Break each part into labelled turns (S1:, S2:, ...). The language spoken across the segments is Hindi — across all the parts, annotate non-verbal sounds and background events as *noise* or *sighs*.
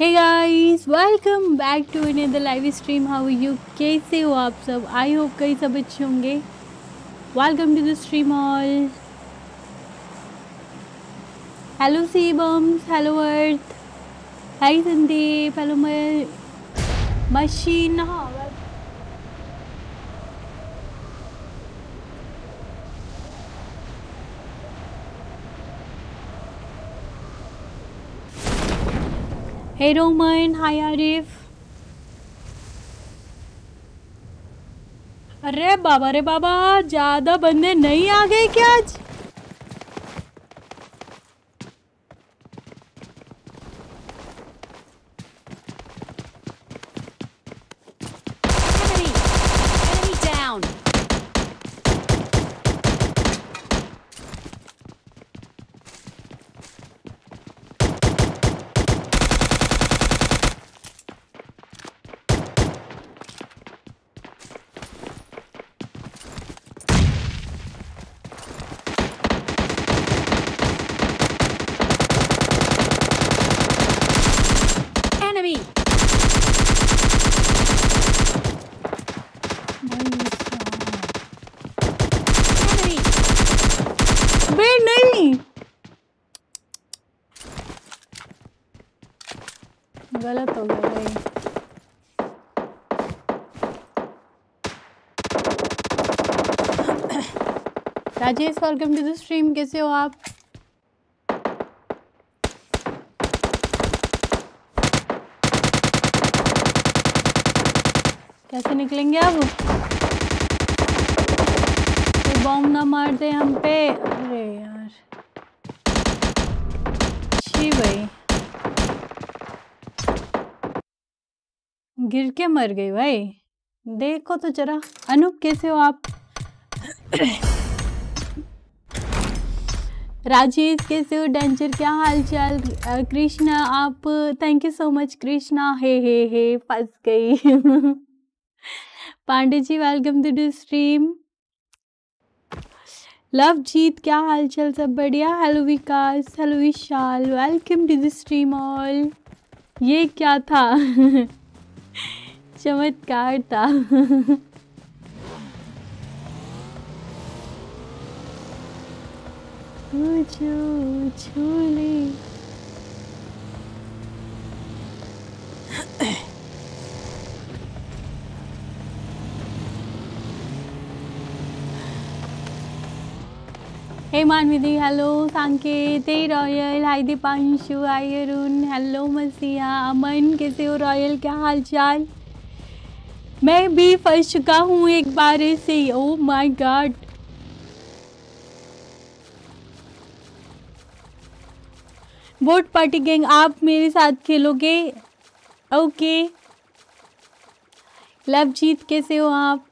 S1: Hey guys welcome back to in the live stream how you कैसे हो आप सब? आई होप कई सब अच्छे होंगे। Welcome to the stream all hello C bumps hello Arth hi Sandeep hello machine hey Roman, hi Arif. अरे बाबा रे बाबा ज़्यादा बंदे नहीं आ गए क्या आज
S2: Enemy! Enemy down! Enemy! Enemy!
S1: बे नहीं गलत हो गया भाई Rajesh welcome to the stream कैसे हो आप? कैसे निकलेंगे अब कोई बॉम्ब ना मार दे हम पे। अरे यार। छी भाई। गिर के मर गई भाई। देखो तो जरा। अनूप कैसे हो आप? राजेश कैसे हो डेंजर, क्या हाल चाल कृष्णा, आप thank you so much Krishna. Hey hey hey, फंस गई। Pandey ji welcome to the stream Lovejeet क्या हाल चाल सब बढ़िया? Hello Vikas. Hello Vishal. Welcome to the stream all ये क्या था? *laughs* चमत्कार था। पूछो छूले hey Manvidhi, hello Sanket hey royal, hi Deepanshu, hi Arun, hello Masiha, Aman, कैसे हो रॉयल, क्या हाल चाल मैं भी फंस चुका हूँ एक बार से ओ my god vote party gang, आप मेरे साथ खेलोगे? ओके। लवजीत कैसे हो आप?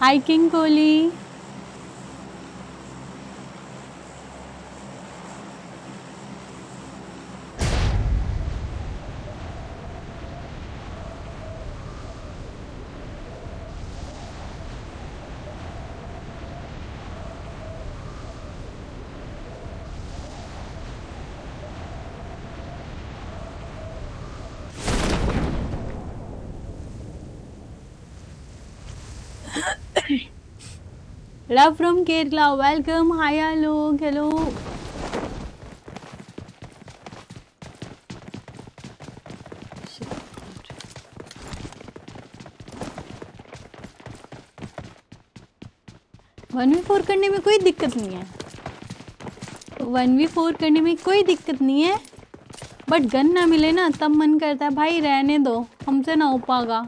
S1: Hi king Kohli love from Kerala welcome hi लोग हेलो वन वी फोर करने में कोई दिक्कत नहीं है। वन वी फोर करने में कोई दिक्कत नहीं है। बट गन ना मिले ना, तब मन करता है, भाई रहने दो, हमसे ना हो पागा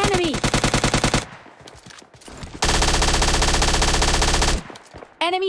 S2: Enemy! Enemy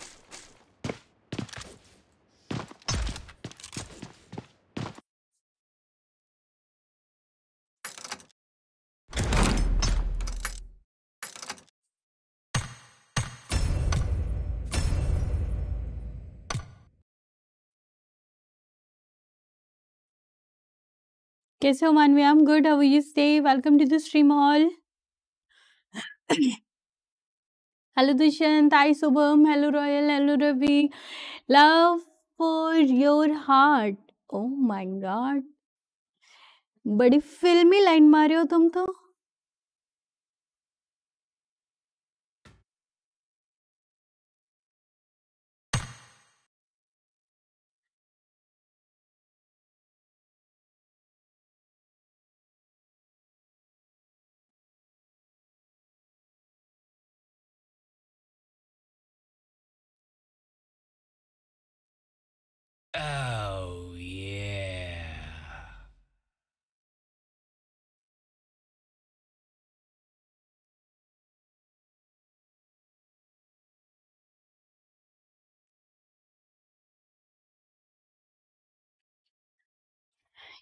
S1: कैसे हो Manvi? I am good how you stay welcome to the stream all hello Dushyant hi Shubham hello royal hello Ravi love for your heart oh my god बड़ी फिल्मी लाइन मारे हो तुम तो।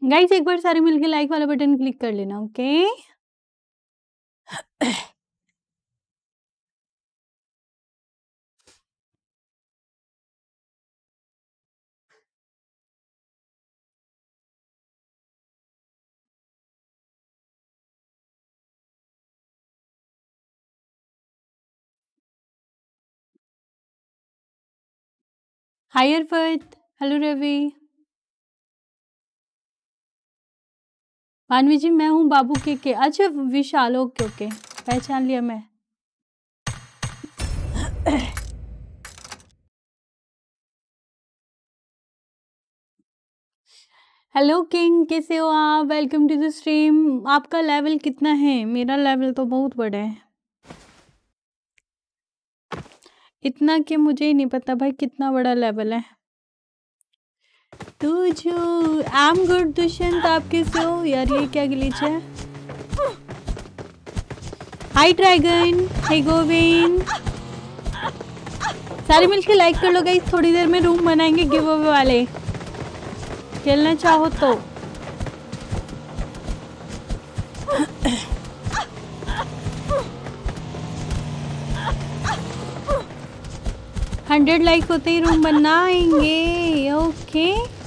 S1: गाइस एक बार सारे मिलके लाइक वाला बटन क्लिक कर लेना okay hi Arafat hello Ravi Manvi ji, मैं हूँ बाबू के के। अच्छा विशाल, ओके ओके। पहचान लिया मैं। हेलो किंग, कैसे हो आप? Welcome to the stream. आपका लेवल कितना है? मेरा लेवल तो बहुत बड़ा है। इतना कि मुझे ही नहीं पता भाई, कितना बड़ा लेवल है। तू जो एम गुड दुष्यंत आप कैसे हो। यार, ये क्या ग्लिच है? हाय ड्रैगन हे गोविंद सारे मिलके लाइक कर लो गाइस थोड़ी देर में रूम बनाएँगे गिव अवे वाले। खेलना चाहो तो। हंड्रेड लाइक होते ही रूम बनाएँगे। ओके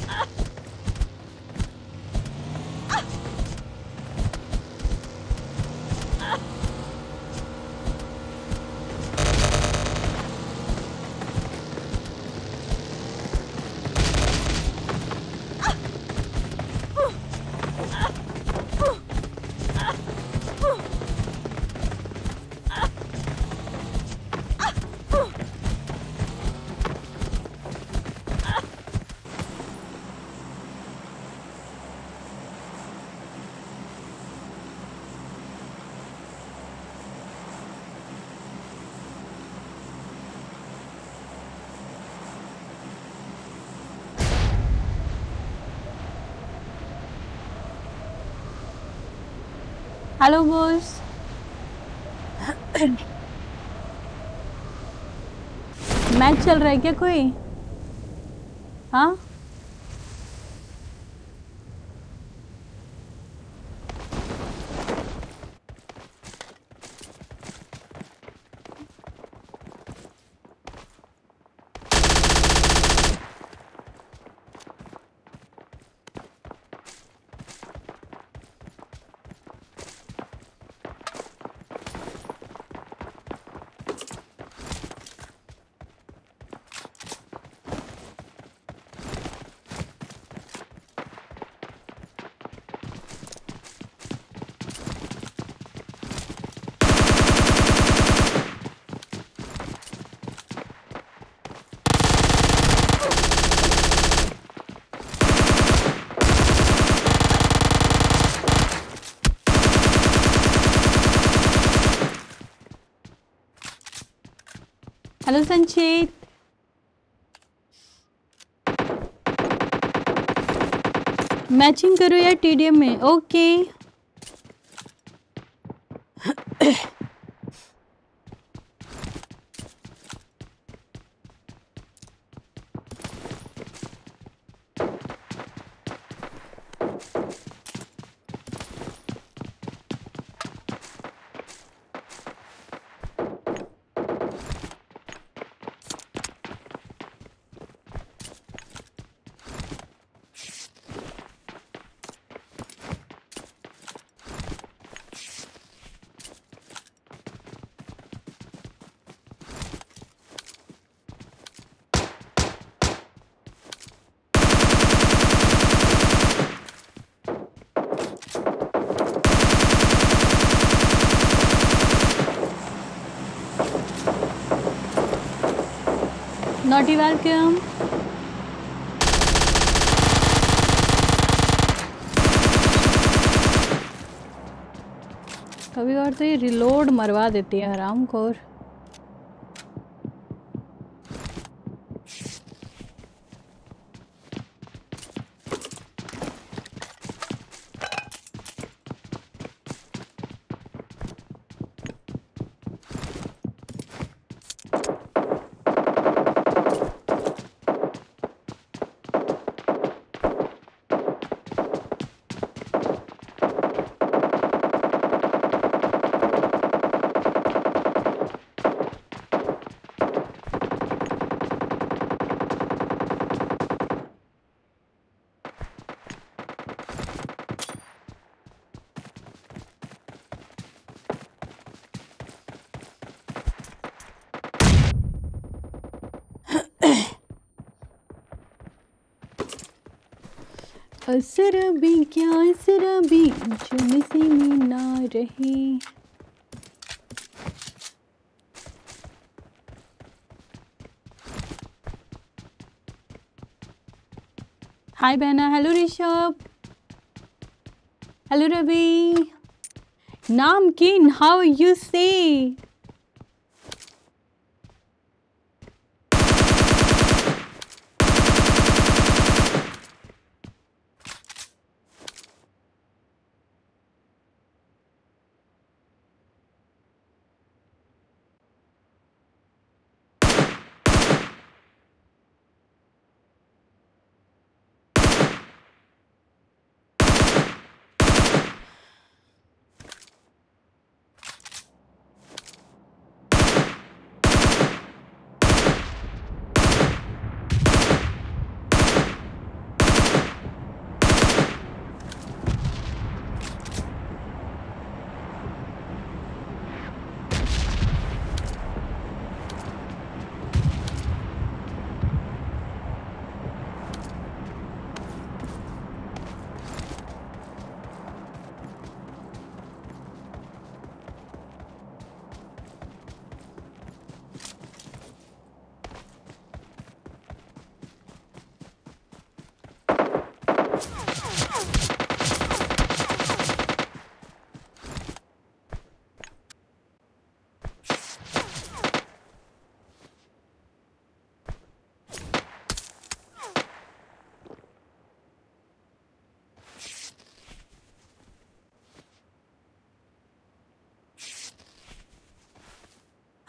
S1: हेलो बॉस मैच चल रहा है क्या कोई? हाँ? संचित मैचिंग करो यार टीडीएम में। ओके नॉटी हम। कभी और तो ये रिलोड मरवा देती है आराम खोर असर भी क्या असर भी जो नसी में ना रहे। हाय बहना, हेलो ऋषभ। हेलो रवि। नाम किन how you say.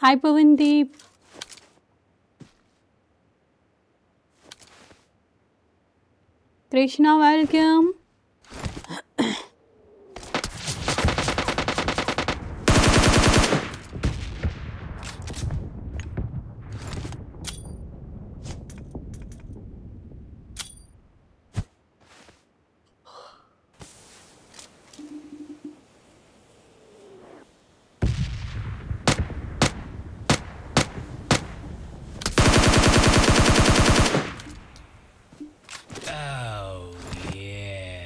S1: Hi Pavandeep Krishna welcome
S3: Oh, yeah.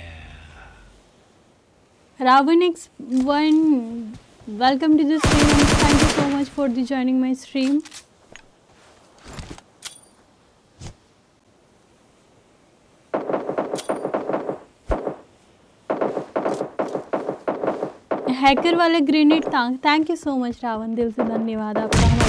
S1: Ravan x one welcome to the thank you so much for the joining my stream hacker वाले grenade thank you so much Ravan दिल से धन्यवाद आपका।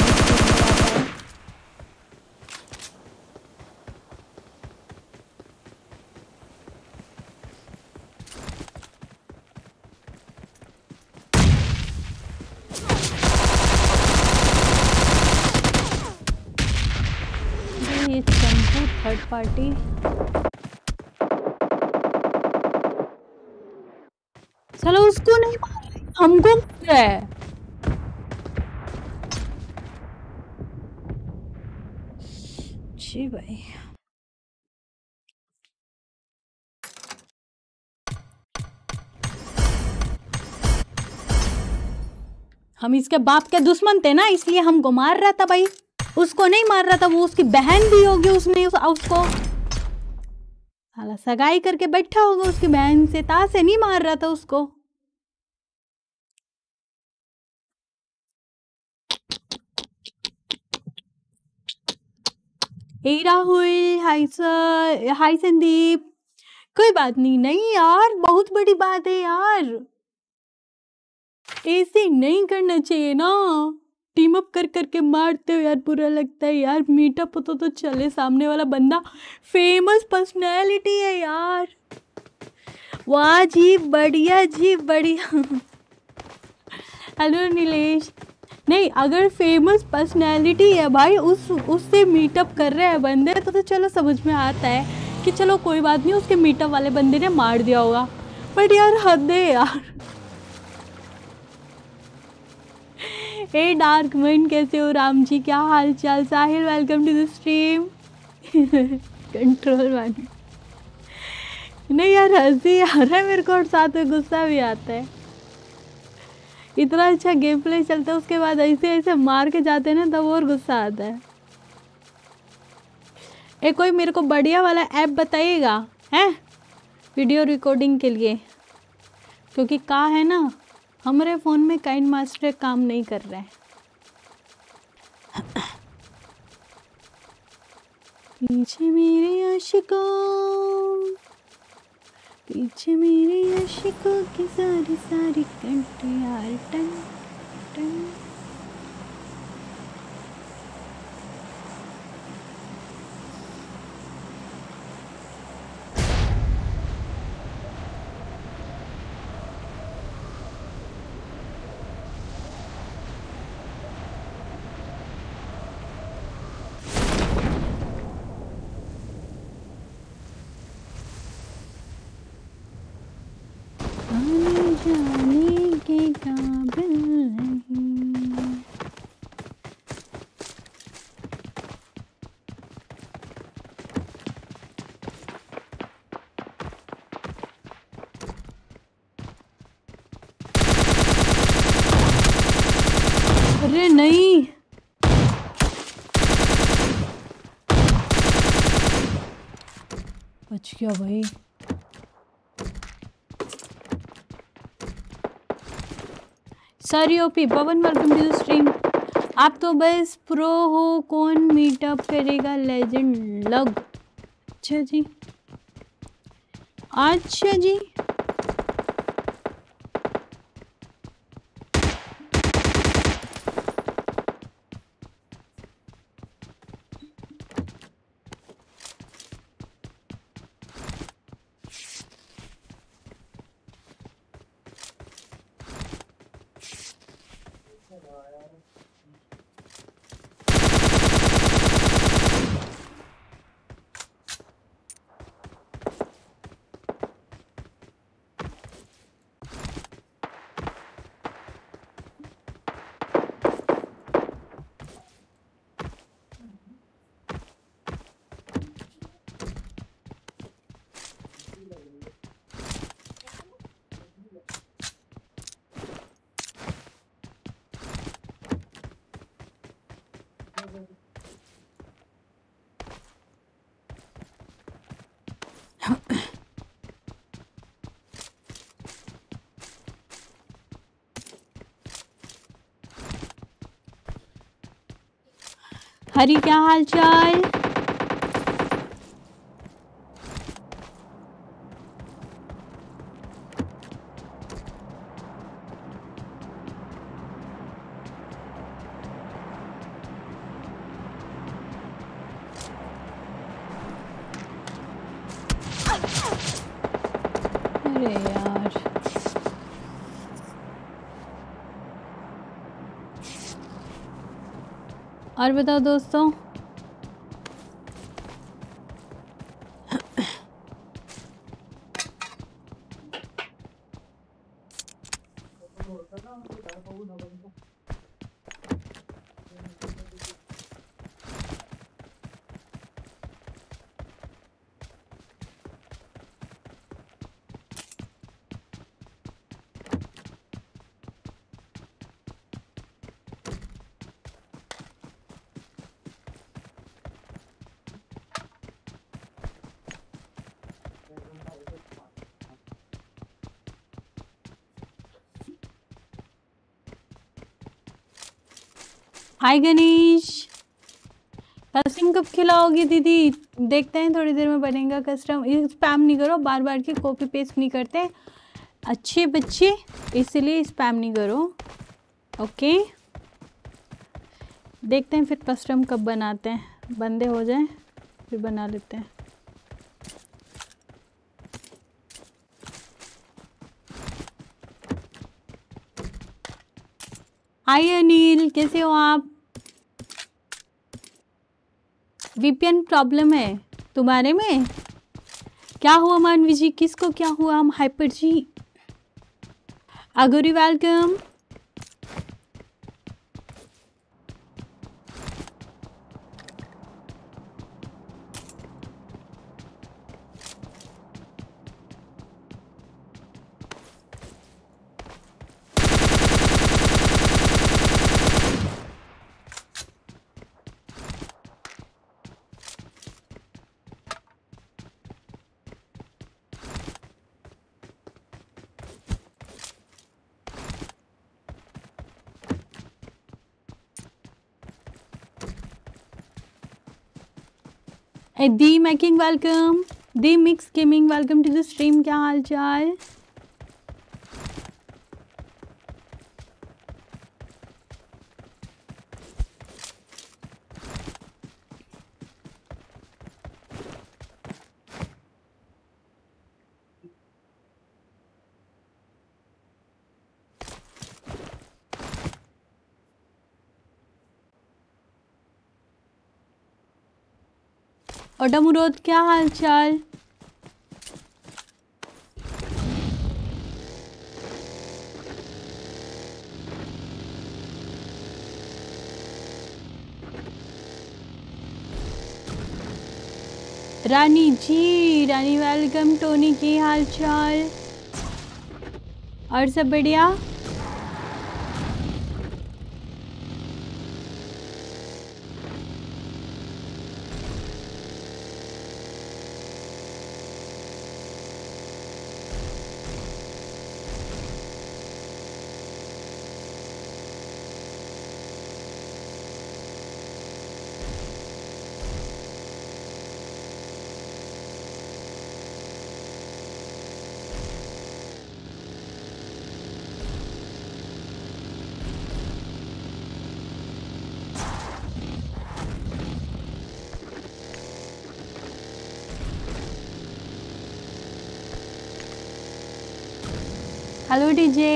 S1: पार्टी। चलो उसको नहीं मार हमको है। जी भाई। हम इसके बाप के दुश्मन थे ना, इसलिए हमको मार रहा था भाई। उसको नहीं मार रहा था वो उसकी बहन भी होगी उसने उस, उसको। साला सगाई करके बैठा होगा उसकी बहन से ता से नहीं मार रहा था उसको। ए Rahul hi sir hi Sandeep. कोई बात नहीं नहीं यार बहुत बड़ी बात है यार। ऐसे नहीं करना चाहिए ना। टीम अप कर करके मारते हो यार बुरा लगता है यार। मीटअप होता तो चले सामने वाला बंदा फ़ेमस पर्सनैलिटी है यार। वाह जी बढ़िया जी बढ़िया। हेलो नीलेश नहीं अगर फ़ेमस पर्सनैलिटी है भाई उस उससे मीटअप कर रहे हैं बंदे तो, तो चलो समझ में आता है कि चलो कोई बात नहीं उसके मीटअप वाले बंदे ने मार दिया होगा। बट यार हद है यार। ए, डार्क मैन कैसे हो राम जी? क्या हाल चाल Sahil welcome to the stream control one नहीं यार, हँसी आ रहा है मेरे को और साथ में गुस्सा भी आता है। इतना अच्छा गेम प्ले चलता है, उसके बाद ऐसे ऐसे मार के जाते हैं ना, तब और गुस्सा आता है। ए, कोई मेरे को बढ़िया वाला ऐप बताइएगा, हैं? वीडियो रिकॉर्डिंग के लिए। क्योंकि कहा है ना? हमारे फ़ोन में काइंड मास्टर काम नहीं कर रहा है। पीछे मेरे आशिकों पीछे मेरे आशिकों की सारी सारी कंटियार टन टन आने जाने के काबिल नहीं अरे नहीं बच गया भाई। Sorry OP Pawan welcome to stream आप तो बस प्रो हो, कौन मीटअप करेगा लेजेंड लग। अच्छा जी। अच्छा जी। हरी क्या हाल चाल अरे यार और बताओ दोस्तों हाय गणेश कस्टम कब खिलाओगी, दीदी? देखते हैं, थोड़ी देर में बनेगा कस्टम स्पैम नहीं करो बार बार की कॉपी पेस्ट नहीं करते। अच्छे बच्चे, इसलिए स्पैम नहीं करो। ओके देखते हैं फिर कस्टम कब बनाते हैं। बंदे हो जाएँ, फिर बना लेते हैं। हाय अनिल कैसे हो आप? वीपीएन प्रॉब्लम है तुम्हारे में? क्या हुआ मानवी जी? किसको क्या हुआ? हम hyper ji Aghori welcome the making welcome the mix gaming welcome to the stream क्या हाल चाल ओटा मुरोद क्या हाल चाल रानी जी, रानी वेलकम टोनी की हाल चाल और सब बढ़िया? हेलो डीजे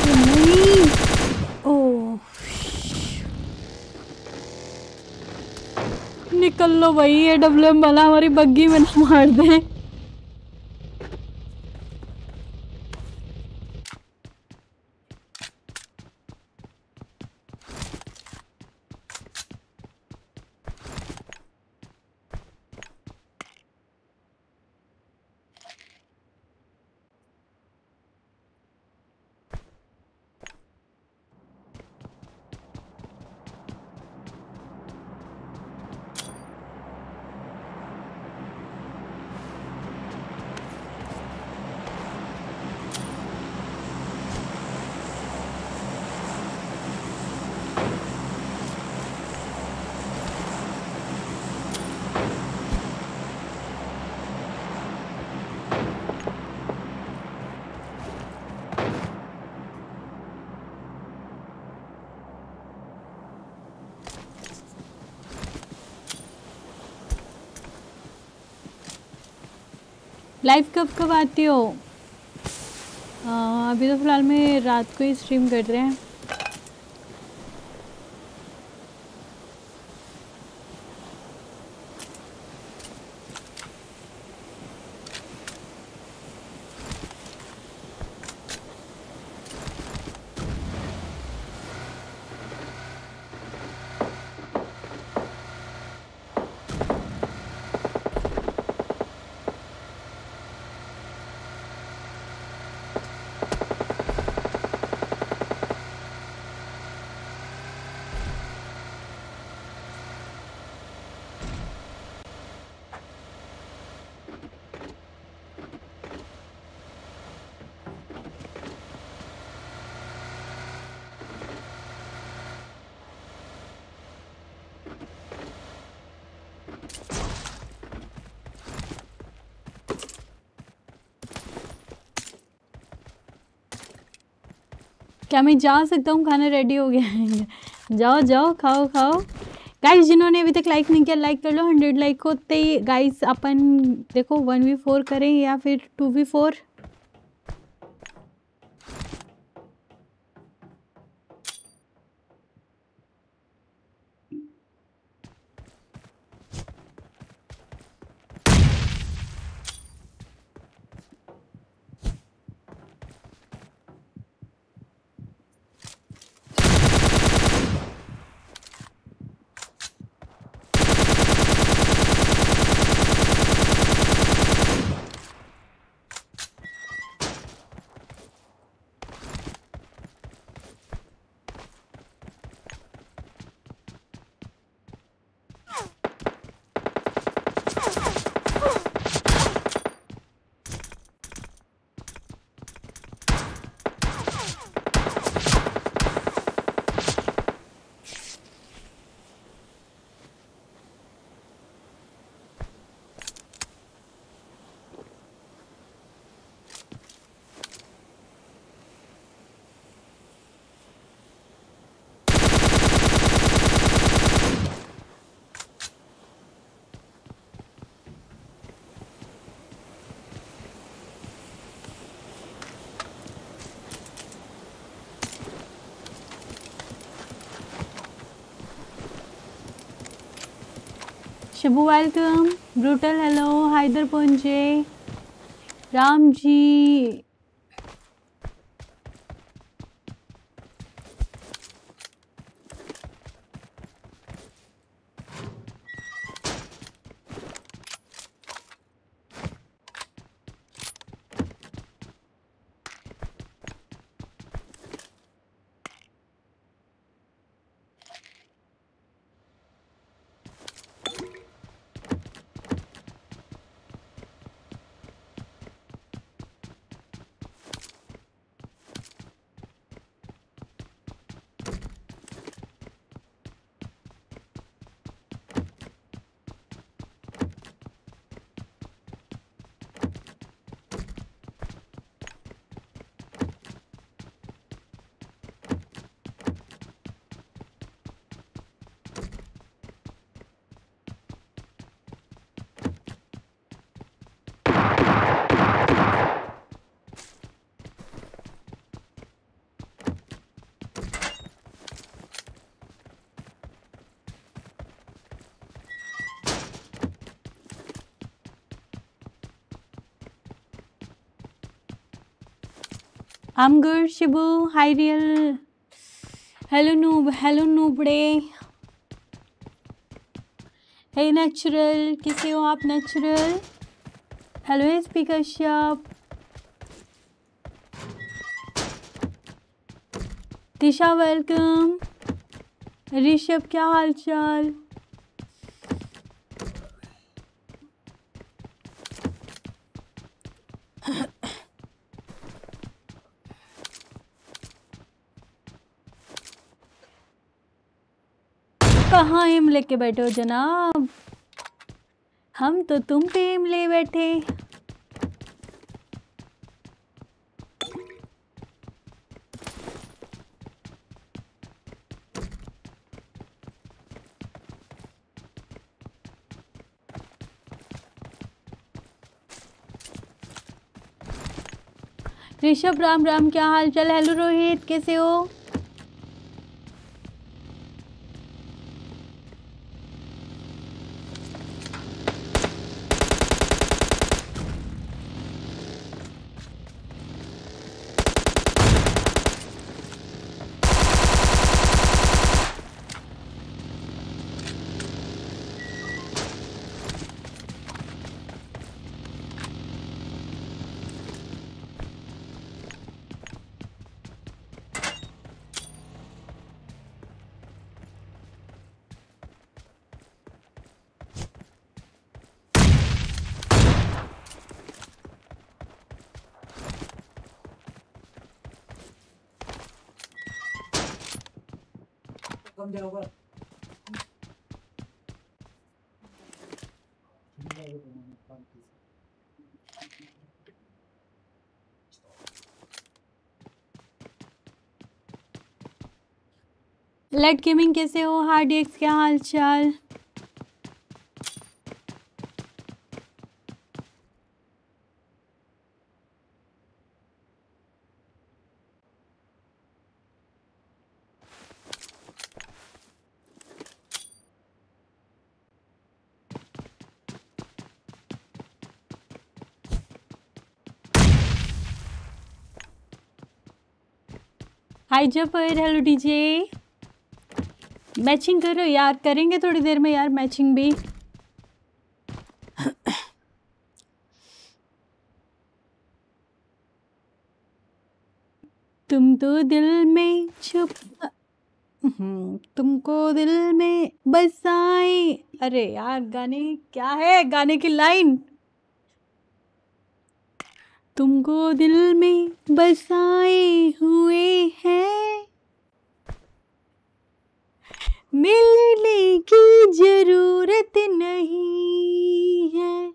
S1: अरे नहीं ओह निकल लो भाई ये डब्ल्यू वाला हमारी बग्गी में ना मार दे। लाइव कब कब आती हो? आ, अभी तो फ़िलहाल में रात को ही स्ट्रीम कर रहे हैं। क्या मैं जा सकता हूँ खाना रेडी हो गया है। जाओ जाओ, खाओ खाओ। गाइस जिन्होंने अभी तक लाइक नहीं किया लाइक कर लो। हंड्रेड लाइक होते ही गाइस अपन देखो वन वी फोर करें या फिर two v four Shibu welcome brutal hello Haider पुंजे Ram ji I'm good, Shibu. Hi, real. Hello, noob. Hello, noobड़े. Hey, natural. किसे हो आप natural? Hello, SP Kashyap. Disha welcome Rishabh क्या हाल चाल कहाँ एम लेके बैठे हो जनाब? हम तो तुम पे एम ले बैठे। ऋषभ राम राम, क्या हाल चाल हेलो रोहित, कैसे हो? लेट गेमिंग कैसे हो? हार्ड एक्स क्या हाल चाल hi Zafar hello DJ matching करो यार करेंगे थोड़ी देर में यार मैचिंग भी। तुम तो दिल में छुप हम्म, तुमको दिल में बसाए। अरे यार गाने क्या है? गाने की लाइन। तुमको दिल में बसाए हुए हैं। मिलने की ज़रूरत नहीं है।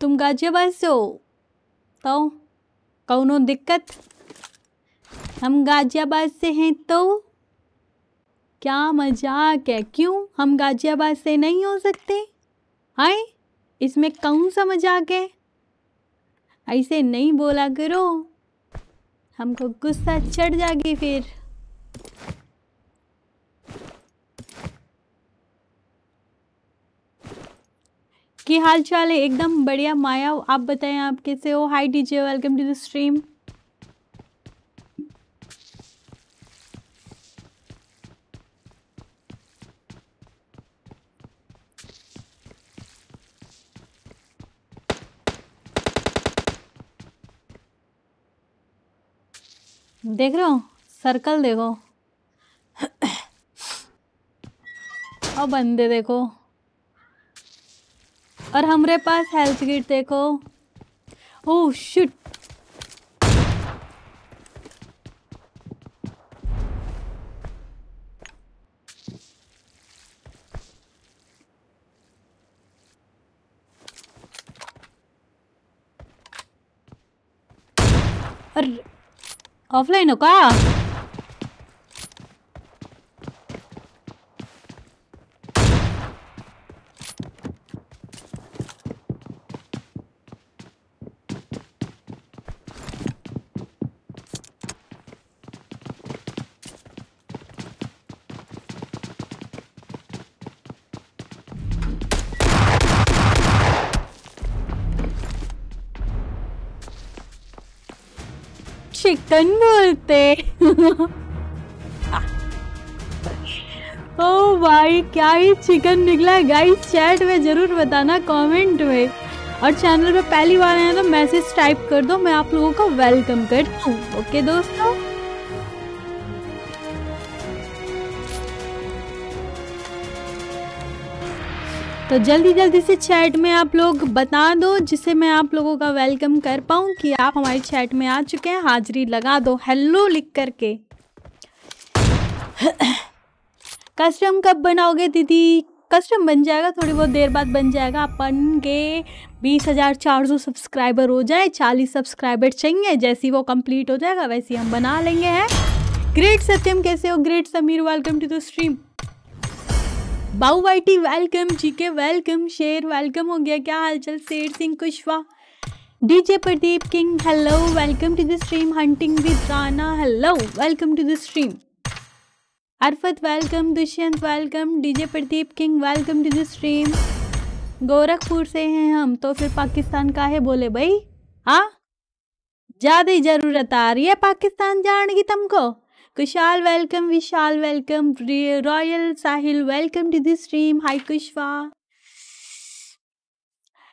S1: तुम गाजियाबाद से हो? तो कौनो दिक्कत। हम गाजियाबाद से हैं तो? क्या मज़ाक है? क्यों हम गाजियाबाद से नहीं हो सकते? हाय इसमें कौन सा मज़ाक है? ऐसे नहीं बोला करो। हमको गुस्सा चढ़ जाएगी फिर। की हाल चाल है? एकदम बढ़िया माया आप बताएँ आप कैसे हो? Hi DJ welcome to the stream देख रहे हो? सर्कल देखो। और बंदे देखो। और हमारे पास हेल्थ किट देखो। ओह शिट अरे ऑफलाइन हो का? चिकन बोलते ओ भाई, क्या ही चिकन निकला है? गाइस चैट में ज़रूर बताना कमेंट में। और चैनल पे पहली बार आए तो मैसेज टाइप कर दो, मैं आप लोगों को वेलकम करती हूँ। ओके दोस्तों? तो जल्दी जल्दी से चैट में आप लोग बता दो जिससे मैं आप लोगों का वेलकम कर पाऊँ कि आप हमारी चैट में आ चुके हैं, हाजिरी लगा दो हेलो लिख करके। कस्टम कब बनाओगे दीदी? कस्टम बन जाएगा, थोड़ी बहुत देर बाद बन जाएगा। अपन के बीस हज़ार चार सौ सब्सक्राइबर हो जाए, चालीस सब्सक्राइबर चाहिए, जैसी वो कंप्लीट हो जाएगा, वैसे हम बना लेंगे, हैं। ग्रेट सत्यम कैसे हो? Great Sameer welcome to the stream बाऊ YT welcome GK welcome Sher welcome हो गया। क्या हालचाल? Sher Singh Kushwaha DJ Pradeep king hello welcome to the stream hunting with Rana hello welcome to the stream Arafat welcome Dushyant welcome DJ Pradeep king welcome to the stream Gorakhpur से हैं हम तो फिर पाकिस्तान का है बोले भाई। हाँ? ज़्यादा ही ज़रूरत आ रही है पाकिस्तान जाने की तुमको? Kushal welcome Vishal welcome royal Sahil welcome to the stream hi Kushwaha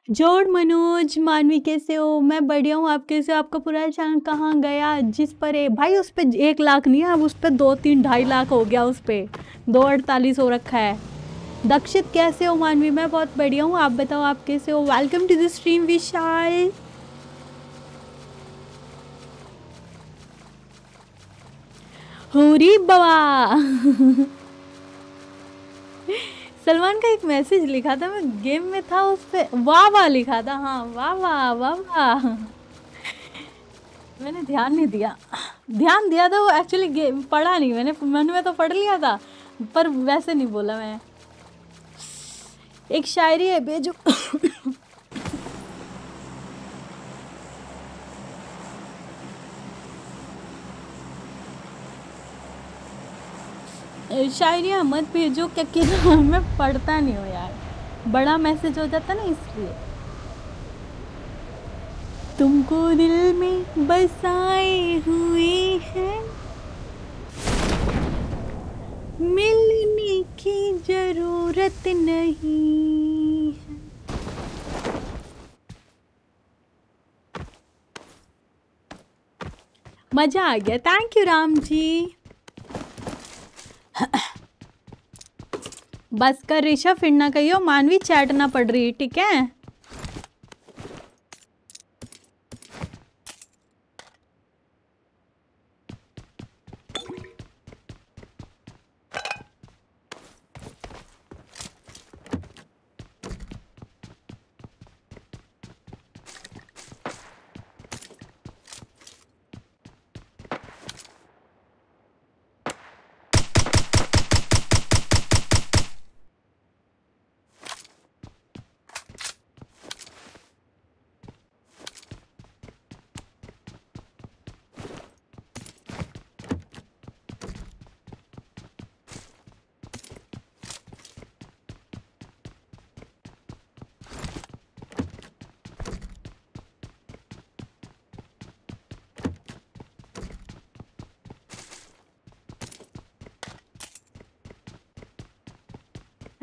S1: जोड़ मनोज मानवी कैसे हो? मैं बढ़िया हूँ। आप कैसे हो? आपका पूरा चैनल कहाँ गया? जिस पर है भाई, उस पर एक लाख नहीं है। अब उस पर दो, तीन, ढाई लाख हो गया उस पर दो, अड़तालीस हो रखा है। दक्षित कैसे हो, मानवी? मैं बहुत बढ़िया हूँ। आप बताओ, आप कैसे हो? Welcome to the stream Vishal होरी बाबा सलमान का एक मैसेज लिखा था, मैं गेम में था, उस पर वाह वाह लिखा था। हाँ वाह वाह वाह वाह। मैंने ध्यान नहीं दिया। ध्यान दिया था, वो एक्चुअली गेम पढ़ा नहीं मैंने, मन में तो पढ़ लिया था, पर वैसे नहीं बोला मैं एक शायरी है, बेजो शायरियाँ मत भेजो क्योंकि ना *laughs* मैं पढ़ता नहीं हूँ यार। बड़ा मैसेज हो जाता ना इसलिए। तुमको दिल में बसाए हुए हैं। मिलने की ज़रूरत नहीं मज़ा आ गया। Thank you Ram ji. बस का ऋषभ फिर ना कहियो। मानवी चैट ना पड़ रही ठीक है?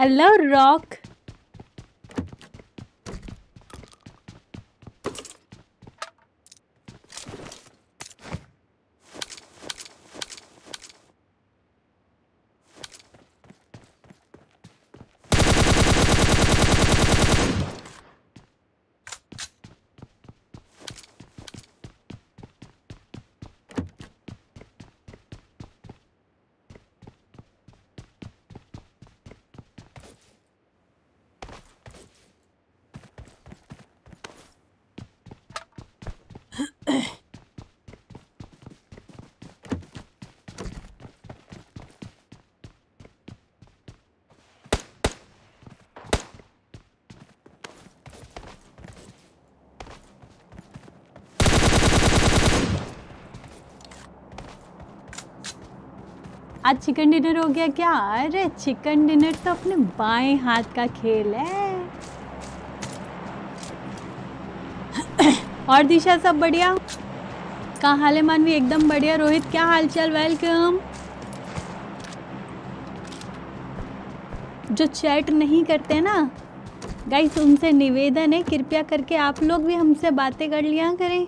S1: हेलो रॉक आज चिकन डिनर हो गया क्या? अरे चिकन डिनर तो अपने बाएँ हाथ का खेल है। *coughs* और दिशा सब बढ़िया? कहाँ हाल है मानवी? एकदम बढ़िया। रोहित, क्या हाल चाल वेलकम जो चैट नहीं करते ना गाइस उनसे निवेदन है, कृपया करके आप लोग भी हमसे बातें कर लिया करें।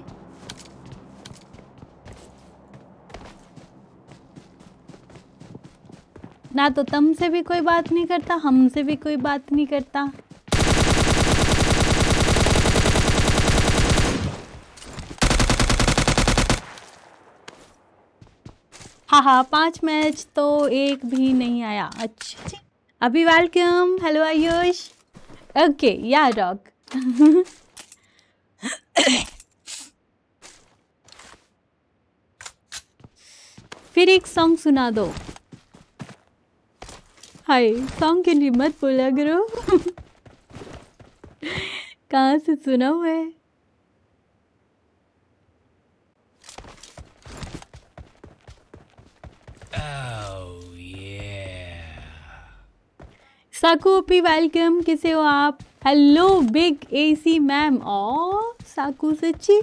S1: ना तो तुमसे भी कोई बात नहीं करता, हमसे भी कोई बात नहीं करता। हाँ हाँ पाँच मैच तो एक भी नहीं आया। अच्छा। अभी वेलकम। हेलो आयुष। ओके या रॉक। फिर एक सॉन्ग सुना दो। हाय सॉन्ग के लिए मत बोला करो। कहाँ से सुना हुआ है?
S3: Oh,
S1: साकू ओपी वेलकम किसे हो आप? हेलो बिग एसी मैम ओ साकू सच्ची।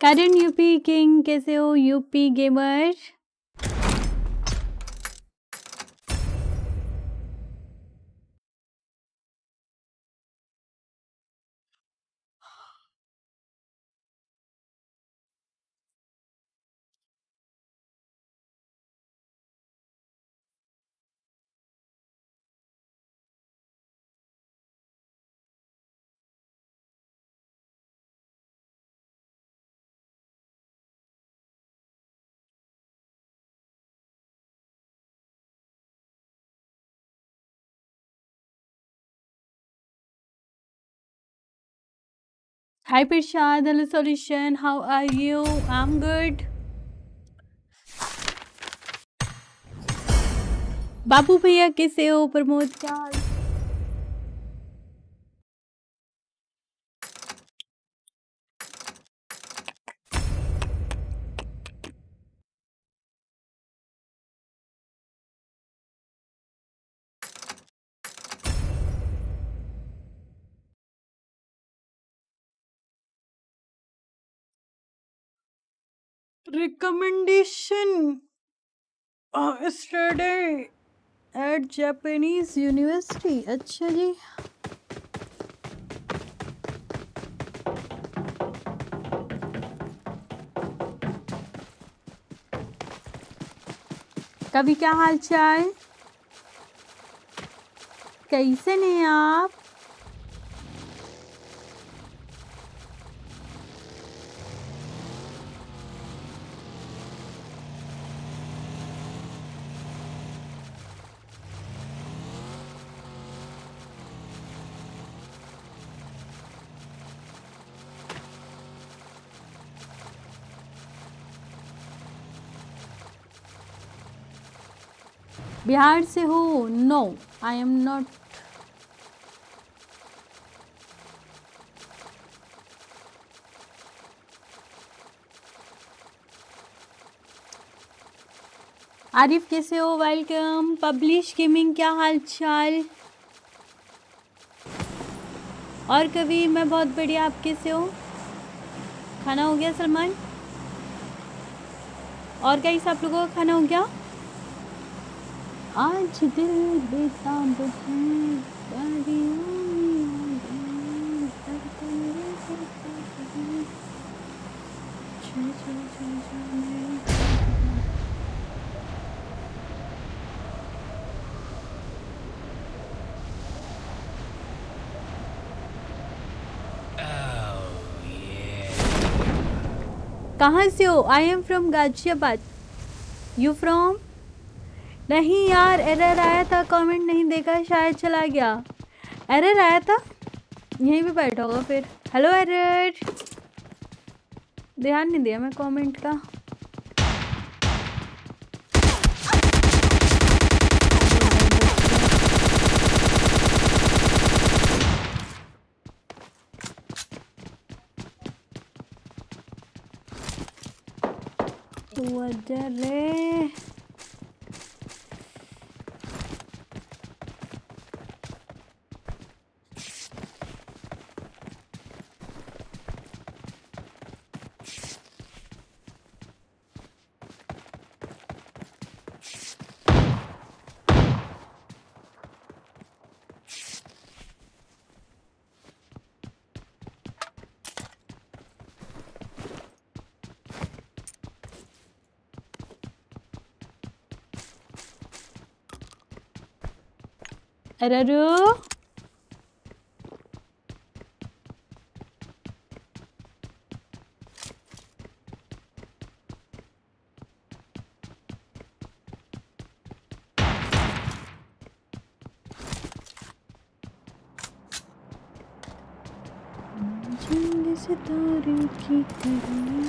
S1: करण यूपी किंग कैसे हो? UP gamer. Hi Prashad, hello solution. How are you? I'm good. बाबू भैया कैसे हो प्रमोद क्या recommendation uh, study at Japanese University. अच्छा जी कभी क्या हाल चाल कैसे नहीं आप बिहार से हो no I am not Arif कैसे हो? वेलकम पब्लिश गेमिंग क्या हाल चाल और कभी मैं बहुत बढ़िया, आप कैसे हो? खाना हो गया सलमान? और क्या आप लोगों का खाना हो गया? आज दिल बेताब है. कहाँ से हो I am from Ghaziabad you from नहीं यार एरर आया था कमेंट नहीं देखा, शायद चला गया। एरर आया था? यहीं पे बैठा होगा फिर। हेलो एरर ध्यान नहीं दिया मैं कमेंट का। अजर रे अररू चंद सितारे की तरह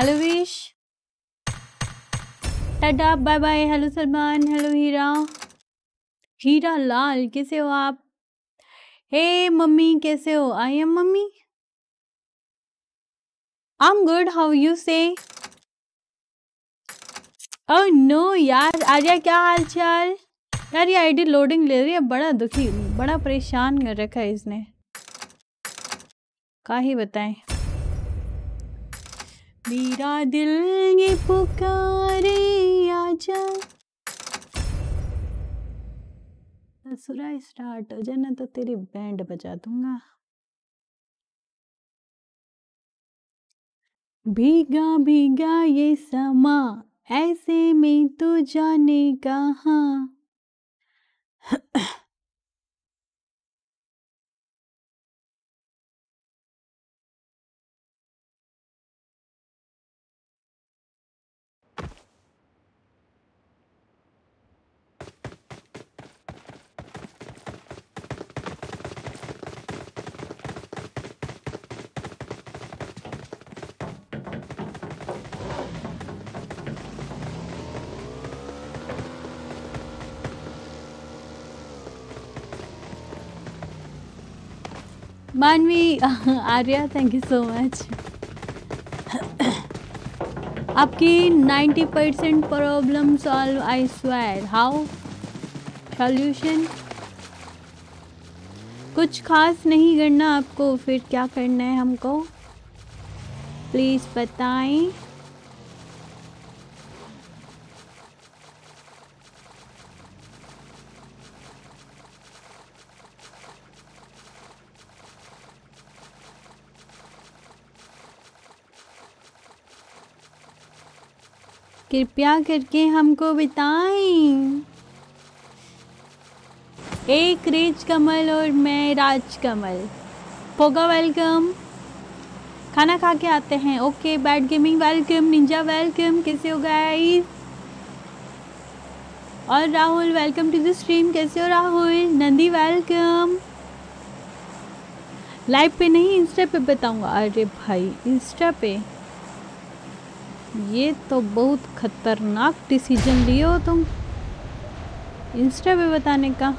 S1: hello wish tata bye bye hello Salman hello Heera Heera Lal कैसे हो आप? हे मम्मी, कैसे हो? I am mummy. I am good how you say oh no यार. आर्या, क्या हाल चाल यार, ये आईडी लोडिंग ले रही है. बड़ा दुखी, बड़ा परेशान कर रखा है इसने। का ही बताएँ? मेरा दिल ये पुकारे आजा। ससुरा स्टार्ट हो जाए ना तो तेरी बैंड बजा दूँगा। भीगा भीगा ये समा, ऐसे में तू जाने कहाँ Manvi, Arya thank you so much आपकी 90 percent problem solve I swear how solution कुछ खास नहीं करना आपको, फिर क्या करना है हमको? प्लीज़ बताएँ। कृपया करके हमको बताएँ। एक रेज कमल और मैं राज कमल। पोगा वेलकम खाना खा के आते हैं। Okay bad gaming welcome ninja welcome कैसे हो गाइस और Rahul welcome to the stream कैसे हो, राहुल? नंदी वेलकम लाइव पे नहीं इंस्टा पे बताऊँगा। अरे भाई इंस्टा पे? ये तो बहुत खतरनाक डिसीज़न लिए हो तुम। इंस्टा पे बताने का।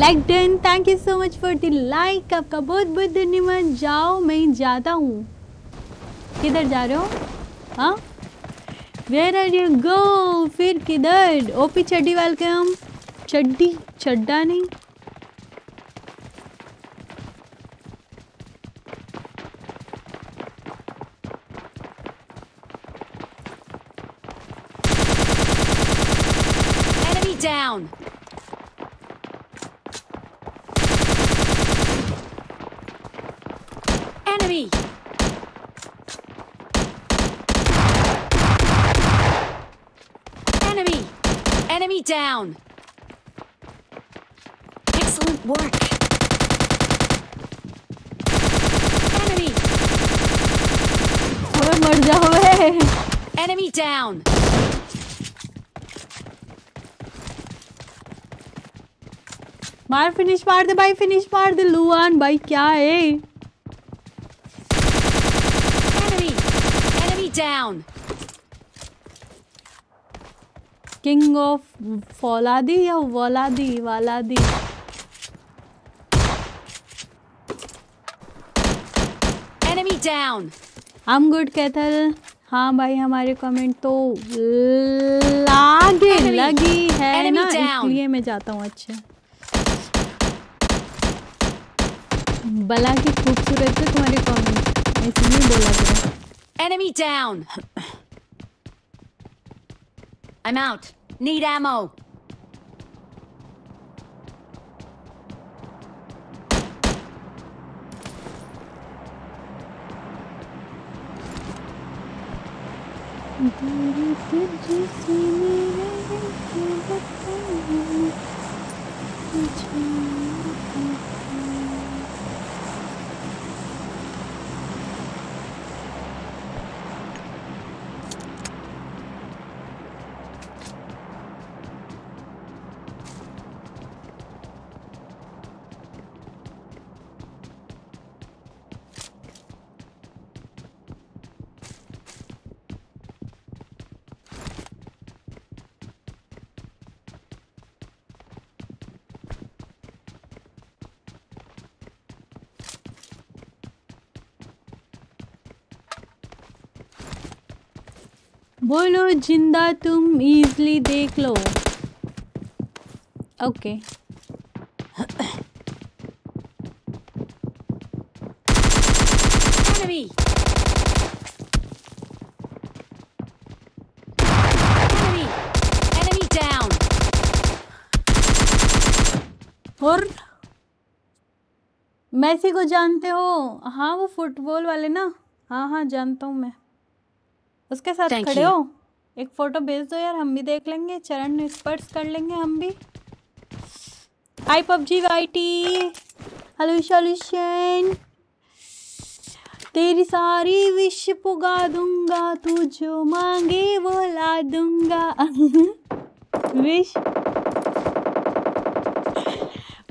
S1: Like done thank you so much for the like आपका बहुत बहुत धन्यवाद। जाओ, मैं जाता हूँ। किधर जा रहे हो? हाँ? वेर आर यू गो फिर किधर? ओपी चड्डी वेलकम चड्डी? चड्डा नहीं?
S2: down. Excellent work. Enemy.
S1: अबे मर जाओ बे
S2: Enemy down.
S1: मार फिनिश मार दे भाई फिनिश मार दे लुआन भाई क्या है
S2: Enemy. Enemy down.
S1: King of फौलादी या वलादी वालादी
S2: Enemy down.
S1: हम गुड कैथल हाँ भाई हमारे कमेंट तो लागे
S2: Enemy.
S1: लगी है
S2: Enemy
S1: ना
S2: down.
S1: इसलिए मैं जाता हूँ अच्छा बला की खूबसूरत है तुम्हारे कमेंट इसलिए बोला करो
S2: Enemy down. I'm out. Need ammo.
S1: बोलो, ज़िंदा तुम इजली देख लो।
S2: Okay down.
S1: और मैसी को जानते हो? हाँ वो फुटबॉल वाले ना? हाँ हाँ जानता हूँ मैं। उसके साथ
S2: Thank
S1: खड़े
S2: you.
S1: हो। एक फ़ोटो भेज दो यार हम भी देख लेंगे। चरण स्पर्श कर लेंगे हम भी। Hi PUBG YT hello solution तेरी सारी विश पुगा दूँगा तू जो मांगे वो ला दूँगा। *laughs* विश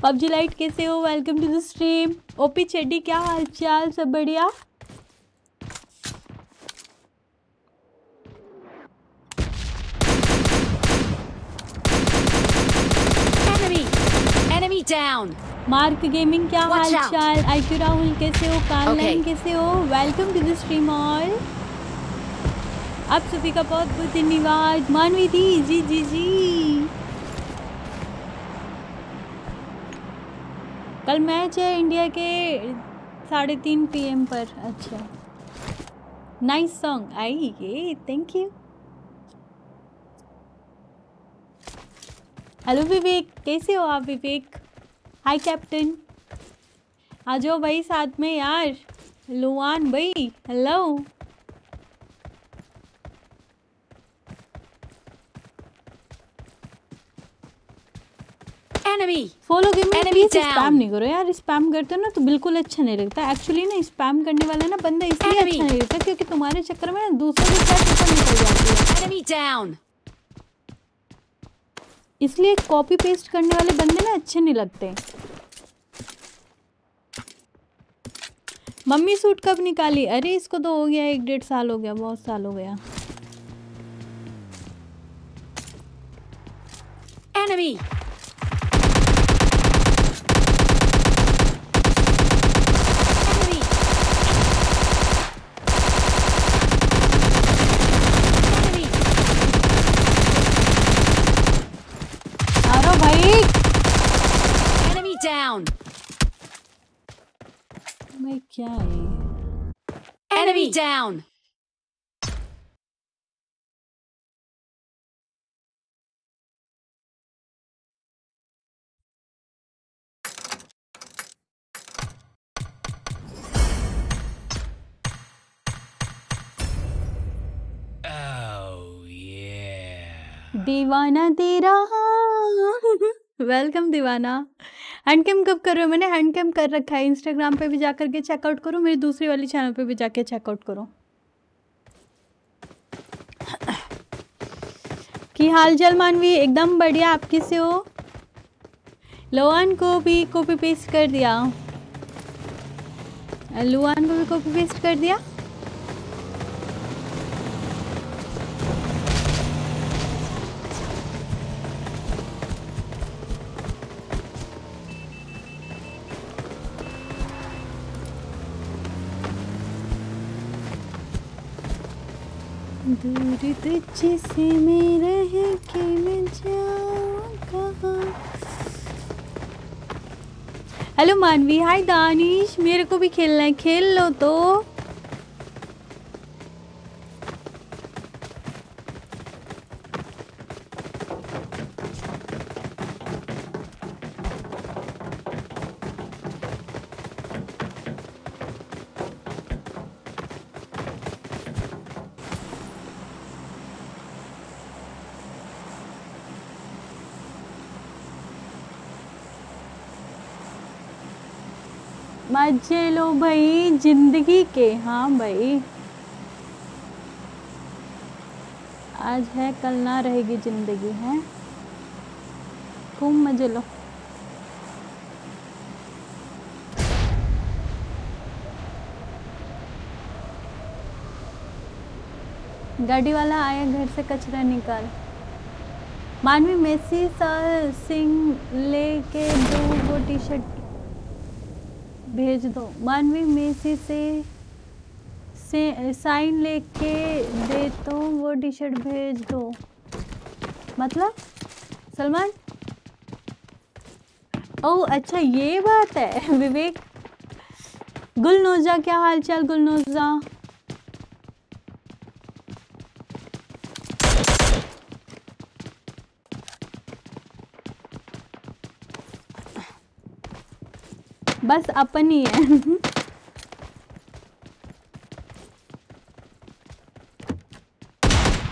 S1: पबजी लाइट कैसे हो? Welcome to the stream OP चड्डी क्या हाल चाल सब बढ़िया
S2: Enemy. Enemy down.
S1: Mark gaming क्या हाल. चाल आईक्यू राहुल कैसे हो काल
S2: Okay.
S1: कैसे हो welcome to the stream all आप सभी का बहुत बहुत धन्यवाद मानवी दी जी जी जी कल मैच है इंडिया के साढ़े तीन पी एम पर. अच्छा. नाइस सॉन्ग आई ये थैंक यू हेलो विवेक कैसे हो आप विवेक? हाय कैप्टन आ जाओ भाई साथ में यार। लुआन भाई हेलो! Follow game. स्पैम नहीं करो यार स्पैम करते हो ना तो बिल्कुल अच्छा नहीं लगता। एक्चुअली ना स्पैम करने वाला ना बंदा इसलिए अच्छा नहीं लगता क्योंकि तुम्हारे चक्कर में ना दूसरे की चैट ऊपर निकल जाती है! इसलिए कॉपी पेस्ट करने वाले बंदे ना अच्छे नहीं लगते मम्मी सूट कब निकाली अरे, इसको तो हो गया एक डेढ़ साल हो गया, बहुत साल हो गया!
S2: Enemy! Enemy!
S1: अरे भाई
S2: Enemy down!
S1: भाई क्या है
S2: Enemy down!
S3: Oh, yeah.
S1: दीवाना तेरा वेलकम दीवाना हैंड कैम कब कर रहे हो? मैंने हैंड कैम कर रखा है। इंस्टाग्राम पे भी जा करके चेकआउट करो, मेरी दूसरी वाली चैनल पे भी जाके चेकआउट करो। की हाल चाल मानवी? एकदम बढ़िया। आप किसे हो? लोहान को भी कॉपी पेस्ट कर दिया। लुआन को भी कॉपी पेस्ट कर दिया? दूर तुझसे मैं रह के मैं जाऊँ कहाँ? हेलो मानवी हाय दानिश मेरे को भी खेलना है. खेल लो तो. भाई, ज़िंदगी के हाँ भाई। आज है, कल ना रहेगी ज़िंदगी, है? खूब मज़े लो। गाड़ी वाला आया घर से कचरा निकाल। मानवी मेसी सा- सिंह लेके दो वो टी शर्ट भेज दो। मानवी मेसी से से साइन लेके दे तो वो टी शर्ट भेज दो। मतलब? सलमान? ओह अच्छा ये बात है, *laughs* विवेक। गुलनोजा, क्या हाल चाल गुलनोजा? बस अपन ही है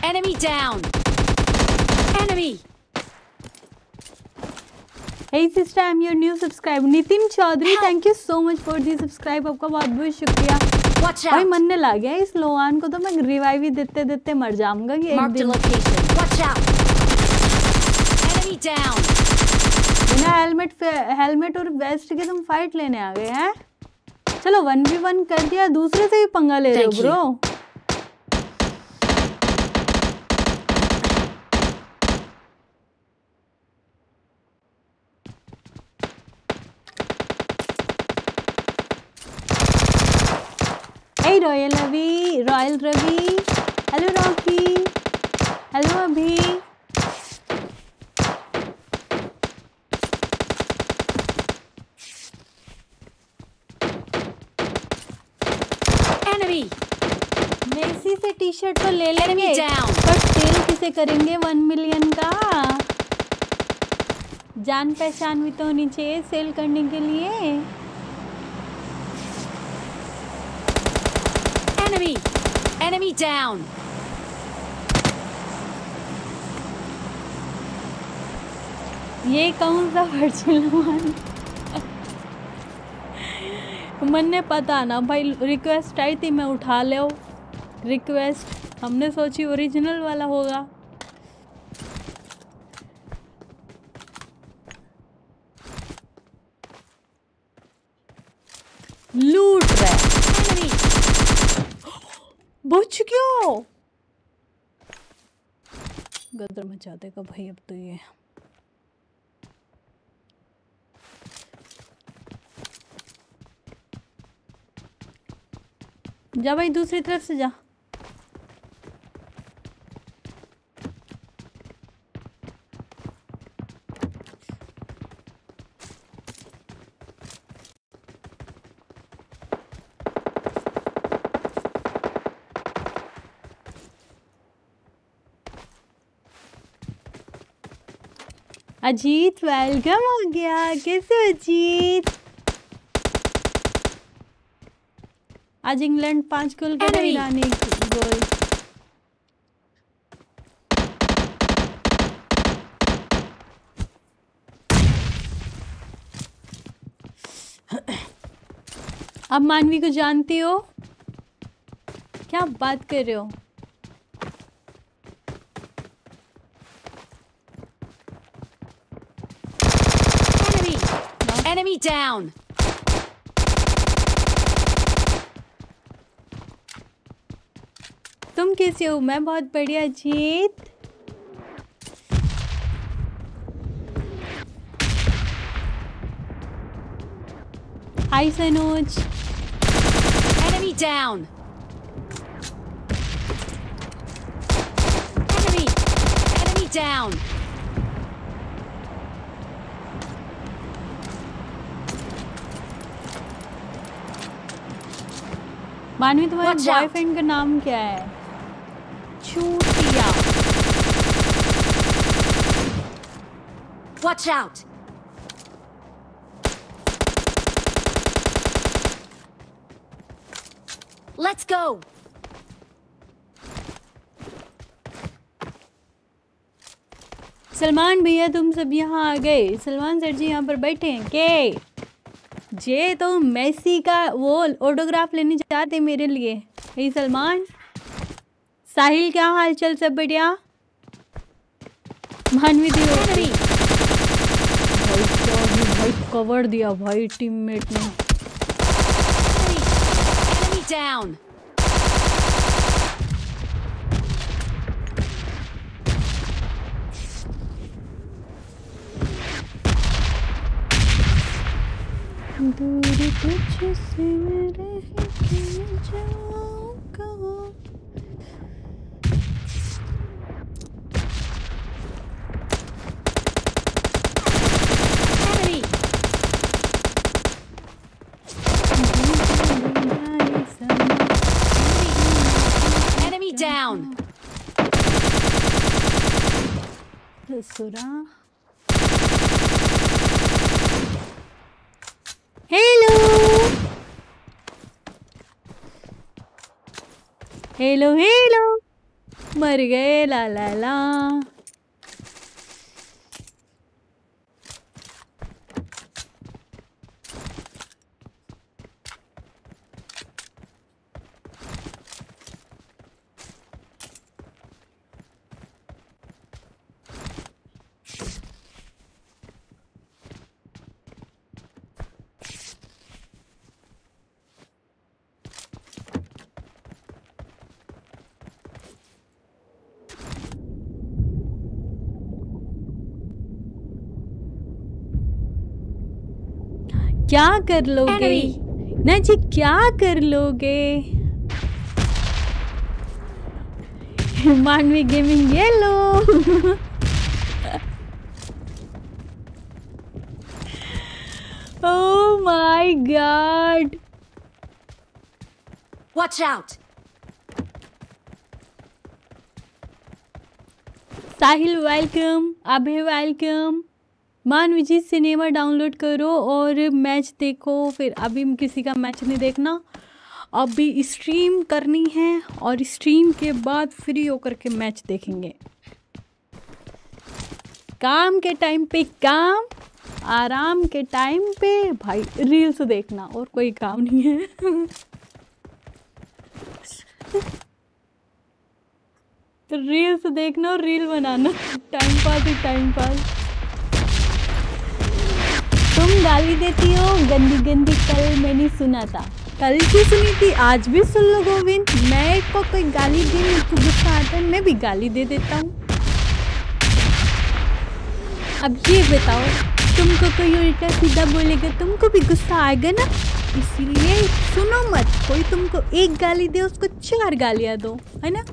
S2: Enemy down! Enemy!
S1: hey sister i'm your new subscriber Nitin Chaudhary thank you so much for the subscribe आपका बहुत बहुत शुक्रिया भाई
S2: out!
S1: मनने लग गया इस लोहान को तो मैं रिवाइव ही देते देते मर जाऊँगा कि एक दिन.
S2: Watch out! Enemy down!
S1: बिना हेलमेट हेलमेट और वेस्ट के तुम फाइट लेने आ गए हैं। चलो वन वी वन कर दिया दूसरे से भी पंगा ले रहे हो bro royal Ravi royal Ravi hello Rocky hello अभी
S2: Enemy!
S1: मेसी से टी शर्ट तो ले लेंगे पर सेल किसे करेंगे? वन मिलियन का। जान पहचान भी तो होनी चाहिए सेल करने के लिए।
S2: Enemy! Enemy down!
S1: ये कौन सा वर्चुअल वन मैंने पता ना भाई रिक्वेस्ट आई थी मैं उठा ले रिक्वेस्ट हमने सोची ओरिजिनल वाला होगा। लूट बच गया। गदर मचा देगा भाई अब तो ये। जा भाई दूसरी तरफ़ से जा। अजीत वेलकम हो गया। कैसे हो अजीत? आज इंग्लैंड पाँच गोल का
S2: Enemy.
S1: ईरानी गोल। आप मानवी को जानती हो? क्या बात कर रहे हो
S2: Enemy! enemy down!
S1: तुम कैसे हो? मैं बहुत बढ़िया जीत। Hi Sanoj
S2: enemy down enemy enemy down
S1: Manvi तुम्हारे. बॉयफ्रेंड का नाम क्या है
S2: Chutia! Watch out! Let's go!
S1: Salman भैया तुम सब यहाँ आ गए सलमान सर जी यहाँ पर बैठे हैं के जे तो मेसी का वो ऑटोग्राफ लेने जाते मेरे लिए। हे सलमान? साहिल, क्या हाल चल सब बढ़िया? मानवी दी
S2: वाइट
S1: भाई भाई, कवर दिया भाई टीममेट ने
S2: Enemy! Enemy down!
S1: दूर तुझसे मैं रह के जाऊँगा
S2: Enemy! Enemy down!
S1: Sura hello hello hello मर गए ला ला ला। क्या कर लोगे? ना जी क्या कर लोगे? Manvi gaming yellow Oh my god.
S2: Watch out!
S1: Sahil welcome Abhay welcome Manvi ji cinema download करो और मैच देखो। फिर अभी किसी का मैच नहीं देखना। अभी स्ट्रीम करनी है और स्ट्रीम के बाद फ्री होकर के मैच देखेंगे। काम के टाइम पे काम, आराम के टाइम पे भाई रील्स देखना और कोई काम नहीं है। *laughs* रील्स देखना और रील बनाना। *laughs* टाइम पास ही टाइम पास तुम गाली देती हो, गंदी गंदी कल मैंने सुना था। कल की सुनी थी, आज भी सुन लो गोविंद। मैं एक को कोई गाली दी, मेरे गुस्सा आता है, मैं भी गाली दे देता हूँ। अब ये बताओ, तुमको कोई उल्टा सीधा बोलेगा, तुमको भी गुस्सा आएगा ना? इसीलिए सुनो मत, कोई तुमको एक गाली दे, उसको चार गालियाँ दो, है ना?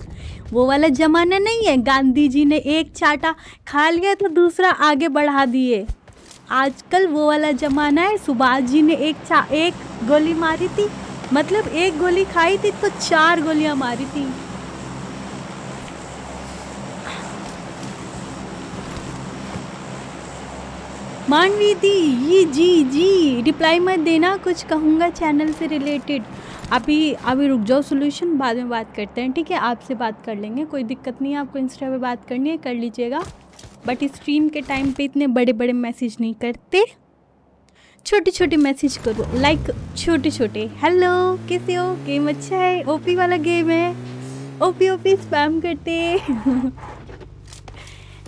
S1: वो वाला जमाना नहीं है, गांधी जी ने एक चाटा खा लिया तो दूसरा आगे बढ़ा दिए। आजकल वो वाला जमाना है, सुभाष जी ने एक चा, एक गोली मारी थी। मतलब एक गोली खाई थी तो चार गोलियाँ मारी थी। मानवी दी, ये जी जी रिप्लाई मत देना, कुछ कहूँगा चैनल से रिलेटेड अभी अभी रुक जाओ सोल्यूशन बाद में बात करते हैं, ठीक है? आपसे बात कर लेंगे, कोई दिक्कत नहीं है, आपको इंस्टा पे बात करनी है, कर लीजिएगा। बट स्ट्रीम के टाइम पे इतने बड़े बड़े मैसेज नहीं करते। छोटे छोटे मैसेज करो। लाइक छोटे छोटे हेलो कैसे हो? गेम अच्छा है? ओपी वाला गेम है? ओपी ओपी स्पैम करते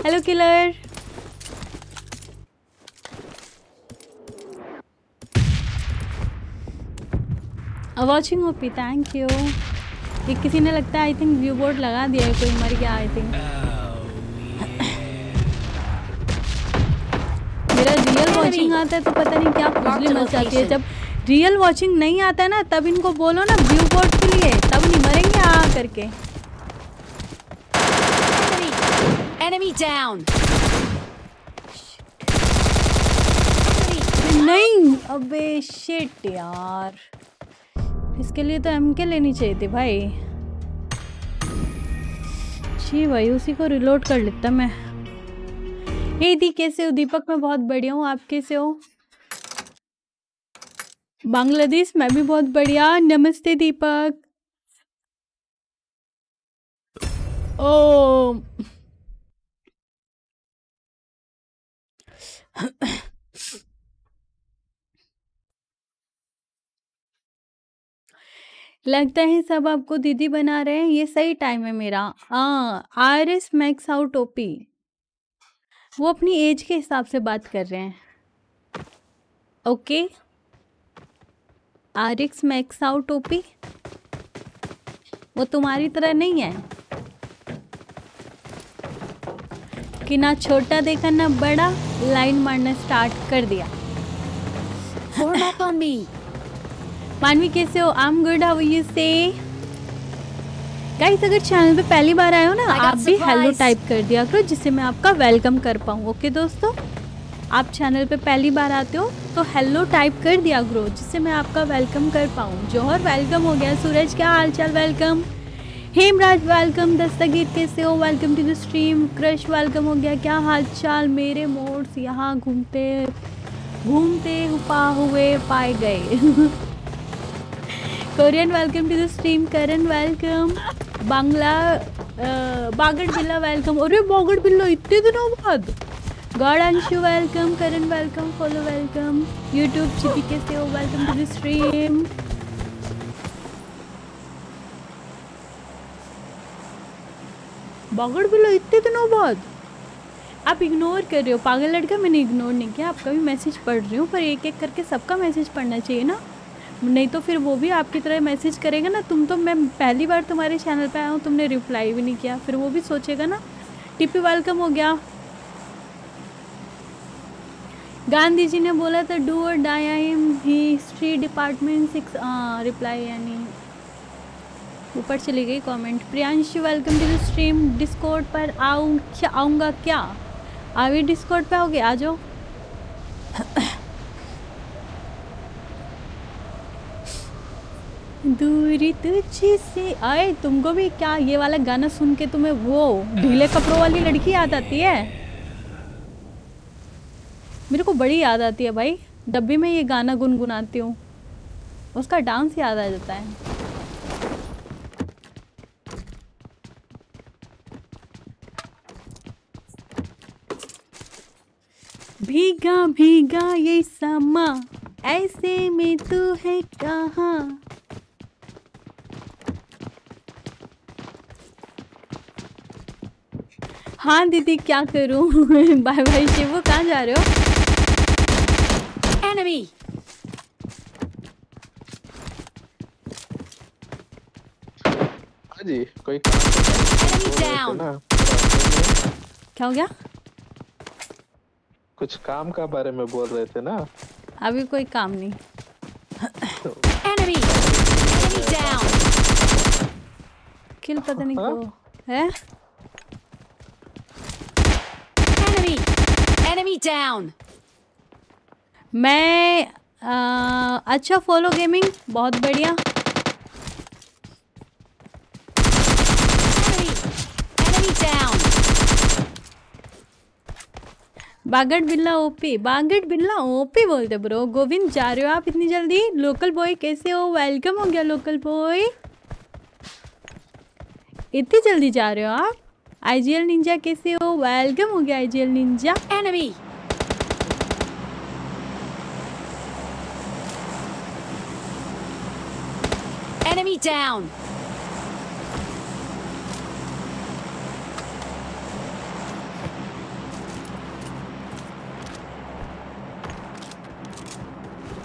S1: hello killer watching OP thank you किसी ने लगता है आई थिंक व्यू बोर्ड लगा दिया है कोई, मर गया आई थिंक मेरा रियल वॉचिंग आता है तो पता नहीं क्या खुजली मच जाती है। जब रियल वॉचिंग नहीं आता है ना तब इनको बोलो ना व्यू बोर्ड के लिए तब नहीं मरेंगे आ करके।
S2: Enemy! Down!
S1: नहीं अबे शिट यार। इसके लिए तो एम के लेनी चाहिए थी भाई। जी भाई उसी को रिलोड कर लेता मैं। हे दी कैसे हो? दीपक, मैं बहुत बढ़िया हूँ। आप कैसे हो? बांग्लादेश, मैं भी बहुत बढ़िया। नमस्ते, दीपक। ओ लगता है सब आपको दीदी बना रहे हैं। ये सही टाइम है मेरा। हाँ R S max out OP वो अपनी एज के हिसाब से बात कर रहे हैं। Okay R X max out OP वो तुम्हारी तरह नहीं है। कि ना छोटा देखा ना बड़ा लाइन मारना स्टार्ट कर दिया! मानवी कैसे हो? I am good how you say guys अगर चैनल पे पहली बार आए हो ना आप भी हेलो टाइप कर दिया करो जिससे मैं आपका वेलकम कर पाऊँ। ओके दोस्तों? आप चैनल पे पहली बार आते हो तो हेलो टाइप कर दिया करो जिससे मैं आपका वेलकम कर पाऊँ। जौहर वेलकम हो गया। सूरज क्या हाल चाल वेलकम हेमराज वेलकम दस्तगीर कैसे हो? Welcome to the stream crush welcome हो गया। क्या हाल चाल मेरे मोड्स यहाँ घूमते घूमते हुपा हुए पाए गए। *laughs* Korean welcome to the stream Karan welcome Bangla Bagad Billa welcome अरे बागड़ बिल्ला इतने दिनों बाद। God Anshu welcome Karan welcome follow welcome YouTube Chipi कैसे हो welcome to the stream Bagad Billa इतने दिनों बाद। आप इग्नोर कर रहे हो। पागल लड़का, मैंने इग्नोर नहीं किया। आपका भी मैसेज पढ़ रही हूँ, पर एक एक करके सबका मैसेज पढ़ना चाहिए ना। नहीं तो फिर वो भी आपकी तरह मैसेज करेगा ना, तुम तो मैं पहली बार तुम्हारे चैनल पे आया हूँ, तुमने रिप्लाई भी नहीं किया। फिर वो भी सोचेगा ना टिपी वेलकम हो गया। गांधी जी ने बोला था डू और die M history department six reply यानी ऊपर चली गई comment Priyanshu welcome to the stream Discord पर आऊँ, क्या, आऊँगा क्या? अभी डिस्कॉर्ड पे आओगे? आ जाओ। दूरी तुझसे आए, तुमको भी क्या ये वाला गाना सुन के तुम्हें वो ढीले कपड़ों वाली लड़की याद आती है? मेरे को बड़ी याद आती है भाई, जब भी मैं ये गाना गुनगुनाती हूँ, उसका डांस याद आ जाता है। भीगा भीगा ये समा, ऐसे में तू है कहाँ? हाँ दीदी क्या करूँ *laughs* बाय बाय शिवू कहाँ जा रहे हो
S2: Enemy!
S4: हाँ जी कोई
S1: क्या हो गया
S4: कुछ काम का बारे में बोल रहे थे ना
S1: अभी कोई काम नहीं
S2: Enemy! Enemy down!
S1: किल पता नहीं
S4: हाँ?
S1: को है
S2: Enemy! Enemy down!
S1: मैं आ, अच्छा फॉलो गेमिंग बहुत बढ़िया
S2: Enemy! Enemy down!
S1: Bagad Billa OP Bagad Billa OP बोलते ब्रो गोविंद जा रहे हो आप इतनी जल्दी लोकल बॉय कैसे हो वेलकम हो गया लोकल बॉय इतनी जल्दी जा रहे हो आप आईजीएल निंजा कैसे हो वेलकम हो गया IGL ninja
S2: Enemy! Enemy down!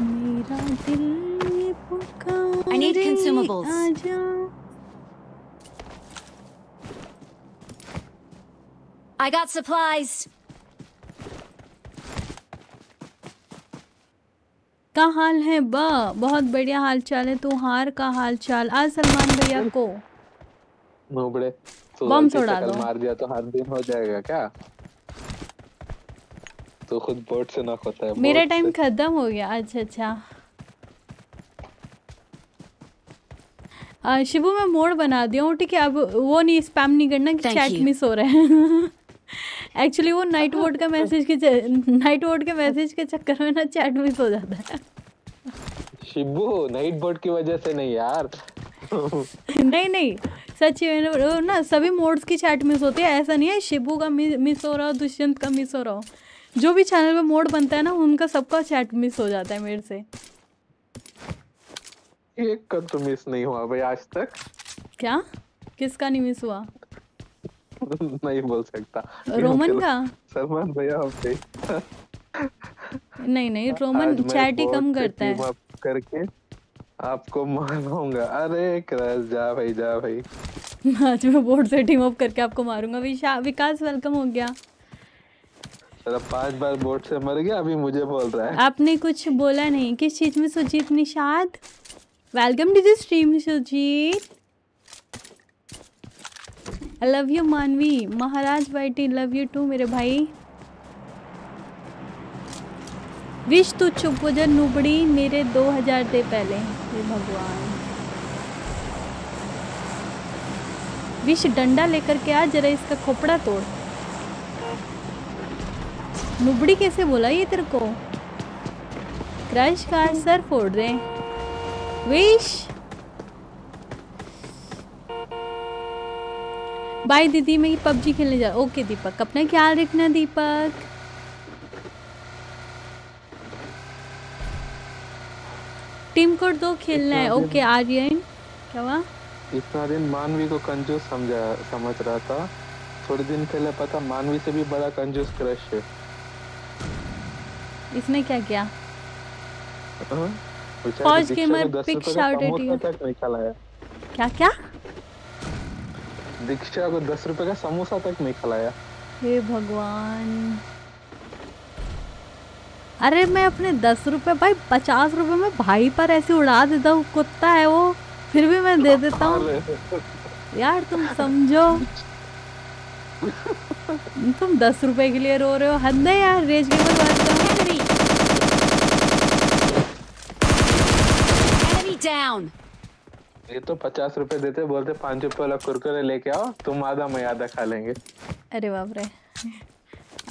S1: मेरा दिल ये पुकारे
S2: I need consumables. I got supplies!
S1: का हाल है? बा बहुत बढ़िया हाल चाल है तुहार का हाल चाल आज सलमान भैया को।
S4: नोबड़े तो
S1: बम छोड़ा दो।
S4: मार दिया तो हर दिन हो जाएगा क्या? तो खुद बोर्ड से नॉक होता है
S1: मेरा टाइम खत्म हो गया। अच्छा अच्छा। आ, शिबू मैं मोड बना दिया हूँ ठीक है? अब वो नहीं स्पैम नहीं करना कि चैट मिस हो रहा है। *laughs* एक्चुअली वो नाइट वोट का *laughs* मैसेज के नाइट वोट के मैसेज के चक्कर में ना चैट मिस हो जाता है।
S4: शिबू नाइट बोर्ड की वजह से नहीं यार।
S1: नहीं नहीं सच में ना सभी मोड्स की चैट मिस होती है ऐसा नहीं है शिबू का मिस हो रहा हो दुष्यंत का मिस हो रहा हो। जो भी चैनल पे मोड बनता है ना उनका सबका चैट मिस हो जाता है मेरे से।
S4: एक का तो मिस नहीं हुआ भाई आज तक।
S1: क्या? किसका नहीं मिस हुआ? *laughs*
S4: नहीं बोल सकता।
S1: रोमन का?
S4: सलमान भैया हमसे
S1: नहीं नहीं रोमन चैट ही कम करता है।
S4: करके आपको मारूँगा। अरे क्रश जा भाई जा भाई। *laughs*
S1: आज मैं बोर्ड से टीम अप करके आपको मारूँगा। विशा विकास वेलकम हो गया।
S4: चलो पाँच बार बोर्ड से मर गया अभी मुझे बोल रहा है।
S1: आपने कुछ बोला नहीं। किस चीज़ में Sujit Nishad? Welcome to the stream Sujit. I love you Manvi Maharaj YT love you too मेरे भाई विश तू चुप हो नुबड़ी मेरे दो हज़ार दे पहले हे भगवान विश डंडा लेकर के आ जरा इसका खोपड़ा तोड़ नुबड़ी कैसे बोला ये तेरे को क्रश का सर फोड़ दे विश बाय दीदी मैं पबजी खेलने जा ओके दीपक अपना ख्याल रखना दीपक। टीम कोड दो खेलना है ओके आर्यन क्या हुआ?
S4: इतना दिन मानवी को कंजूस समझा समझ रहा था। थोड़े दिन पहले पता मानवी से भी बड़ा कंजूस क्रश है।
S1: इसने क्या किया?
S4: हाँ? बेचारी
S1: Pause
S4: दीक्षा
S1: gamer,
S4: को 10
S1: big
S4: दीक्षा को दस रुपए का समोसा तक नहीं खिलाया
S1: हे भगवान अरे मैं अपने दस रुपए भाई पचास रुपए में भाई पर ऐसे उड़ा देता हूँ कुत्ता है वो फिर भी मैं दे देता हूँ यार तुम समझो तुम दस रुपए के लिए रो रहे हो हद है यार रेज गेमर बात करो!
S2: Enemy down!
S4: ये तो पचास रुपए देते बोलते पाँच रुपए वाला कुरकुरे लेके आओ तुम आधा मैं आधा खा लेंगे।
S1: अरे बाप रे।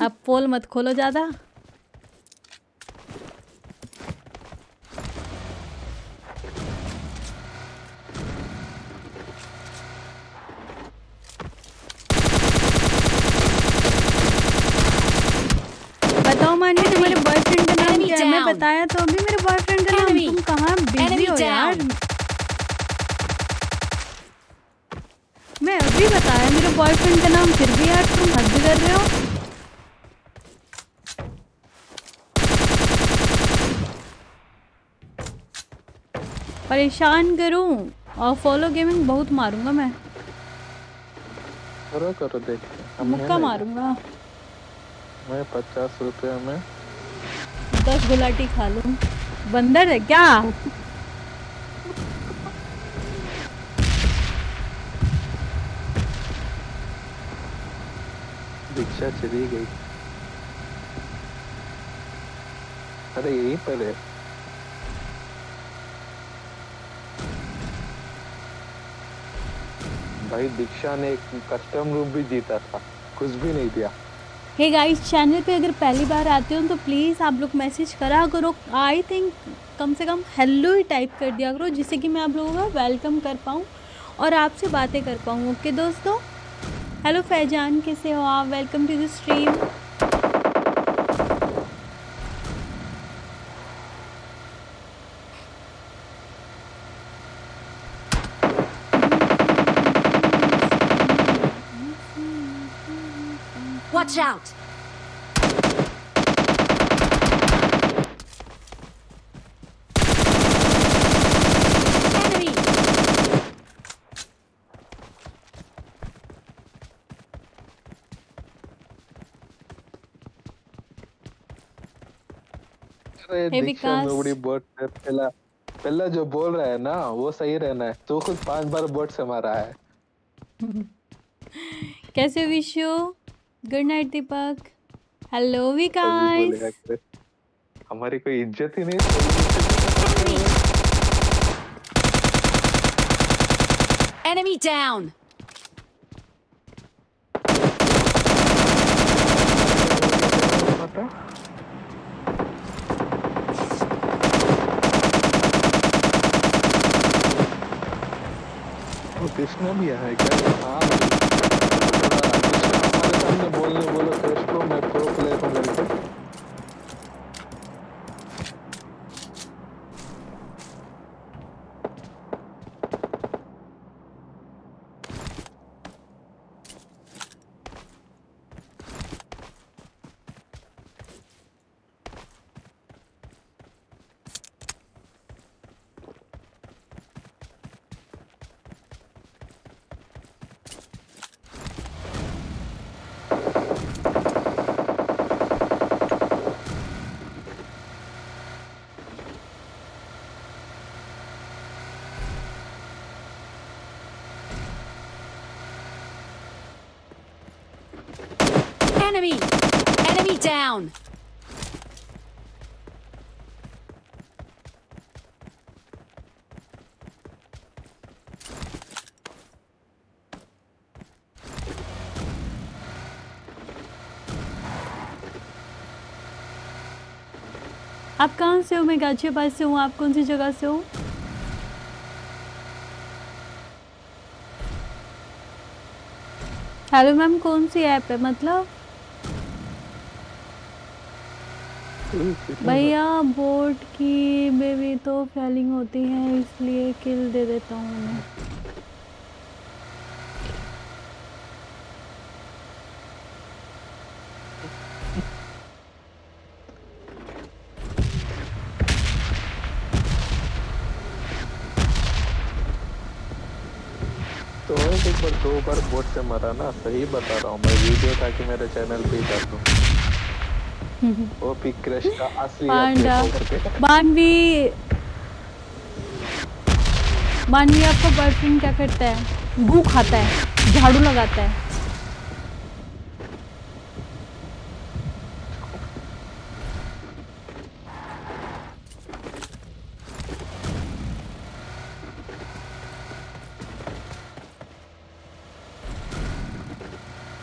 S1: आप पोल मत खोलो ज़्यादा। बताओ मानिए तुम्हारे बॉयफ्रेंड का नाम क्या है? मैं बताया तो अभी मेरे बॉयफ्रेंड का नाम। तुम कहाँ बिज़ी हो यार? मैं अभी बताया मेरे बॉयफ्रेंड का नाम फिर भी यार तुम हद कर रहे हो। परेशान करूँ और फॉलो गेमिंग बहुत मारूँगा मैं।
S4: करो करो हैं
S1: मुक्का मारूँगा।
S4: मैं पचास रुपए में
S1: दस गुलाटी खा लूँ। बंदर है क्या?
S4: दीक्षा चली गई। अरे यहीं पर है। भाई दीक्षा ने एक कस्टम रूम भी जीता था। कुछ भी नहीं दिया।
S1: हे गाइस चैनल पे अगर पहली बार आते हो तो प्लीज़ आप लोग मैसेज करा करो। आई थिंक कम से कम हेलो ही टाइप कर दिया करो, जिससे कि मैं आप लोगों का वेलकम कर पाऊँ और आपसे बातें कर पाऊँ। ओके दोस्तों? हेलो फैजान कैसे हो आप welcome to the stream
S2: Watch out! Enemy!
S4: Diksha nobody पे पहला पहला जो बोल रहा है ना वो सही रहना है। तो खुद पाँच बार बोट से मारा है। *laughs*
S1: कैसे Vishu good
S4: night
S1: Deepak
S4: hello Vikas हमारी कोई इज़्ज़त ही नहीं
S2: Enemy down!
S4: पता वो कृष्णा भी है क्या? हाँ। सामने बोलने बोलो कृष्णो मैं प्रो प्लेयर हूँ करके
S2: Enemy! Enemy down!
S1: आप कहाँ से हो? मैं गाजियाबाद से हूँ। आप कौन सी जगह से हो? हेलो मैम, कौन सी ऐप है? मतलब? भैया बोर्ड की बेबी तो फैलिंग होती है, इसलिए किल दे देता हूँ मैं
S4: तो एक बार बोट से मरा ना सही बता रहा हूँ मैं। वीडियो था कि मेरे चैनल पे कर दूँ वो पिक क्रश का असली
S1: पांडा। बानवी। मानिए आपका बॉयफ्रेंड क्या करता है? भूख खाता है झाड़ू लगाता है।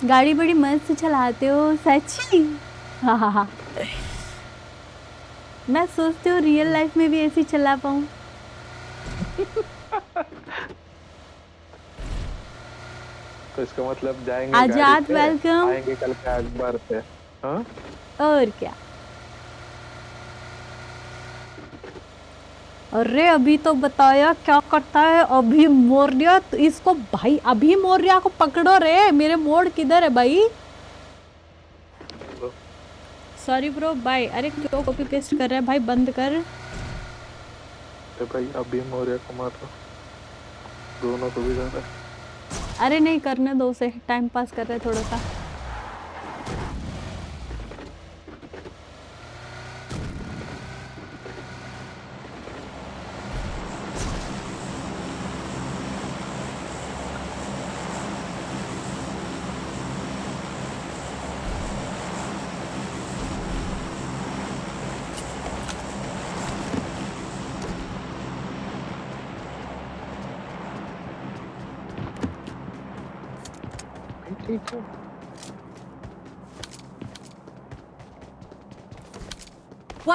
S1: गाड़ी बड़ी मस्त चलाते हो सच्ची हाँ हाँ हाँ। मैं सोचती हूँ रियल लाइफ में भी ऐसी चला पाऊँ।
S4: तो इसका मतलब जाएँगे
S1: आज़ाद, वेलकम
S4: आएँगे कल के अखबार पे। हाँ?
S1: और क्या? अरे अभी तो बताया क्या करता है? अभी मौर्य तो इसको भाई अभी मौर्य को पकड़ो रे मेरे मोड़ किधर है भाई? सॉरी ब्रो बाय अरे क्यों कॉपी पेस्ट कर रहा है भाई? बंद कर।
S4: तो भाई अभी मौर्य को मार। दो दोनों को भी जा रहा है।
S1: अरे नहीं करने दो से टाइम पास कर रहे थोड़ा सा।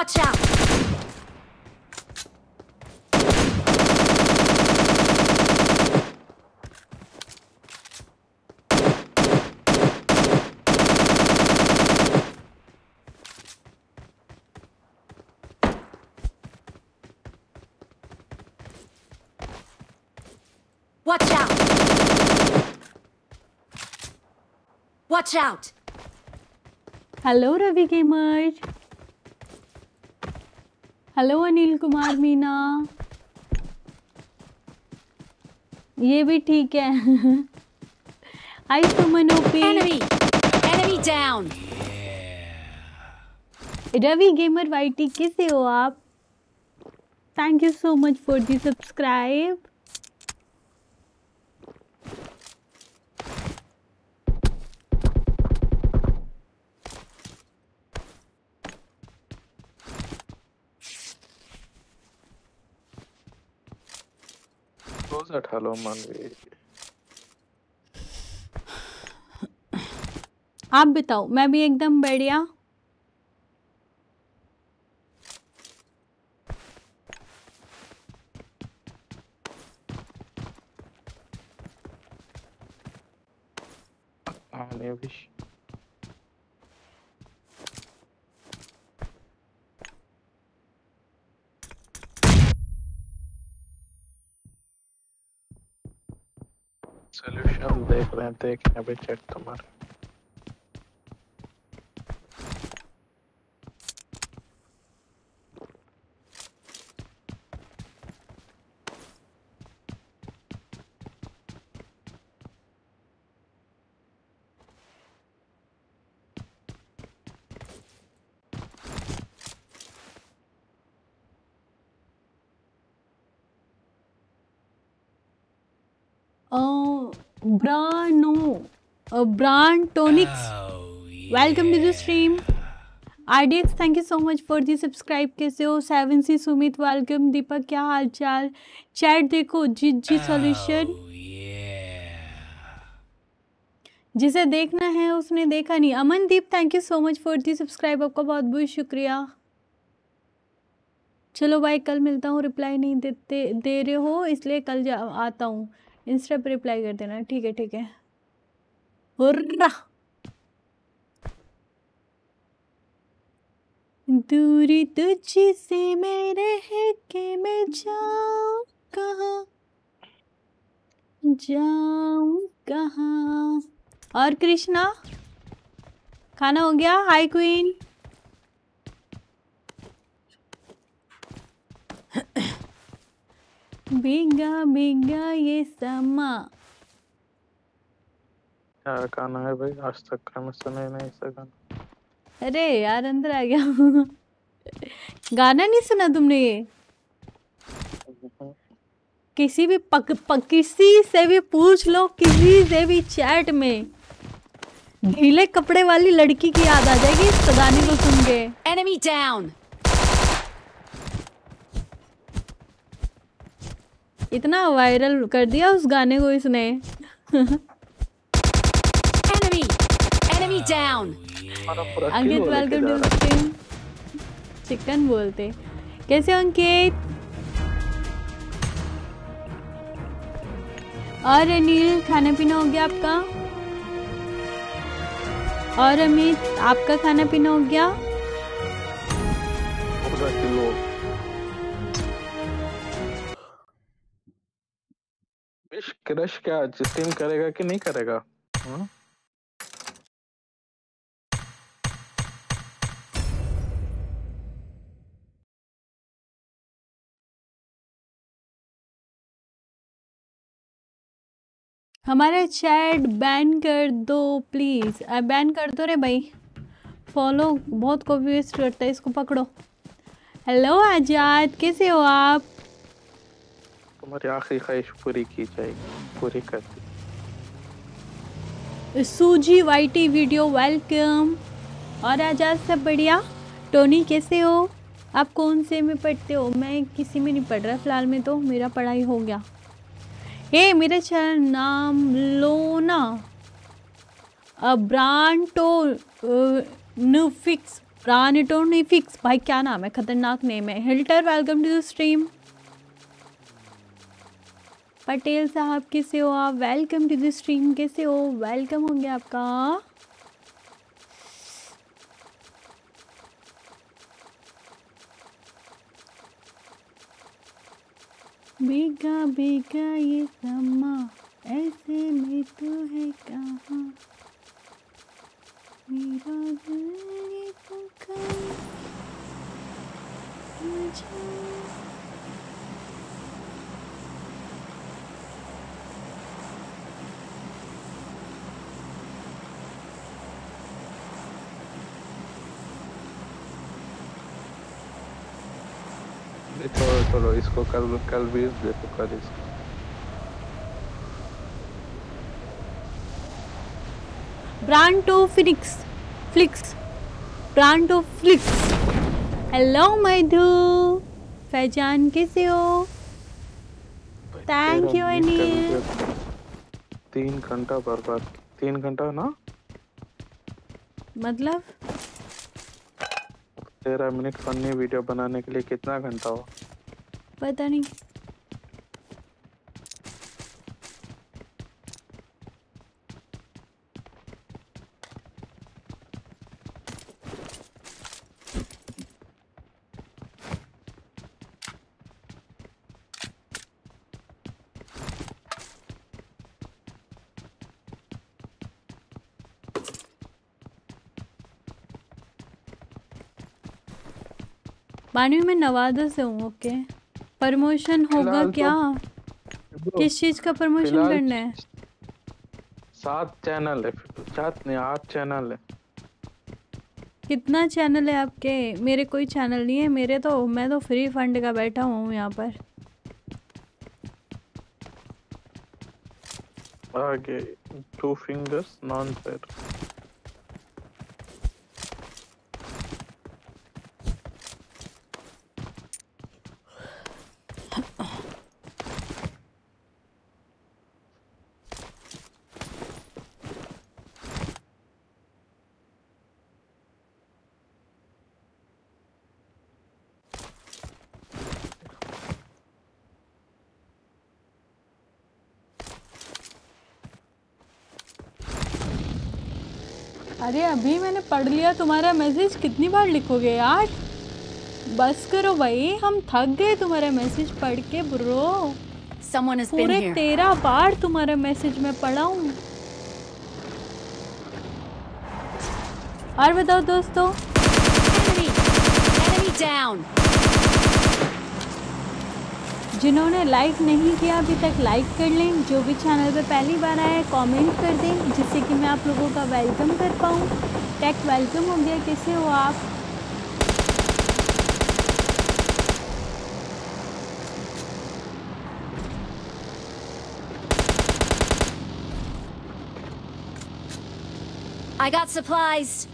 S2: Watch out! Watch out! Watch out!
S1: Hello, Ravi Gamers! Hello Anil Kumar Meena. ये भी ठीक है। I
S2: Suman OP down!
S1: Ravi gamer YT कैसे हो आप? Thank you so much for the
S4: subscribe उठा मानवी
S1: आप बताओ मैं भी एकदम बढ़िया
S4: आने भी सोल्यूशन देख रहे हैं देख रहे हैं चेक तुम्हारा
S3: tonics
S1: welcome to the stream RDX thank you so much for the subscribe कैसे हो. Seven C Sumit welcome Deepak क्या हाल चाल चैट देखो जी जी सॉल्यूशन जिसे देखना है उसने देखा नहीं. Amandeep thank you so much for the subscribe आपका बहुत बहुत शुक्रिया. चलो भाई कल मिलता हूँ. रिप्लाई नहीं देते दे रहे हो इसलिए कल जा आता हूँ. इंस्टा पर रिप्लाई कर देना. ठीक है ठीक है. हुर्रा दूरी तुझसे मैं रह के मैं जाऊँ कहाँ जाऊँ कहाँ और कृष्णा खाना हो गया हाय क्वीन भीगा भीगा ये समा
S4: क्या गाना है भाई? आज तक का मैं सुने नहीं इसका गाना।
S1: अरे यार अंदर आ गया। गाना नहीं सुना तुमने ये? किसी भी पक, पक किसी से भी पूछ लो किसी से भी चैट में। ढीले कपड़े वाली लड़की की याद आ जाएगी इस गाने को सुन के।
S2: Enemy down.
S1: इतना वायरल कर दिया उस गाने को इसने. *laughs*
S2: Enemy down.
S1: Ankit
S4: welcome to
S1: stream chicken बोलते। कैसे अंकित? और अनिल खाना पीना हो गया आपका? और अमित आपका खाना पीना हो गया?
S4: क्रश क्या स्ट्रीम करेगा कि नहीं करेगा? हाँ?
S1: हमारा चैट बैन कर दो प्लीज़ बैन कर दो रे भाई. फॉलो बहुत कॉपी वेस्ट करता है इसको पकड़ो. हेलो आज़ाद. कैसे हो आप?
S4: तुम्हारी आखिरी ख्वाहिश पूरी की जाएगी पूरी कर दी।
S1: सूजी वाईटी वीडियो वेलकम और आज़ाद सब बढ़िया? टोनी कैसे हो? आप कौन से में पढ़ते हो? मैं किसी में नहीं पढ़ रहा फ़िलहाल में तो मेरा पढ़ाई हो गया। हे मेरे चैनल नाम लो ना। ब्रांटो नुफिक्स भाई, क्या नाम है? खतरनाक नेम है। Hitler welcome to the stream Patel साहब, कैसे हो आप? वेलकम टू द स्ट्रीम कैसे हो? वेलकम होंगे आपका। बेगा बेगा ये समा ऐसे में तो है कहाँ? मेरा दिल ये पुकार मुझे
S4: छोड़ो छोड़ो इसको कल कल भी देखो कल इसको
S1: Branto Phoenix Flix Branto Flix hello Madhu Faizan कैसे हो? थैंक यू अनिल
S4: तीन घंटा बर्बाद तीन घंटा ना?
S1: मतलब?
S4: तेरह मिनट फनी वीडियो बनाने के लिए कितना घंटा हो?
S1: पता नहीं। मानवी मैं नवादा से हूँ ओके प्रमोशन होगा
S4: तो-
S1: क्या? किस चीज़ का प्रमोशन करना है?
S4: सात चैनल है सात नहीं आठ चैनल है।
S1: कितना चैनल है आपके? मेरे कोई चैनल नहीं है मेरे तो मैं तो फ्री फंड का बैठा हूँ यहाँ पर।
S4: आगे टू फिंगर्स नॉन फेयर
S1: अरे अभी मैंने पढ़ लिया तुम्हारा मैसेज कितनी बार लिखोगे यार बस करो भाई हम थक गए तुम्हारा मैसेज पढ़ के ब्रो पूरे. तेरह बार तुम्हारा मैसेज में पढ़ा हूँ और बताओ दोस्तों
S2: Enemy. Enemy down.
S1: जिन्होंने लाइक नहीं किया अभी तक लाइक कर लें। जो भी चैनल पर पहली बार आया है कॉमेंट कर दें, जिससे कि मैं आप लोगों का वेलकम कर पाऊँ। टेक वेलकम हो गया, कैसे हो आप?
S2: I got supplies.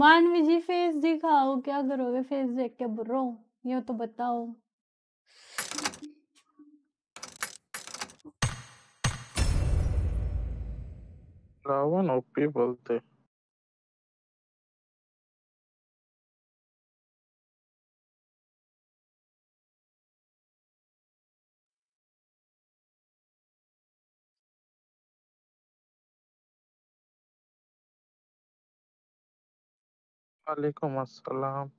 S1: Manvi ji, face दिखाओ, क्या करोगे? फेस देख के बुरो ये तो बताओ।
S4: रावण ओपी बोलते। वालेकुम अस्सलाम।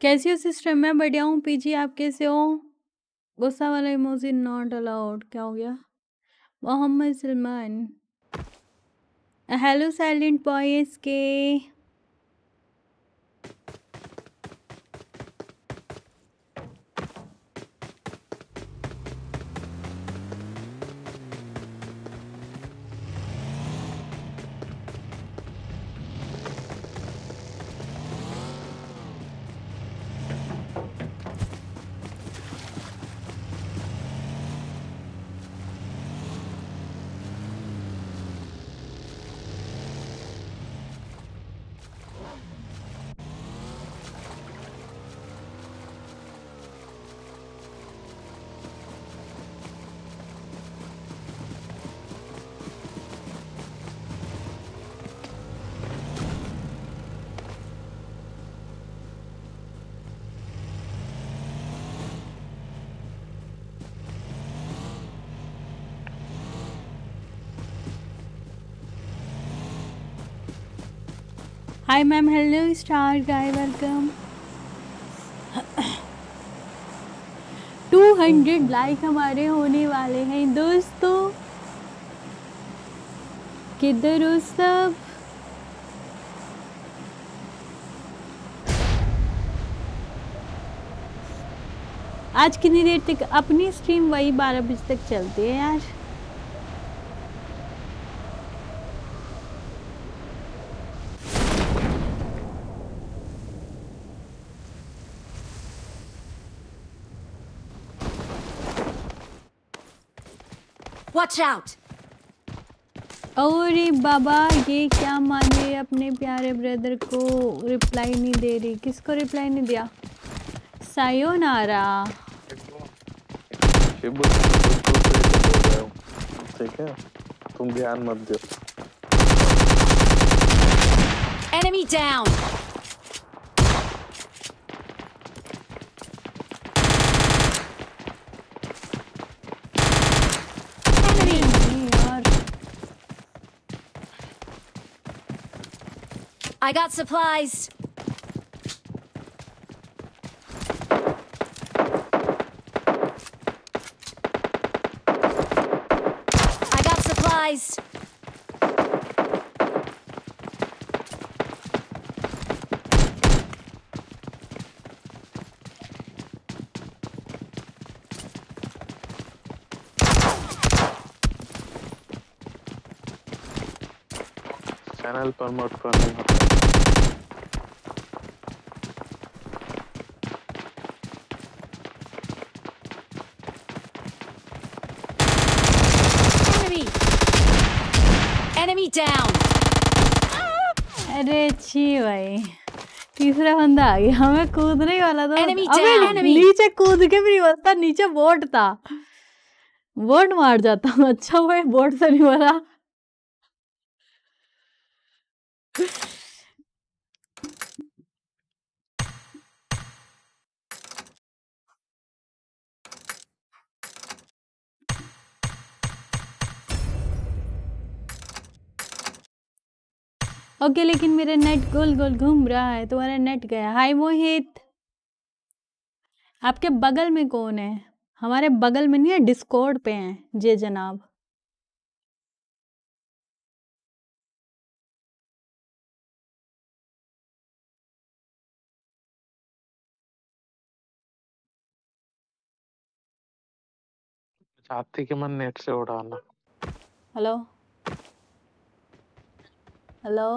S1: कैसी हो सिस्टर? मैं बढ़िया हूँ। पीजी, आप कैसे हो? गुस्सा वाला इमोजी नॉट अलाउड। क्या हो गया? Mohammad Salman. Hello silent boys के। Hi ma'am hello star guy welcome to hundred like हमारे होने वाले हैं। दोस्तों, किधर हो सब? आज कितनी देर तक अपनी स्ट्रीम वही बारह बजे तक चलती है यार?
S2: Watch out!
S1: अरे बाबा ये क्या माने अपने प्यारे ब्रदर को रिप्लाई नहीं दे रही किसको रिप्लाई नहीं दिया सायोनारा
S4: हो ठीक है तुम ध्यान मत दो
S2: Enemy down! I got supplies. I got supplies.
S4: channel promote
S2: for me. Down!
S1: अरे छी भाई तीसरा बंदा आ गया। हमें कूदने ही वाला था। अबे नीचे कूद के भी नहीं बचता नीचे बोट था। बोट मार जाता हूँ। अच्छा हुआ बोट से नहीं मरा। ओके लेकिन मेरा नेट गोल गोल घूम रहा है तुम्हारा नेट गया। हाय मोहित। आपके बगल में कौन है? हमारे बगल में नहीं है डिस्कॉर्ड पे हैं जे जनाब।
S4: चाहती कि मैं नेट से उड़ाना।
S1: हेलो? हेलो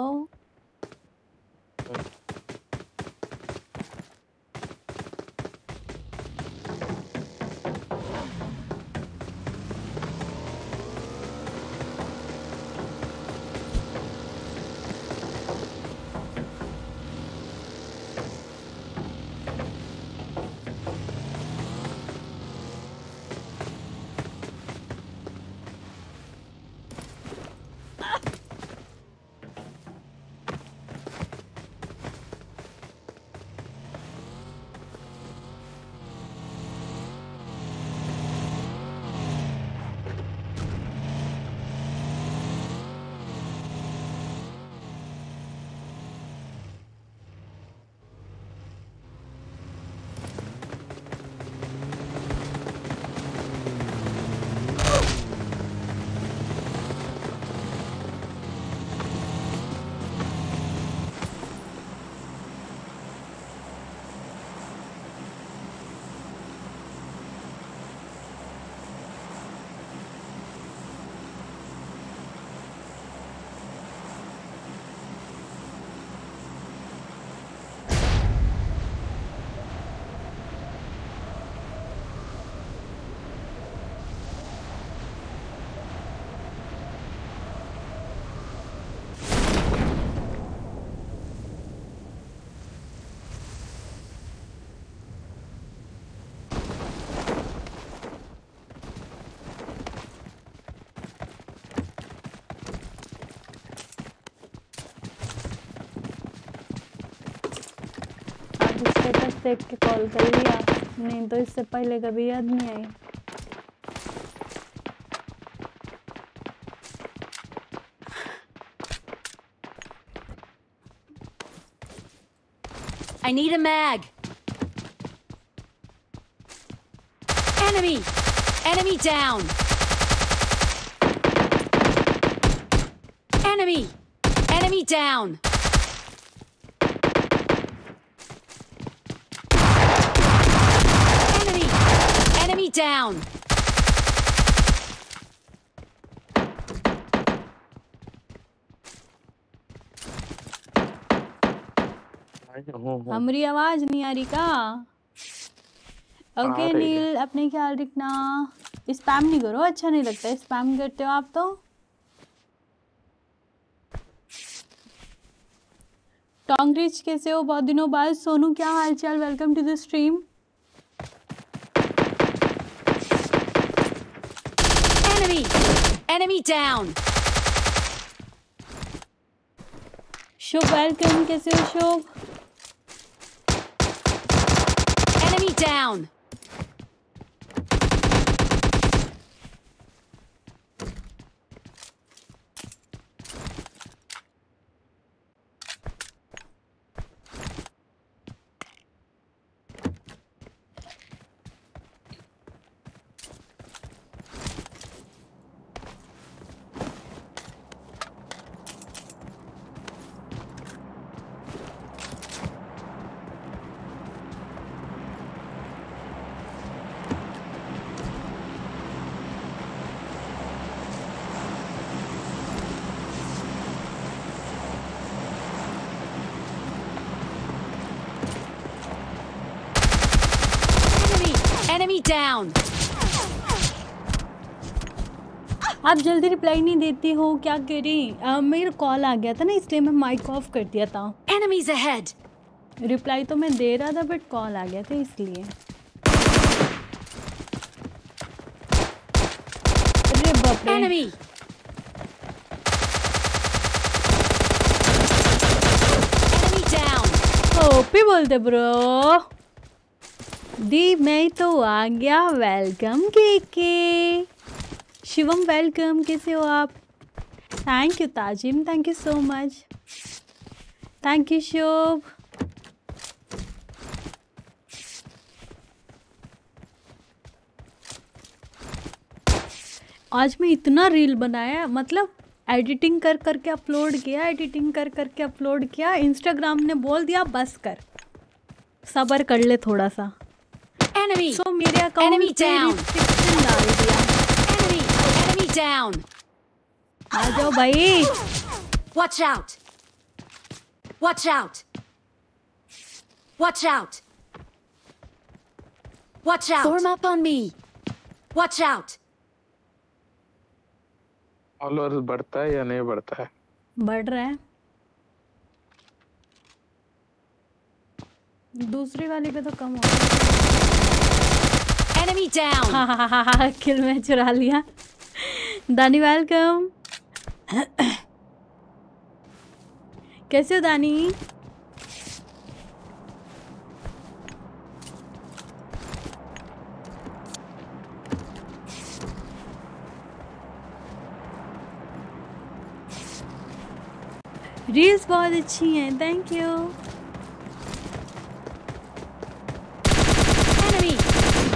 S1: देख के कॉल कर लिया नहीं तो इससे पहले कभी याद नहीं आई
S2: I need a mag. Enemy! Enemy down! Enemy! Enemy down! Down!
S4: हूँ हूँ
S1: हमारी आवाज़ नहीं आ रही का? ओके नील अपने ख्याल रखना। स्पैम नहीं करो अच्छा नहीं लगता। स्पैम करते हो आप तो? टोंगरिच कैसे हो? बहुत दिनों बाद। सोनू क्या हाल चाल welcome to the stream
S2: Enemy! Enemy down!
S1: Shubh welcome कैसे हो Shubh
S2: Enemy down! Enemy! Enemy down!
S1: आप जल्दी रिप्लाई नहीं देती हो क्या करें? मेरा कॉल आ गया था ना इसलिए मैं माइक ऑफ़ कर दिया था
S2: Enemies ahead!
S1: रिप्लाई तो मैं दे रहा था बट कॉल आ गया था इसलिए। अरे बाप रे! ओपी बोलते ब्रो दी मैं तो आ गया। वेलकम के के शिवम वेलकम कैसे हो आप? Thank you Tajim. Thank you so much thank you Shubh. आज मैं इतना रील बनाया मतलब एडिटिंग कर करके अपलोड किया एडिटिंग कर करके अपलोड किया इंस्टाग्राम ने बोल दिया बस कर। सबर कर ले थोड़ा सा! सो मेरे अकाउंट. डाल दिया।
S2: Down!
S1: आ जाओ भाई
S2: Watch out! Watch out! Watch out! Watch out! Form up on me! Watch out!
S4: Followers बढ़ता है या नहीं बढ़ता है
S1: बढ़ रहा है दूसरी वाली पे तो कम हो गया
S2: Enemy down!
S1: हाँ हाँ हाँ हाँ किल में चुरा लिया दानी वेलकम कैसे हो दानी रील्स बहुत अच्छी हैं thank you
S2: Enemy!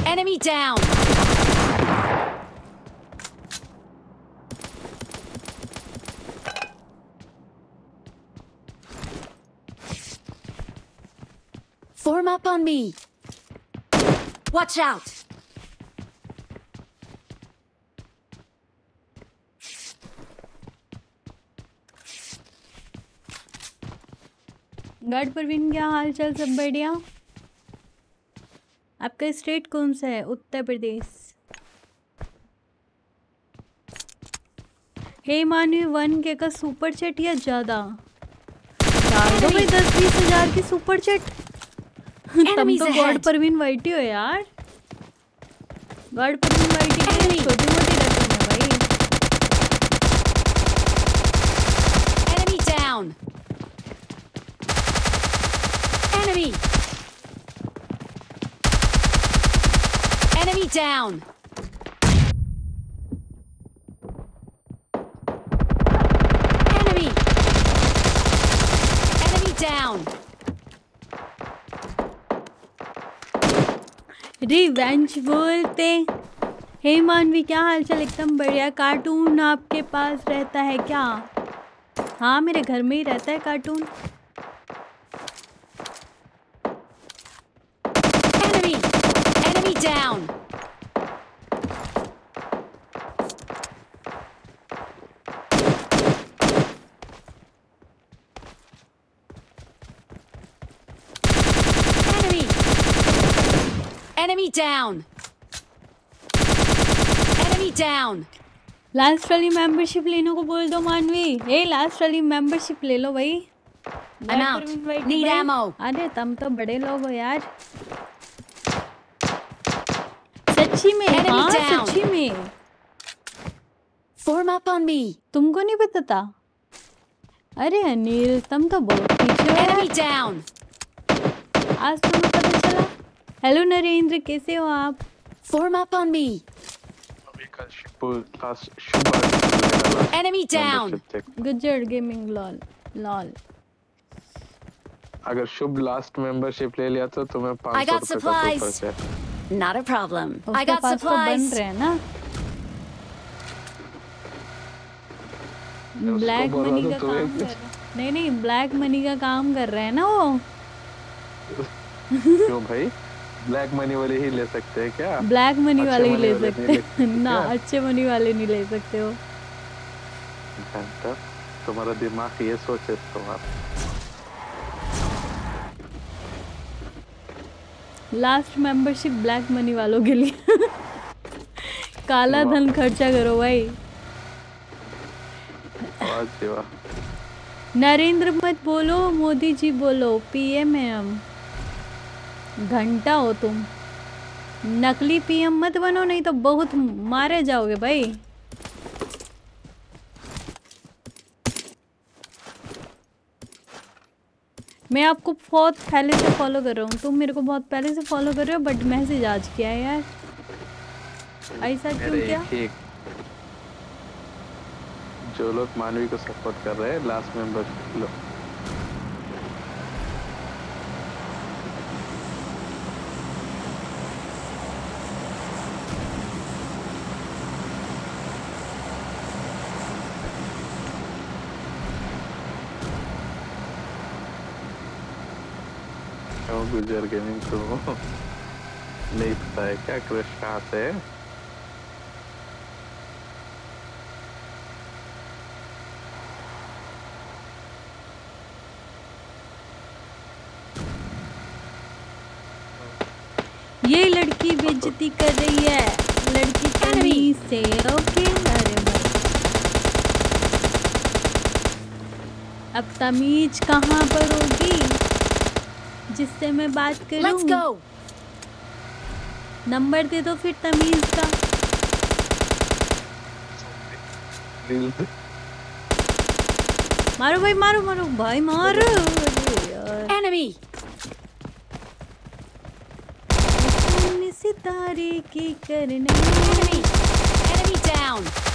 S2: Enemy down! Form up on me! Watch out!
S1: गढ़ परवीन क्या हाल चाल सब बढ़िया? आपका स्टेट कौन सा है? उत्तर प्रदेश। हे मानवी वन के का सुपर चैट या ज़्यादा? डाल दो भाई दस बीस हज़ार की सुपर चैट तुम तो गॉड. परवीन वाइटी हो यार गॉड परवीन वाइटी की. छोटी मोटी रकम है भाई
S2: Enemy down! Enemy! Enemy down! Enemy! Enemy down!
S1: Revenge बोलते हे। मानवी, क्या हाल चाल एकदम बढ़िया। कार्टून आपके पास रहता है क्या? हाँ मेरे घर में ही रहता है cartoon
S2: Enemy! Enemy down! Enemy! Enemy down! Enemy down!
S1: Last वाली मेंबरशिप लेने को बोल दो मानवी हे लास्ट वाली मेंबरशिप ले लो भाई
S2: I'm out.
S1: अरे तुम तो बड़े लोग हो यार सच्ची में हाँ सच्ची में
S2: Form up on me!
S1: तुमको नहीं पता था अरे अनिल तुम तो बहुत पीछे हो यार। आज चला हेलो नरेंद्र कैसे हो आप?
S4: Shubh Aditya
S2: Enemy down!
S4: membership check।
S1: Gujjar gaming lol lol
S4: अगर शुभ लास्ट मेंबरशिप ले लिया तो तुम्हें
S2: I
S4: पाँच सौ
S2: got
S4: रुपए का
S2: a problem. I
S1: उसके
S2: got
S1: पास तो बन रहे हैं ना? ब्लैक मनी का काम कर रहे नहीं नहीं ब्लैक मनी का काम कर रहे हैं ना वो। *laughs*
S4: क्यों भाई? ब्लैक मनी वाले ही ले सकते हैं क्या?
S1: ब्लैक मनी वाले ही ले सकते हैं। *laughs* ना अच्छे मनी वाले नहीं ले सकते हो।
S4: घंटा तुम्हारा दिमाग ये सोचे तुम्हारा
S1: लास्ट मेंबरशिप ब्लैक मनी वालों के लिए। *laughs* काला धन खर्चा करो भाई। नरेंद्र मत बोलो मोदी जी बोलो पीएम है हम। घंटा हो तुम। नकली पीएम मत बनो नहीं तो बहुत मारे जाओगे भाई। मैं आपको बहुत पहले से फॉलो कर रहा हूँ। तुम मेरे को बहुत पहले से फॉलो कर रहे हो बट मैसेज आज किया है यार। ऐसा क्यों क्या?
S4: जो लोग मानवी को सपोर्ट कर रहे हैं लास्ट मेंबर लो क्यों गुजर गेमिंग तो नहीं पता है क्या क्रश कहाँ से है।
S1: ये लड़की बेइज्जती कर रही है। लड़की तमीज से ओके अरे अब तमीज कहाँ पर होगी? जिससे मैं बात
S2: Let's
S1: करूँ
S2: go.
S1: नंबर दे दो फिर तमीज का मारो भाई मारो मारो भाई मारो. तुम सितारे की करने
S2: Enemy. Enemy down.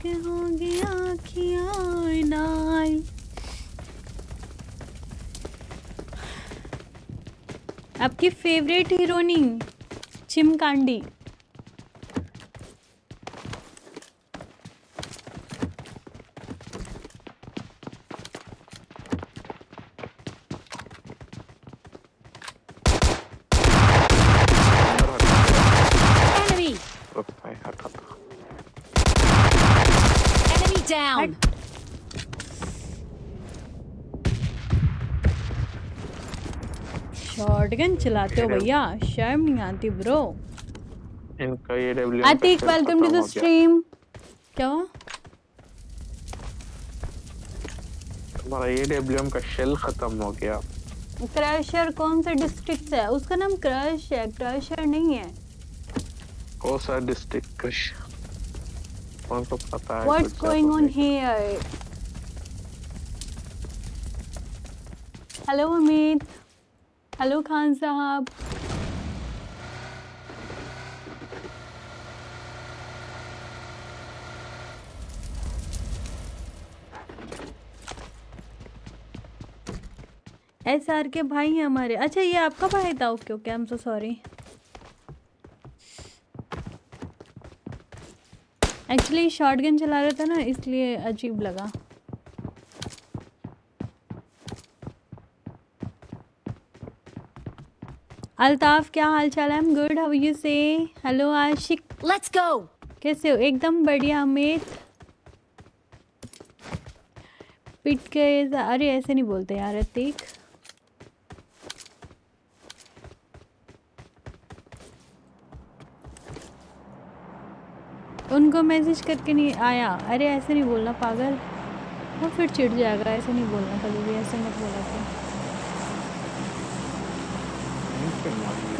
S1: इश्क हो गया आँखियाँ आपकी फेवरेट हीरोनी चिमकांडी
S2: Enemy.
S4: भाई हटा दो
S2: Enemy down.
S1: शॉटगन चलाते हो भैया शर्म नहीं आती ब्रो
S4: इनका ये W
S1: Atik welcome to the stream क्या हुआ?
S4: हमारा ये डब्ल्यू का शेल खत्म हो गया।
S1: क्रशर कौन से डिस्ट्रिक्ट से है? उसका नाम क्रश है। क्रशर नहीं है।
S4: कौन सा डिस्ट्रिक्ट क्रश कौन को पता है?
S1: What's going
S4: on
S1: here hello Amit hello Khan साहब। एस आर के भाई हैं हमारे। अच्छा ये आपका भाई था? Okay okay I am so sorry actually shotgun चला रहा था ना, इसलिए अजीब लगा। अल्ताफ क्या हाल चाल है am good how you say hello Ashiq.
S2: Let's go.
S1: कैसे हो? एकदम बढ़िया अमित। पिट के अरे ऐसे नहीं बोलते यार अतीक उनको मैसेज करके नहीं आया। अरे ऐसे नहीं बोलना पागल। वो फिर चिढ़ जाएगा ऐसे नहीं बोलना कभी भी ऐसे मत बोला कर।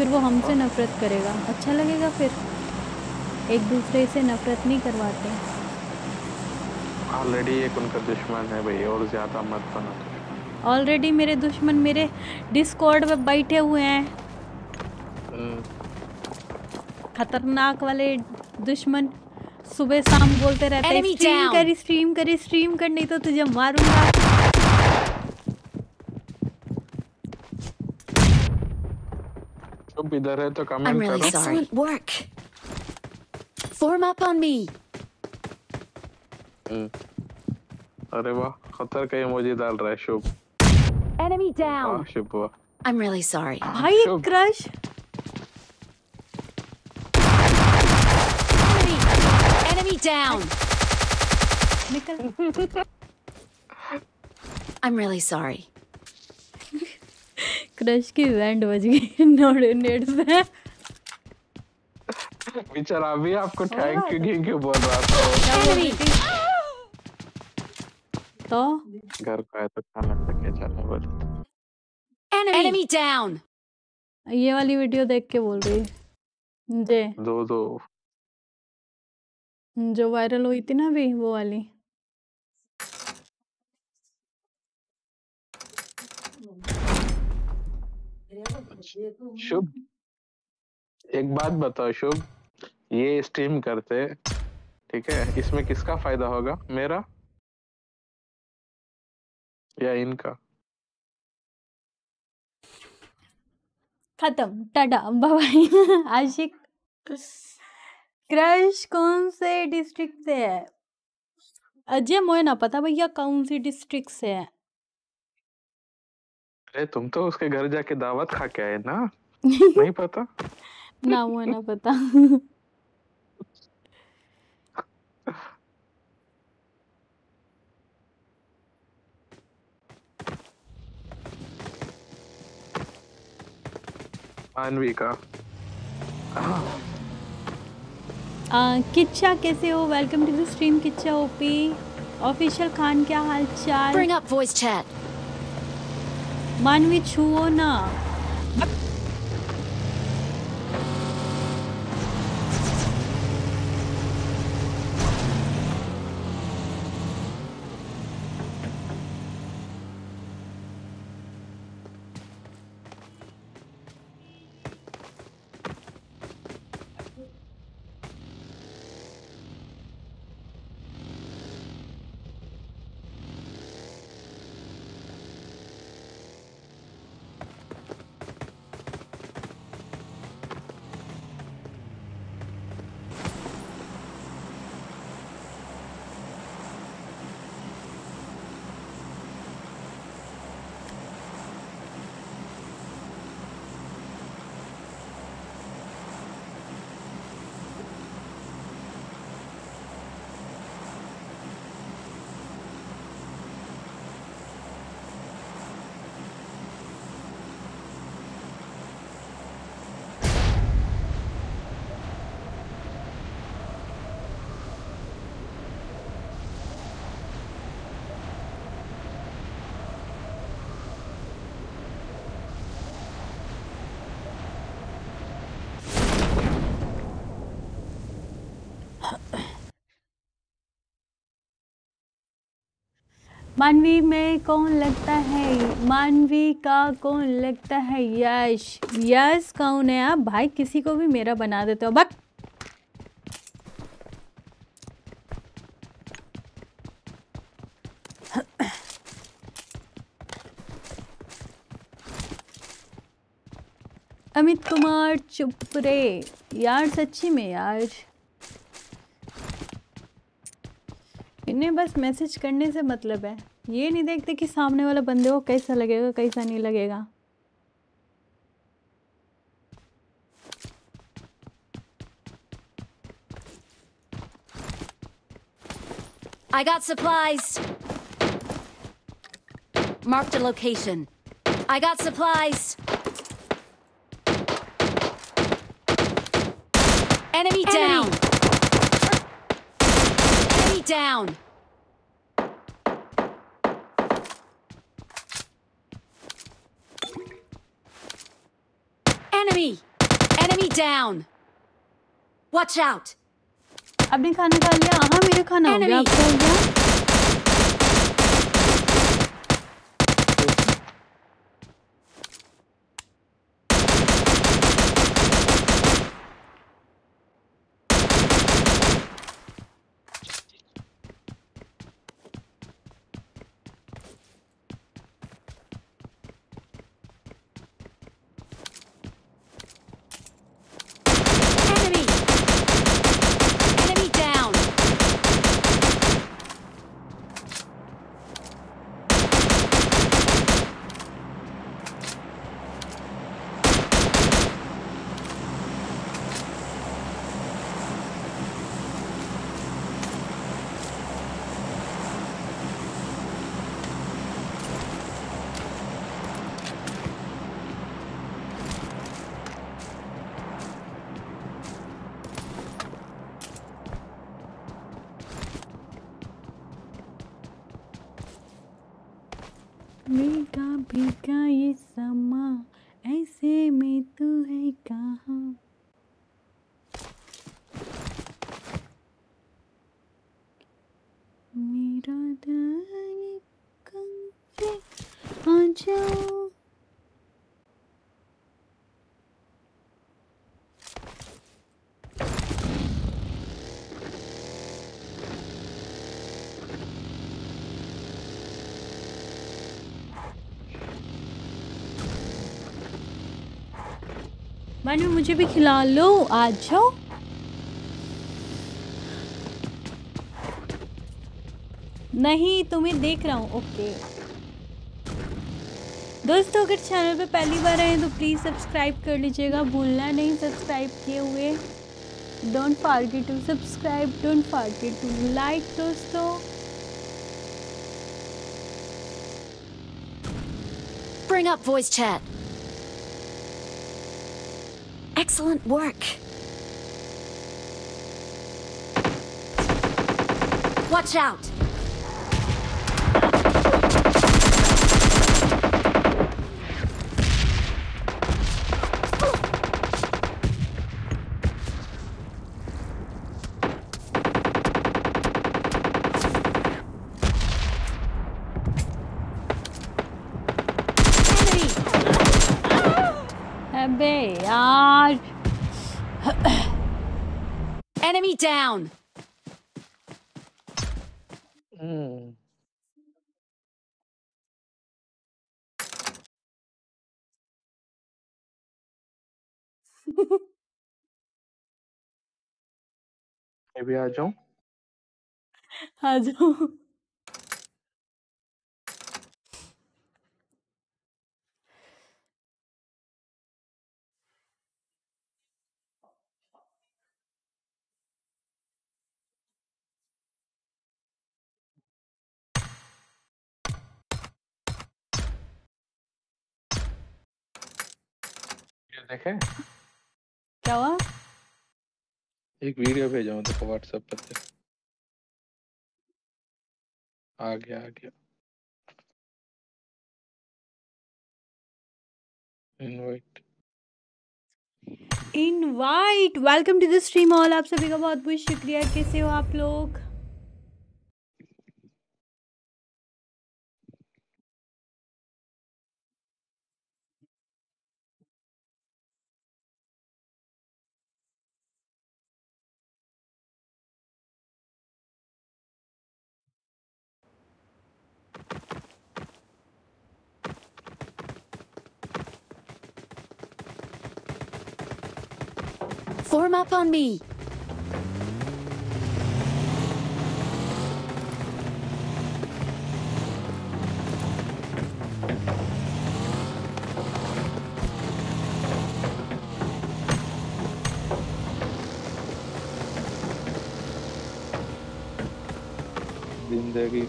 S1: फिर वो हमसे नफरत करेगा। अच्छा लगेगा फिर? एक दूसरे से नफरत नहीं करवाते।
S4: ऑलरेडी एक उनका दुश्मन है भाई और ज़्यादा मत बनो
S1: ऑलरेडी मेरे दुश्मन मेरे डिस्कॉर्ड पे बैठे हुए हैं।
S4: हम्म,
S1: खतरनाक वाले दुश्मन सुबह शाम बोलते रहते हैं स्ट्रीम. करी स्ट्रीम करी स्ट्रीम कर नहीं तो तुझे मारूँगा।
S4: इधर है तो
S2: I'm
S4: कमेंट
S2: really
S4: करो
S2: sorry. Excellent work. Form up on me.
S4: हम्म, अरे वाह खतर का इमोजी डाल रहा है शुभ
S2: Enemy
S4: वाह
S2: down.
S4: शुभ वाह
S2: I'm really sorry.
S1: भाई
S4: Shubh.
S1: Crush
S2: Enemy. Enemy down.
S1: निकल
S2: I'm really sorry.
S1: Crush की बैंड बज गई नोड़े नेट से।
S4: बेचारा अभी आपको थैंक यू
S1: था।
S4: क्यों क्यों बोल रहा था?
S1: तो?
S4: घर को आया तो खाना खा के जाना बोल!
S2: Enemy. Down!
S1: ये वाली वीडियो देख के बोल रही जे।
S4: दो दो।
S1: जो वायरल हुई थी ना अभी वो वाली।
S4: शुभ। एक बात बताओ, शुभ। ये स्ट्रीम करते, ठीक है? इसमें किसका फ़ायदा होगा? मेरा? या इनका?
S1: खत्म। टाटा बाय *laughs* आशिक। क्रश कौन से डिस्ट्रिक्ट से है? अजय मोए ना पता भैया कौन सी डिस्ट्रिक्ट से है?
S4: अरे तुम तो उसके घर जाके दावत खा के आए ना। *laughs* नहीं पता।
S1: ना मोए ना पता।
S4: मानवी का।
S1: किच्चा कैसे हो? Welcome to the stream Kichcha OP. Official Khan क्या हाल चाल?
S2: Bring up voice chat.
S1: मानवी छुओ ना। मानवी में कौन लगता है? मानवी का कौन लगता है? यश। यश, कौन है आप? भाई, किसी को भी मेरा बना देते हो। बक। अमित कुमार, चुप रे। यार, सच्ची में यार। इन्हें बस मैसेज करने से मतलब है ये नहीं देखते कि सामने वाला बंदे को कैसा लगेगा कैसा नहीं लगेगा
S2: I got supplies. Marked a location. I got supplies. Enemy down. Enemy down. Enemy. Enemy down. Watch out.
S1: आपने खाना खा लिया हाँ मेरे खाना हो गया
S2: Enemy.
S1: आपका हो गया
S2: Enemy. Enemy down.
S1: भीगा ये समा ऐसे में तू है कहाँ मेरा दिल कहीं मैंने मुझे भी खिला लो आ जाओ। नहीं तुम्हें देख रहा हूँ ओके। दोस्तों, अगर चैनल पे पहली बार आए तो प्लीज़ सब्सक्राइब कर लीजिएगा भूलना नहीं सब्सक्राइब किए हुए don't forget to subscribe don't forget to like दोस्तों
S2: Bring up voice chat. Excellent work. Watch out! Enemy!
S1: अबे यार
S2: Enemy down!
S4: Mm. मैं भी आ जाऊँ
S1: आ जाओ
S4: देखे।
S1: क्या हुआ?
S4: एक वीडियो भेजा हूँ देखो व्हाट्सएप पर आ गया आ गया। Invite
S1: invite welcome to the stream all आप सभी का बहुत बहुत शुक्रिया। कैसे हो आप लोग
S2: Form up on me!
S4: ज़िंदगी।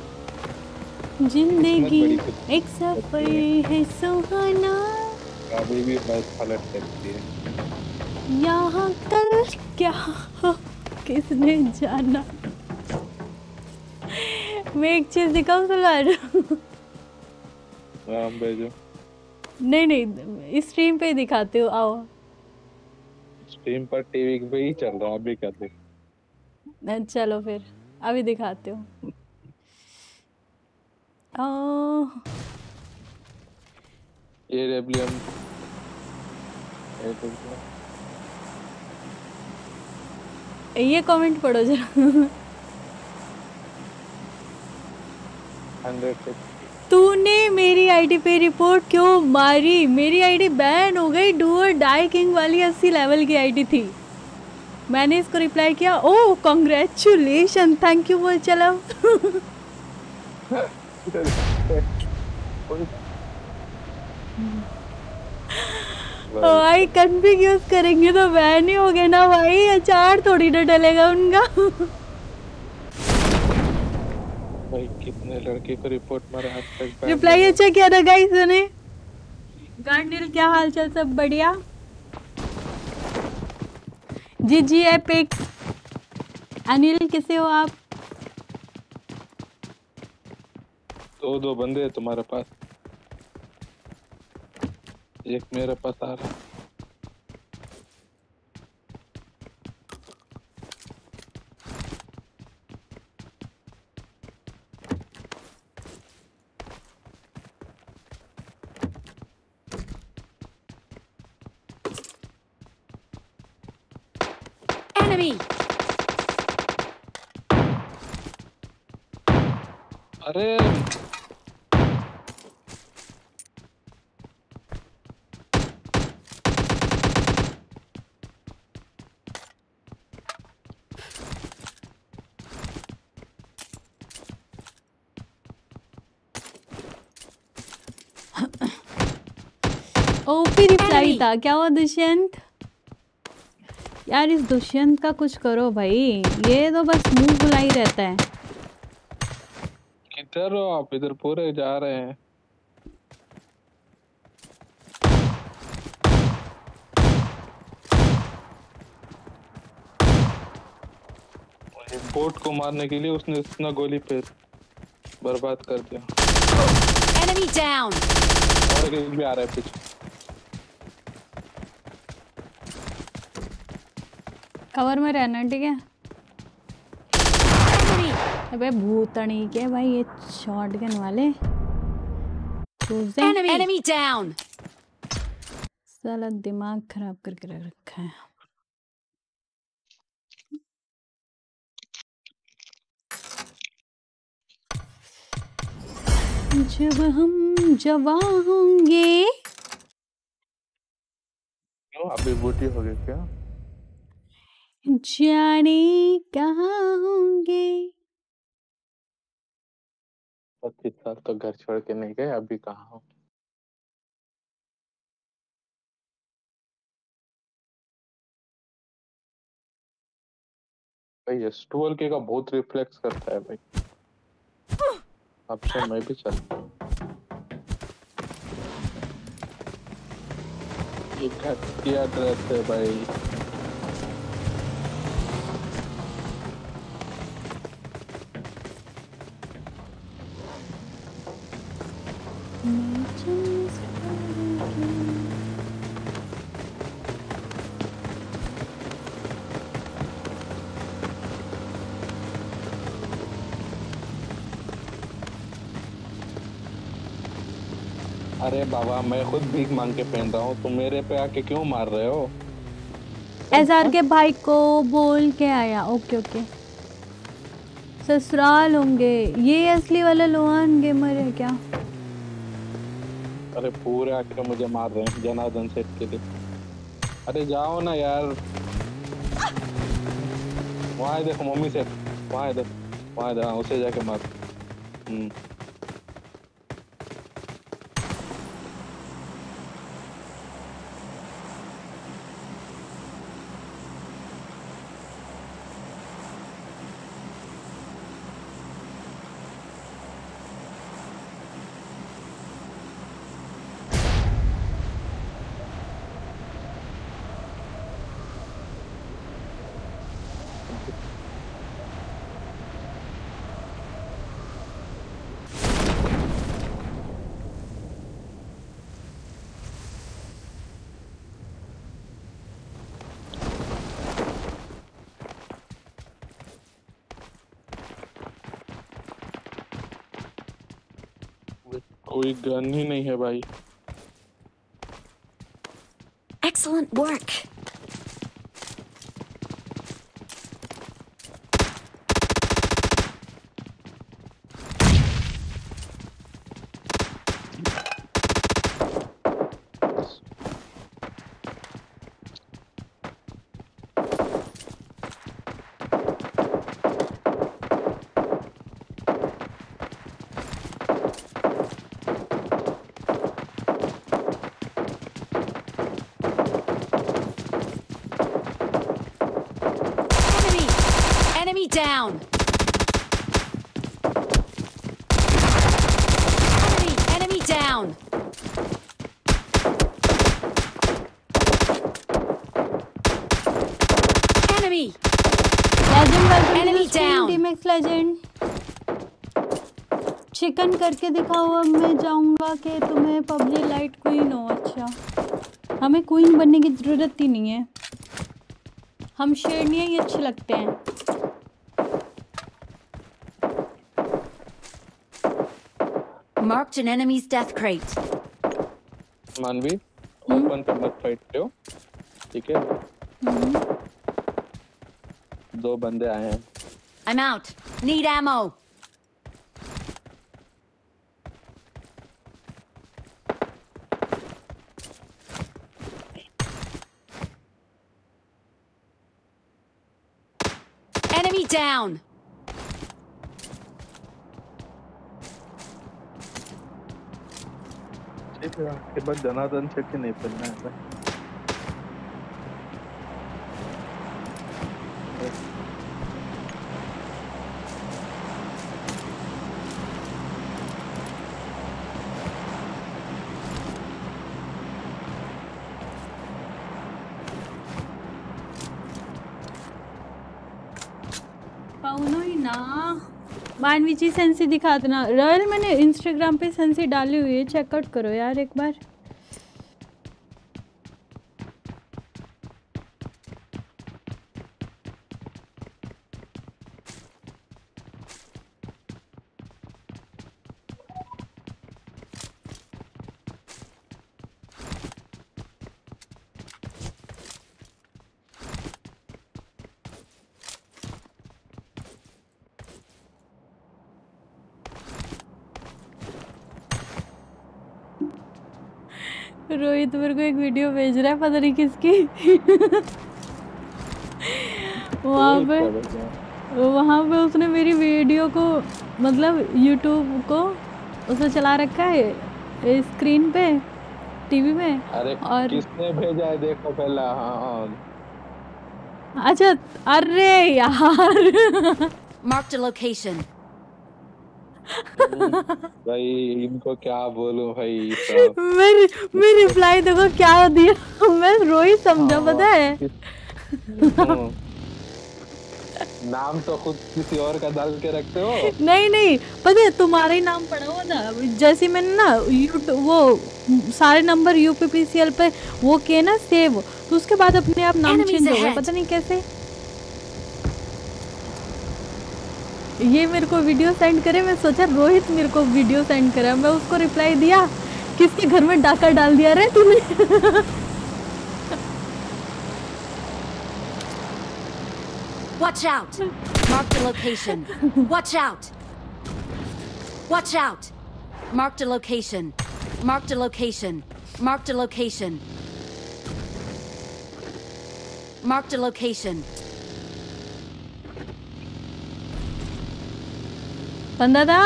S1: ज़िंदगी एक सफ़र है। सुहाना।
S4: कभी भी बस पलट सकती है।
S1: यहाँ कल क्या? किसने जाना? मैं एक चीज़ दिखाऊँ फ़िलहाल
S4: राम भेजो।
S1: नहीं नहीं स्ट्रीम पे दिखाते हो आओ।
S4: स्ट्रीम पर टीवी पे ही चल रहा अभी कर दे।
S1: चलो फिर अभी दिखाते हो।
S4: ये रेबलियम
S1: ये कमेंट पढ़ो जरा। तूने मेरी आईडी पे रिपोर्ट क्यों मारी? मेरी आईडी बैन हो गई डू और डाई किंग वाली अस्सी लेवल की आईडी थी। मैंने इसको रिप्लाई किया ओ कॉन्ग्रेचुलेशन थैंक यू बोल चलो। *laughs* भाई कन्फिग यूज़ करेंगे तो बैन ही हो गए ना भाई। अचार थोड़ी ना डलेगा उनका।
S4: भाई कितने लड़के को रिपोर्ट मारा आज तक
S1: रिप्लाई अच्छा किया था गाइस ने। गार्डियल क्या हाल चाल सब बढ़िया? जी जी एपिक अनिल कैसे हो आप?
S4: दो दो बंदे हैं तुम्हारे पास। एक मेरे पास आ रहा
S2: Enemy!
S4: अरे
S1: ओपी रिप्लाई
S2: Enemy.
S1: था? क्या हुआ दुष्यंत? यार इस दुष्यंत का कुछ करो भाई। ये तो बस मुँह बुला ही रहता है।
S4: किधर हो आप इधर पूरे जा रहे हैं। बोट को मारने के लिए उसने इतना गोली पे बर्बाद कर दिया।
S2: Enemy down!
S4: और एक भी आ रहा है पीछे।
S1: कवर में रहना ठीक है? अबे भूतनी के भाई ये शॉट गन वाले
S2: Enemy! Enemy
S1: साला दिमाग खराब करके रख रखा है। जब हम जवा होंगे
S4: अभी बूटी हो गई क्या?
S1: जाने कहाँ होंगे?
S4: पच्चीस साल तो घर छोड़ के नहीं गए, अभी कहाँ हो? भाई, ये स्टूल के का बहुत रिफ्लेक्स करता है भाई। अब से मैं भी चलता हूँ घटिया ड्रेस है भाई। अरे बाबा मैं खुद भीख मांग के पहन रहा हूँ तुम मेरे पे आके क्यों मार रहे हो?
S1: एसआर के भाई को बोल के आया ओके ओके। ससुराल होंगे ये असली वाला लोहान गेमर है क्या?
S4: अरे पूरे आके मुझे मार रहे हैं जनार्दन सेठ के लिए। अरे जाओ ना यार। वहाँ देखो मम्मी सेठ वहाँ देखो वहाँ देखो, हाँ, उसे जाके मार। हम्म। कोई गन ही नहीं है भाई
S2: Excellent work! Enemy! Enemy down! Enemy! Enemy down! Enemy!
S1: Legend
S2: Enemy
S1: welcome
S2: down.
S1: Team X legend chicken करके दिखाओ अब मैं जाऊँगा कि तुम्हें पबजी लाइट क्वीन हो अच्छा। हमें क्वीन बनने की ज़रूरत ही नहीं है। हम शेरनियाँ ही अच्छे लगते हैं।
S2: Marked an enemy's death crate.
S4: Manvi open पे मत फाइट हो। ठीक है? दो बंदे आए हैं।
S2: I'm out. Need ammo. Enemy down.
S4: ठीक है के बाद जनार्दन शेट्टी नहीं बनना है भाई।
S1: जी सेंसी दिखा देना रॉयल मैंने इंस्टाग्राम पे सेंसी डाली हुई है चेकआउट करो यार एक बार रोहित मेरे को एक वीडियो भेज रहा है पता नहीं किसकी। वहाँ पे वहाँ पे उसने मेरी वीडियो को मतलब यूट्यूब को उसने चला रखा है स्क्रीन पे टीवी में
S4: अरे
S1: और-
S4: किसने भेजा है देखो पहला हाँ हाँ।
S1: अच्छा अरे यार।
S2: Marked a location.
S4: भाई इनको क्या बोलूँ भाई
S1: मेरी मेरी रिप्लाई देखो क्या दिया मैं रोहित समझा पता है?
S4: हम्म। नाम तो खुद किसी और का डाल के रखते हो।
S1: नहीं नहीं पता है तुम्हारा ही नाम पड़ा हुआ था। जैसे मैंने ना यूट्यूब वो सारे नंबर यूपीपीसीएल पे वो किए ना सेव तो उसके बाद अपने आप नाम चेंज हो गया। पता नहीं कैसे। ये मेरे को वीडियो सेंड करे मैं सोचा रोहित मेरे को वीडियो सेंड करा मैं उसको रिप्लाई दिया किसके घर में डाका डाल दिया रे तूने
S2: Watch out. Marked a location. Watch out. Watch out. Marked a location. Marked a location. Marked a location. Marked a location.
S1: बंदा था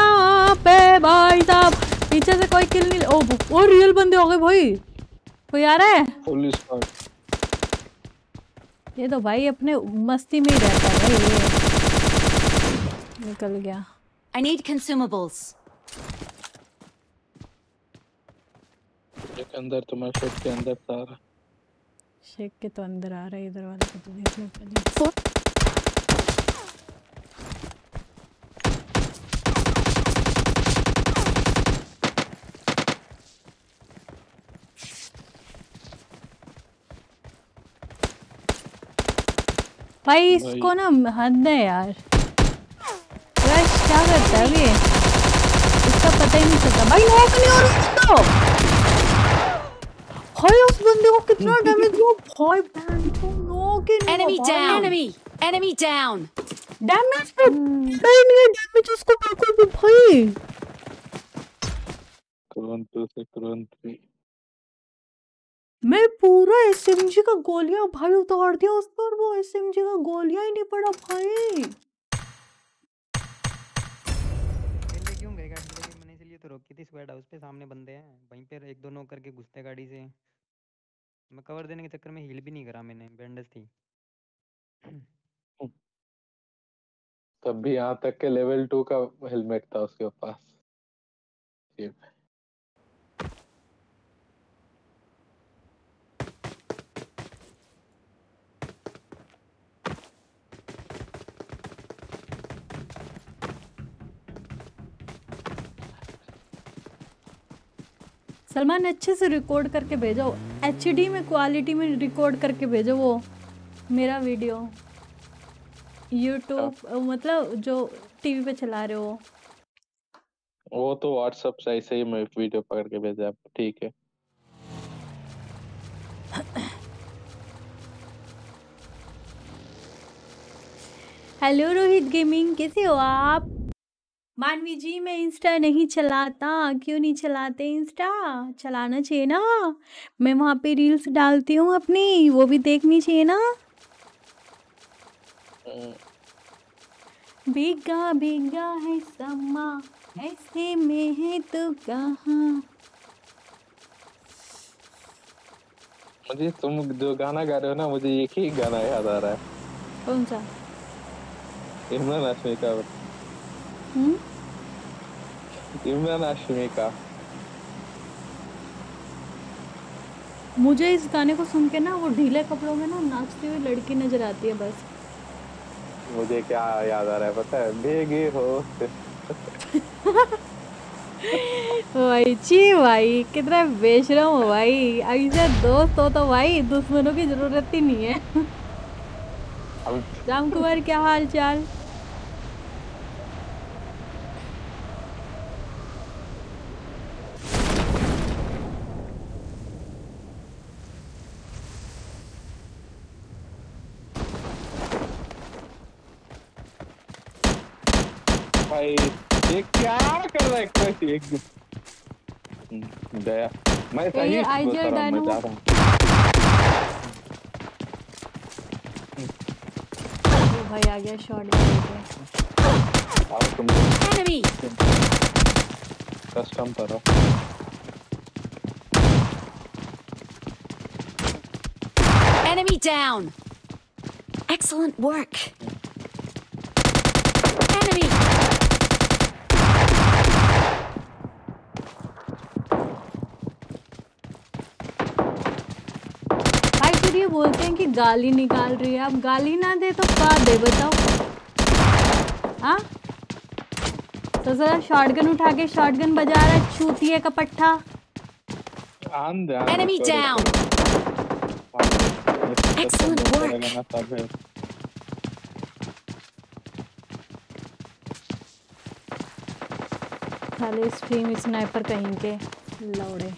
S1: पे भाई साहब पीछे से कोई किल नहीं ओ ओ रियल बंदे हो गए भाई। कोई आ रहा है?
S4: स्क्वाड
S1: ये तो भाई अपने मस्ती में ही रहता है भाई ये। निकल गया।
S2: I need consumables.
S4: एक अंदर तुम्हारे शेड के अंदर सारा
S1: शेख के तो अंदर आ रहा है इधर वाले को तो देख लो भाई इसको ना हद है यार रश क्या करता है ये? इसका पता ही नहीं चलता भाई नॉक नहीं हो रहा तो भाई उस बंदे को कितना *laughs* डैमेज हुआ भाई बहन को नॉक ही भाई।
S2: down. Enemy. Enemy down.
S1: Damage पे नहीं नहीं है डैमेज उसको बिल्कुल भी भाई
S4: क्रोन टू से क्रोन थ्री
S1: मैं पूरा एसएमजी का गोलियाँ भाई उतार दिया उस पर वो एसएमजी का गोलियाँ ही नहीं पड़ा भाई।
S5: पहले क्यों गए गाड़ी लेके? मैंने इसलिए तो रोकी थी स्क्वाड हाउस पे सामने बंदे हैं वहीं पे एक दो नॉक करके घुसते गाड़ी से। मैं कवर देने के चक्कर में हील भी नहीं करा मैंने बैंडेज थी।
S4: तब भी यहाँ तक के लेवल टू का हेलमेट था उसके पास।
S1: सलमान अच्छे से रिकॉर्ड करके भेजो। एचडी में क्वालिटी में रिकॉर्ड करके भेजो वो मेरा वीडियो यूट्यूब मतलब जो टीवी पे चला रहे हो।
S4: वो तो व्हाट्सएप से ऐसे ही मैं वीडियो पकड़ के भेजा ठीक है।
S1: हेलो रोहित गेमिंग कैसे हो आप? मानवी जी मैं इंस्टा नहीं चलाता। क्यों नहीं चलाते इंस्टा चलाना चाहिए ना। मैं वहाँ पे रील्स डालती हूँ अपनी वो भी देखनी चाहिए ना।
S4: हम्म,
S1: भीगा भीगा है समा ऐसे में है तो कहाँ?
S4: मुझे तुम जो गाना गा रहे हो ना मुझे एक ही गाना याद आ रहा है।
S1: कौन सा?
S4: इमरान हाशमी का।
S1: हम्म?
S4: इमरान हाशमी का।
S1: मुझे इस गाने को सुन के ना वो ढीले कपड़ों में ना नाचती हुई लड़की नज़र आती है बस।
S4: मुझे क्या याद आ रहा है पता है? भीगे हो।
S1: भाई ची भाई कितना बेशरम हो भाई। ऐसे दोस्त हो तो भाई दुश्मनों की ज़रूरत ही नहीं है। राम कुमार क्या हाल चाल
S4: भाई ये क्या है कैसे एक हम्म, मैं सही
S1: ये
S4: बोल
S1: आइजर
S4: रहा हूँ मैं
S1: डायनो-
S4: जा
S1: ओ भाई आ गया शॉट
S4: आओ तुम
S2: Enemy!
S4: कस्टम करो।
S2: Enemy down! Excellent work! Enemy!
S1: भाई फिर ये बोलते हैं कि गाली निकाल रही है अब गाली ना दे तो का दे बताओ हाँ तो जरा शॉटगन उठा के शॉटगन बजा रहा है चूतिए का पट्टा
S4: आन दे आन
S2: Enemy
S4: दे,
S2: down!
S4: कस्टम
S2: Excellent
S4: करना
S2: work.
S4: पड़ेगा ना तब है।
S1: साले स्ट्रीम स्नाइपर कहीं के लौड़े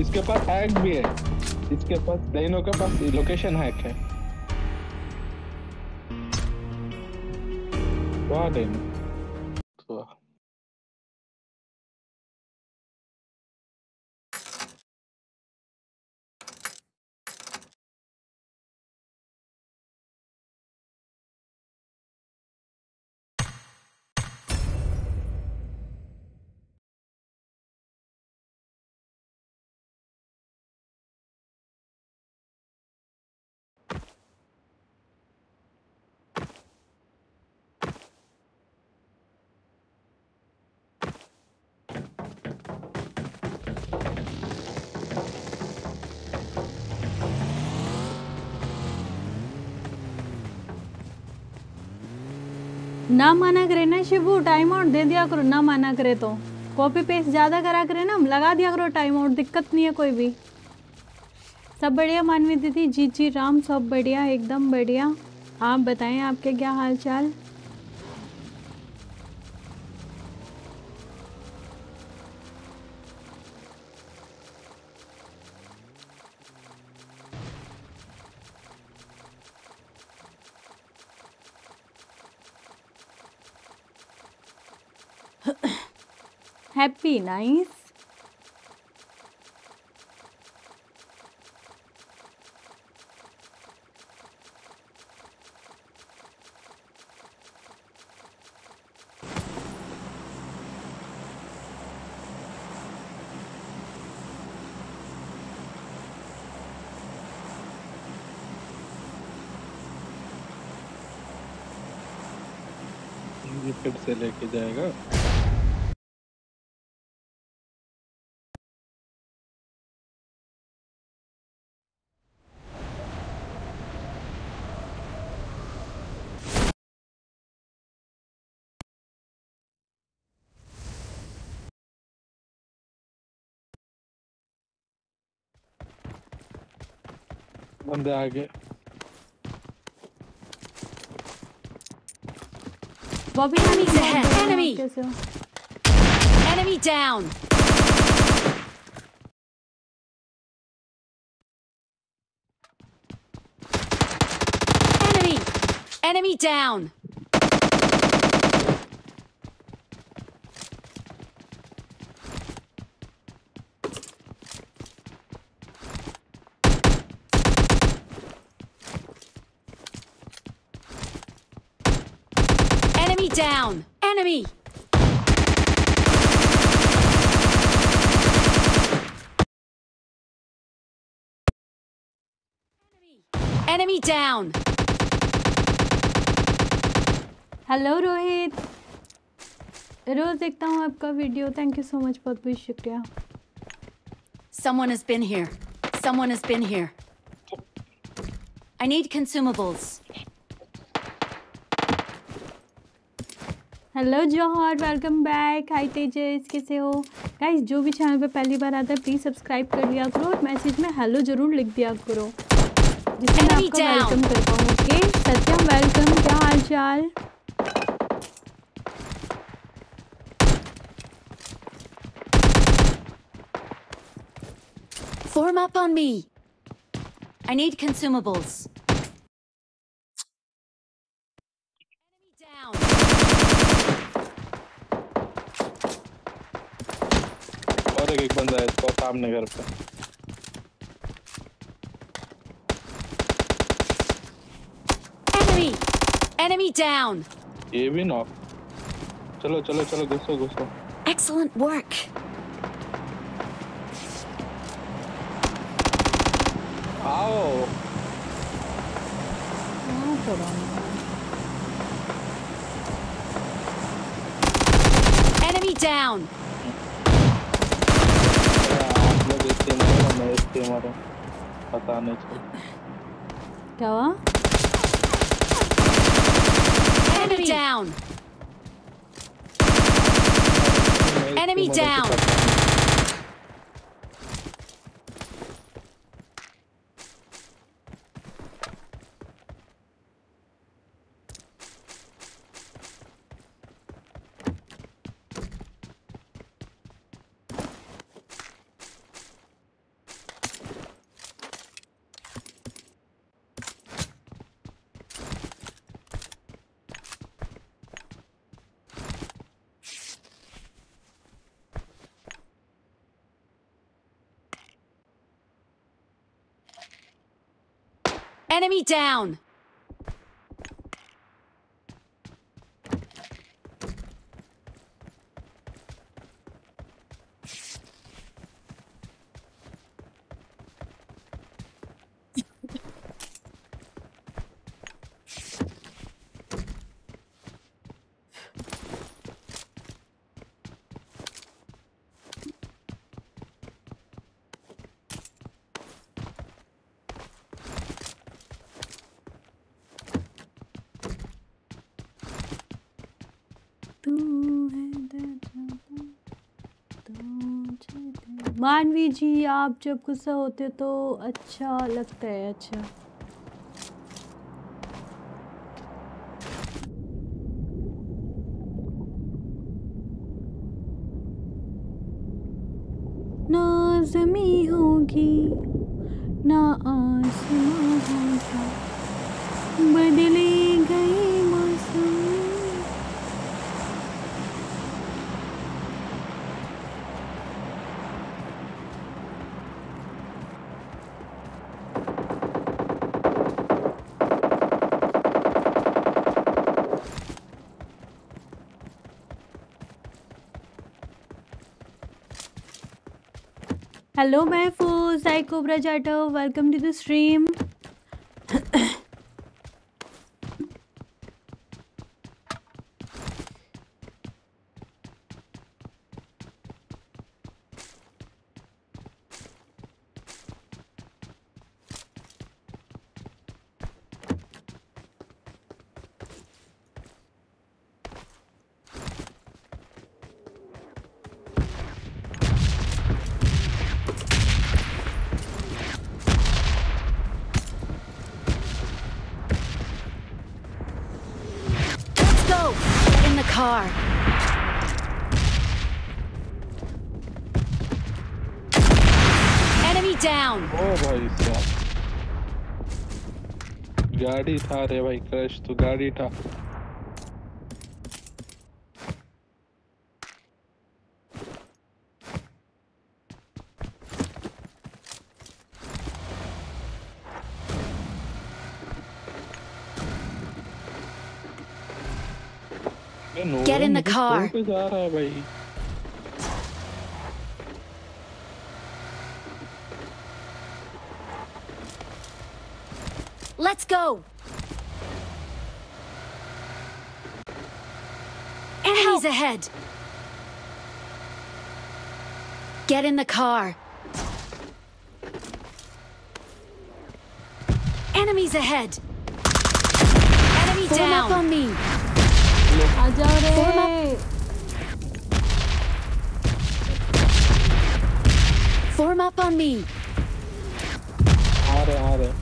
S4: इसके पास हैक भी है। इसके पास डाइनो के पास लोकेशन हैक है। वाह
S1: ना माना करे ना शिबू टाइम आउट दे दिया करो, ना माना करे तो। कॉपी पेस्ट ज़्यादा करा करे ना, लगा दिया करो टाइम आउट दिक्कत नहीं है कोई भी। सब बढ़िया, मानवी दीदी, जी जी, राम, सब बढ़िया, एकदम बढ़िया। आप बताएँ, आपके क्या हाल चाल
S4: be nice. से लेके जाएगा ಒಂದೇ ಹಾಗೆ
S1: Bobby,
S2: enemies ahead. Enemy. Enemy down. Enemy. Enemy down. down! Enemy! Enemy down!
S1: Hello Rohit रोज देखता हूँ आपका video thank you so much बहुत बहुत शुक्रिया
S2: Someone has been here. Someone has been here. I need consumables.
S1: Hello Jauhar welcome back hi Tejas कैसे हो गाइस जो भी चैनल पे पहली बार आता है प्लीज़ सब्सक्राइब कर लिया करो और मैसेज में हेलो ज़रूर लिख दिया करो जिससे मैं आपका. वेलकम कर पाऊँ ओके सत्यम वेलकम क्या हाल चाल
S2: Form up on me. I need consumables. Enemy down.
S4: एक एक बंदा है इसको सामने घर पे
S2: Enemy! Enemy down!
S4: ये भी नॉक चलो चलो चलो घुसो घुसो
S2: Excellent work.
S4: आओ
S1: हाँ, थोड़ा
S2: Enemy down!
S4: आप लोग इससे मारो मैं इससे मारूं पता नहीं चल
S1: क्या हुआ
S2: Enemy down!
S4: मैं इससे
S2: Enemy
S4: मारूं तो
S2: down. Enemy down!
S1: मानवी जी आप जब गुस्सा होते हो तो अच्छा लगता है अच्छा ना जमी होगी ना आसमां होगा बदले गए मौसम hello Mahfooz I Cobra Jato welcome to the
S2: stream. Enemy down.
S4: ओ भाई साहब गाड़ी था रे भाई क्रश तो गाड़ी था
S2: Get in the car.
S4: जा रहा है भाई
S2: Enemies help. ahead! Get in the car. Enemies ahead! Enemy
S1: Form
S2: down!
S1: Form up
S2: on me!
S1: Adore. Form up!
S2: Form up on me! Are, are.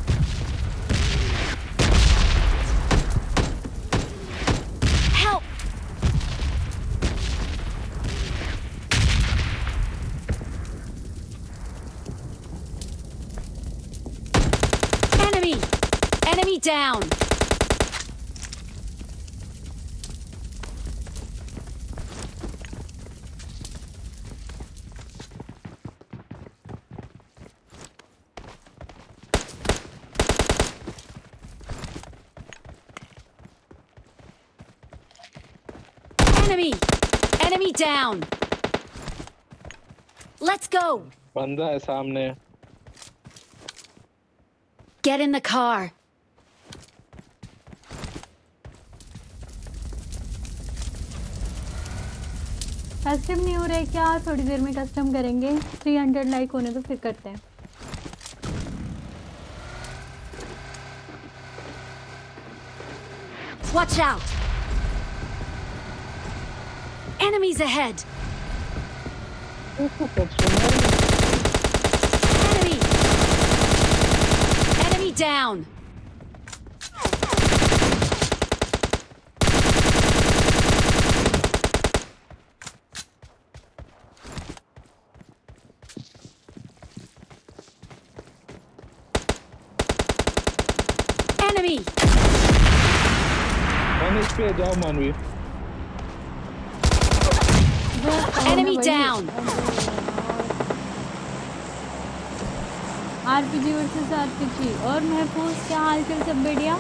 S2: down. Enemy. Enemy down. Let's go.
S4: बंदा है सामने
S2: Get in the car.
S1: Custom नहीं हो रहा है क्या थोड़ी देर में कस्टम करेंगे 300 लाइक होने तो फिर करते हैं
S2: Watch out. Enemies ahead. Enemy. Enemy down. Enemy.
S4: मैंने man we?
S2: Enemy down.
S1: RPG versus RPG और महफूज क्या हाल चाल सब बढ़िया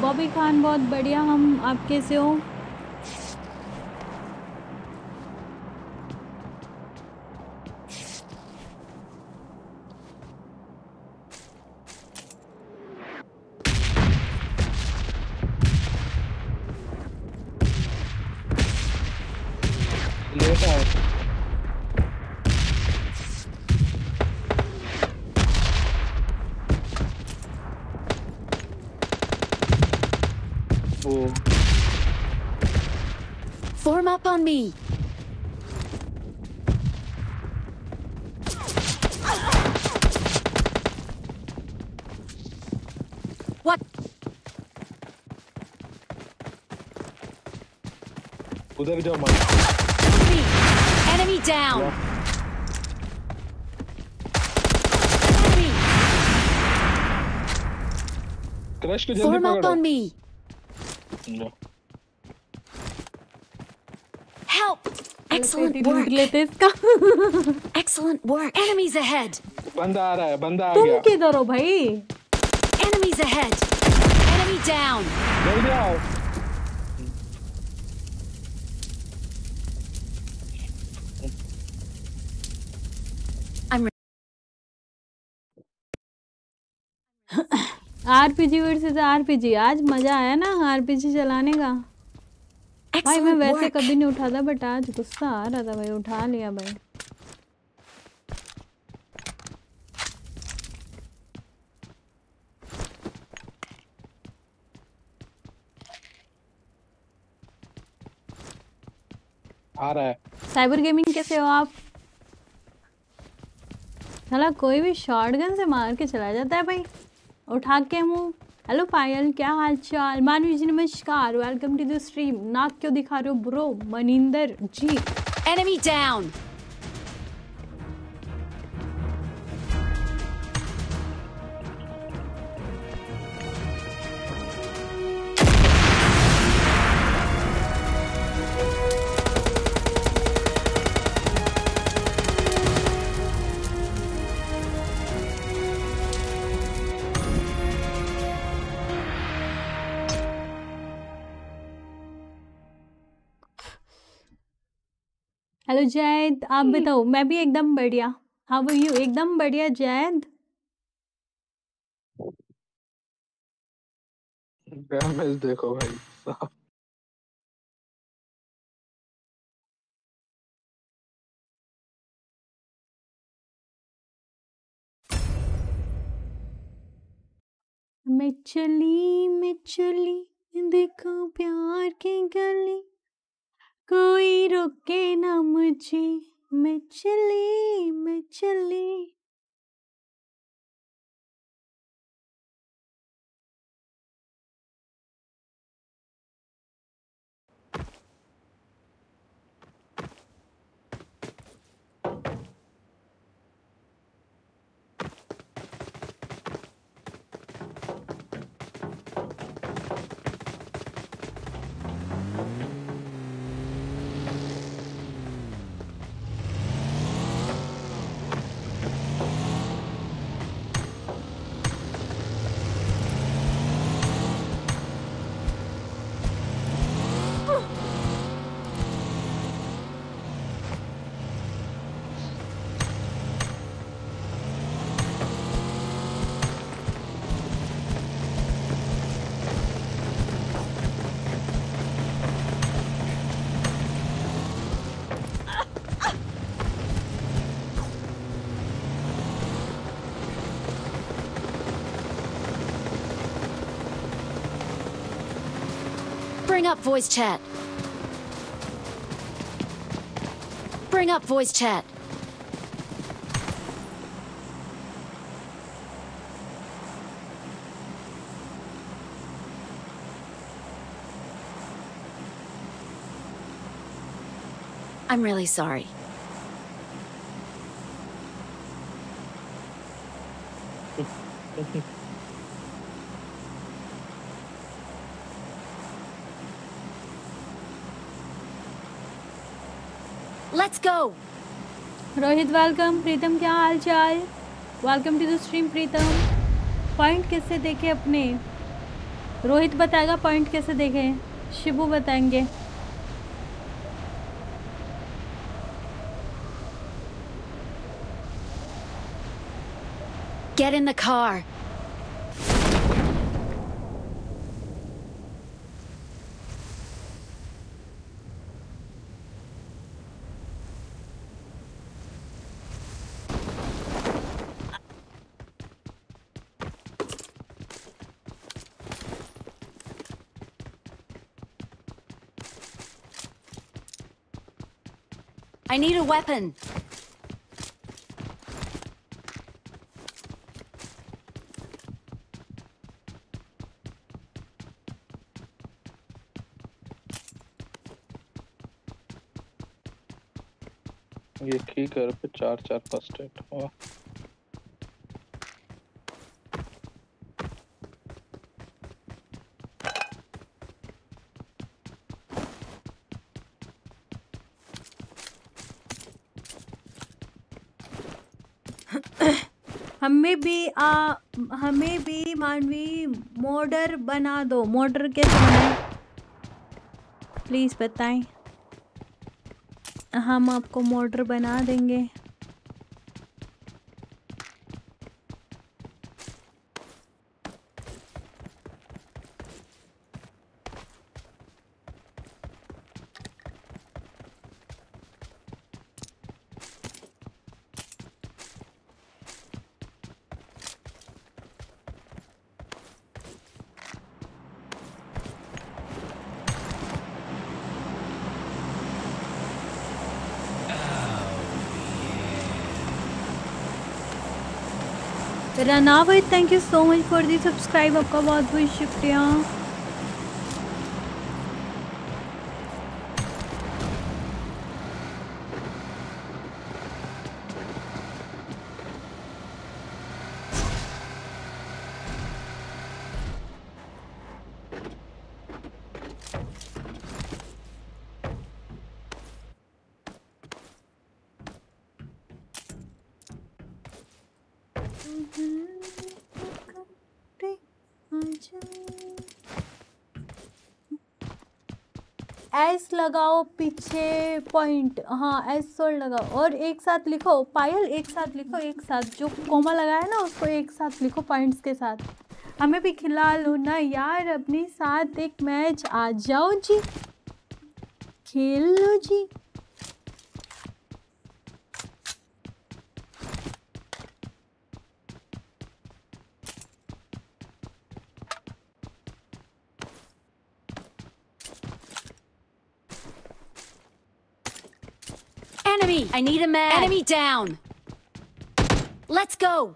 S1: बॉबी खान बहुत बढ़िया हम आप कैसे हो
S4: उधर जाओ मानवी
S2: Enemy! Enemy down! Enemy!
S4: Crush को जल्दी
S2: Form up
S4: पकड़ो
S2: on me!
S4: Low.
S2: Help! Excellent
S1: लूट
S2: work! *laughs*
S1: लेते इसका
S2: Excellent work! Enemies ahead!
S4: बंदा आ रहा है बंदा आ
S1: तुम
S4: गया
S1: किधर हो भाई
S2: Enemies ahead! Enemy down!
S4: जल्दी आओ
S1: RPG versus RPG. आज मज़ा आया ना आरपीजी चलाने का। Excellent भाई मैं वैसे
S2: work!
S1: कभी नहीं उठाता बट आज गुस्सा आ रहा था भाई उठा लिया भाई।
S4: आ रहा है।
S1: साइबर गेमिंग कैसे हो आप? साला कोई भी शॉटगन से मार के चला जाता है भाई। उठा के हूँ। हेलो पायल, क्या हाल चाल? मानवी जी, नमस्कार। वेलकम टू द स्ट्रीम नाक क्यों दिखा रहे हो bro? Maninder ji.
S2: Enemy down!
S1: Hello Zaid आप बताओ मैं भी एकदम बढ़िया। हाउ आर यू एकदम बढ़िया जैद
S4: डैमेज देखो भाई साहब।
S1: मैं चली मैं चली देखो प्यार की गली। कोई रोके ना मुझे मैं चली मैं चली।
S2: Up voice chat. Bring up voice chat. I'm really sorry. *laughs* Let's go!
S1: Rohit welcome Pritam क्या हाल चाल welcome to the stream Pritam. Point कैसे देखे अपने? रोहित बताएगा पॉइंट कैसे देखे? शिबू बताएँगे.
S2: Get in the car. I need a weapon.
S4: ये की घर पे चार चार फ़र्स्ट एड हुआ
S1: हमें भी, आ, हमें भी मानवी मोडर बना दो। मोडर के समय प्लीज़ बताएँ। हम आपको मोटर बना देंगे। Ranawat thank you so much for the subscribe आपका बहुत बहुत शुक्रिया। लगाओ, पीछे पॉइंट हाँ एस सोल्ड लगाओ। और एक साथ लिखो पायल एक साथ लिखो, एक साथ। जो कोमा लगाया है ना, उसको एक साथ लिखो पॉइंट्स के साथ। हमें भी खिला लो ना यार, अपने साथ एक मैच आ जाओ जी। खेल लो जी।
S2: I need a mag. Enemy down! Let's go!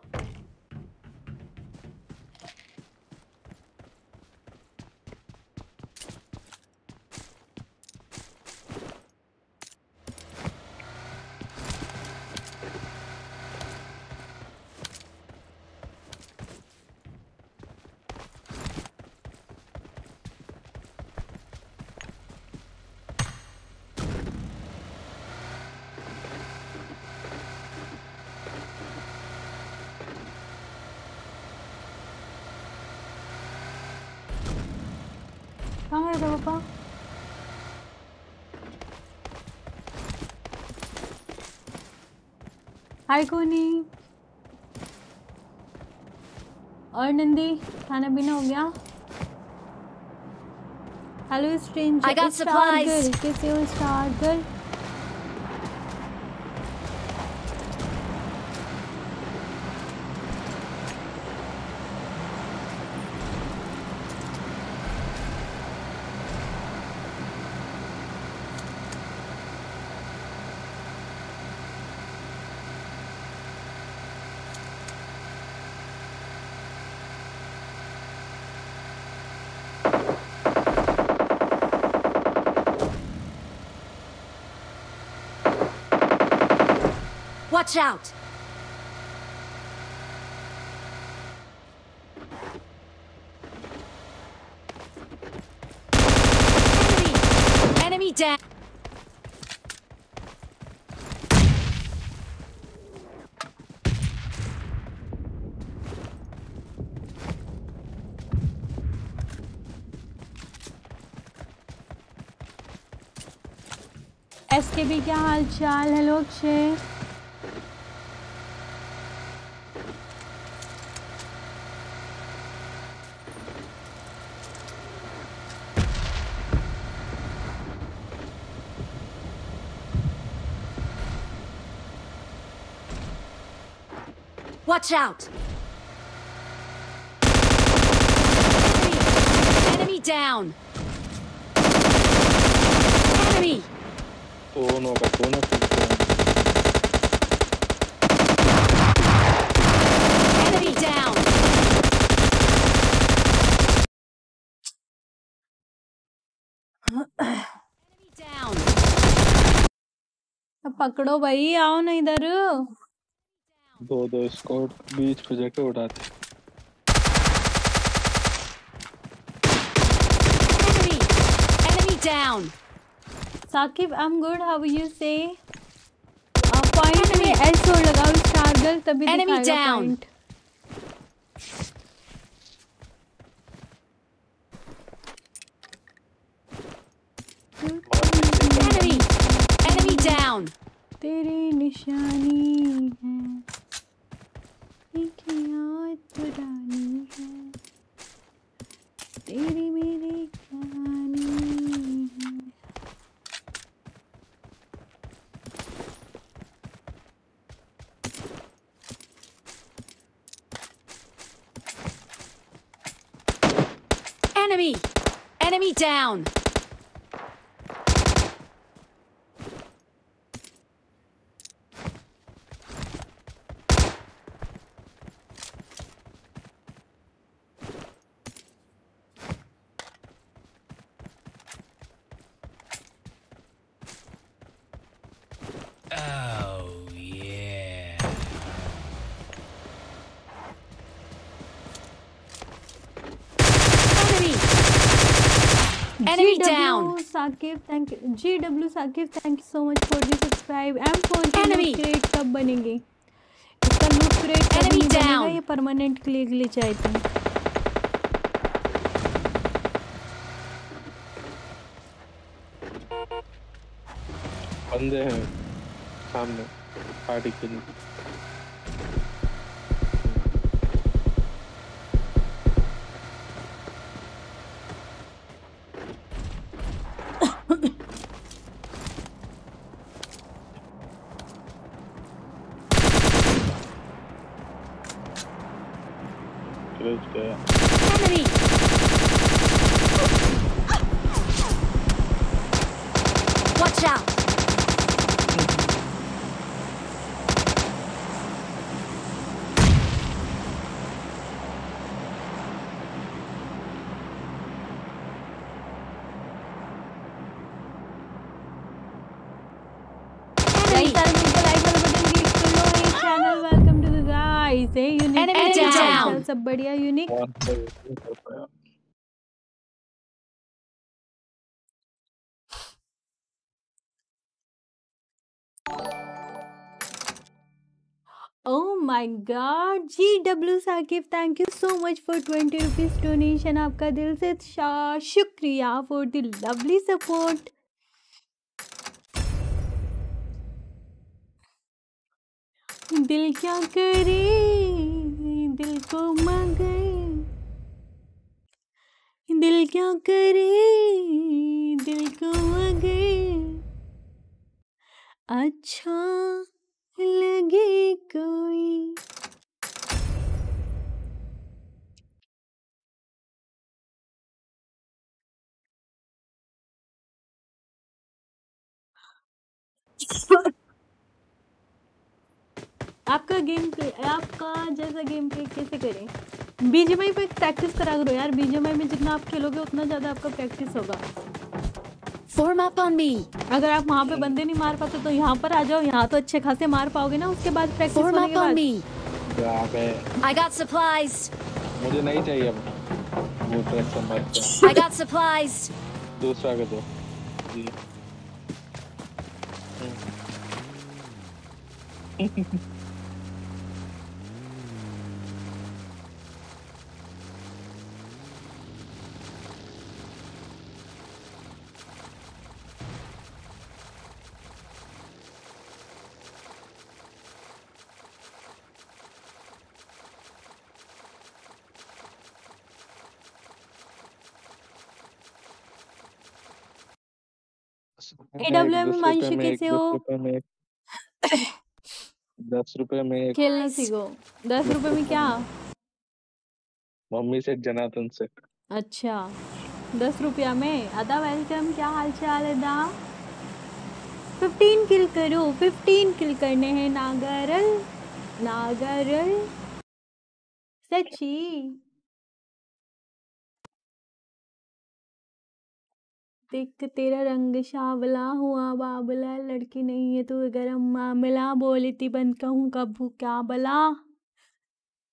S1: कोनी और नंदी खाना पीना हो गया? Hello stranger
S2: I got supplies
S1: कैसे हो star girl
S2: Watch out! Enemy! Enemy down!
S1: S के भी क्या हाल चाल hello Akshay
S2: Watch out! Enemy! Enemy down! Enemy!
S4: दोनों का दोनों पीछे हैं।
S2: Enemy down! Enemy down!
S1: अब पकड़ो भाई आओ ना इधर
S4: दो दो स्कोर बीच पे जाके उड़ाते
S2: Enemy! Enemy down!
S1: Saqib I am good how you से पॉइंट में एस और लगाओ गर्ल तभी
S2: Enemy
S1: दिखाएगा
S2: down.
S1: Point
S2: Enemy! Enemy down!
S1: तेरी निशानी है एक याद पुरानी है तेरी मेरी कहानी है
S2: Enemy! Enemy down! Enemy
S1: GW
S2: down.
S1: Sakib, thank you. GW Sakib, thank you so much for the subscribe. M4 की
S2: Enemy.
S1: loot crate कब बनेगी? इसका
S2: Enemy
S1: नहीं बनेगा. ये permanent के लिए glitch आई थी।
S4: बंदे हैं सामने पार्टी के लिए क्लोज गया
S2: Enemy! Watch
S1: सब बढ़िया
S4: सा पाया
S1: Oh my God, GW Sakib, thank you so much for 20 rupees donation. आपका दिल से शुक्रिया for the lovely support. दिल क्या करे दिल को मगर दिल क्या करे? दिल को मगर अच्छा लगे कोई। *laughs* आपका गेम प्ले आपका जैसा गेम प्ले कैसे करें? बीजीएमआई पे प्रैक्टिस करा करो यार। बीजीएमआई में जितना आप खेलोगे उतना ज़्यादा आपका प्रैक्टिस होगा।
S2: Form up on me!
S1: अगर आप वहाँ पे बंदे नहीं मार पाते तो यहाँ पर आ जाओ। यहाँ तो अच्छे खासे मार पाओगे ना उसके बाद प्रैक्टिस होने के बाद।
S2: me!
S4: यहाँ पे
S2: I got supplies!
S4: मुझे नहीं चाहिए अब। वो ट्रक संभाल
S2: I got supplies!
S4: दूसरा के दो। जी। *laughs* में एक,
S1: कैसे
S4: दस
S1: हो?
S4: रुपए में एक *coughs* दस रुपए में एक
S1: खेलना सीखो। दस रुपए में क्या?
S4: मम्मी से जनातन से।
S1: अच्छा दस रुपया में? अदा वेलकम क्या हाल चाल है दा? फिफ्टीन किल करो फिफ्टीन किल करने हैं नागरल। नागरल? सच्ची? देख तेरा रंग शावला हुआ बाबला लड़की नहीं है तू गरम मामला बोली थी बंद कहूँ कबू क्या बला।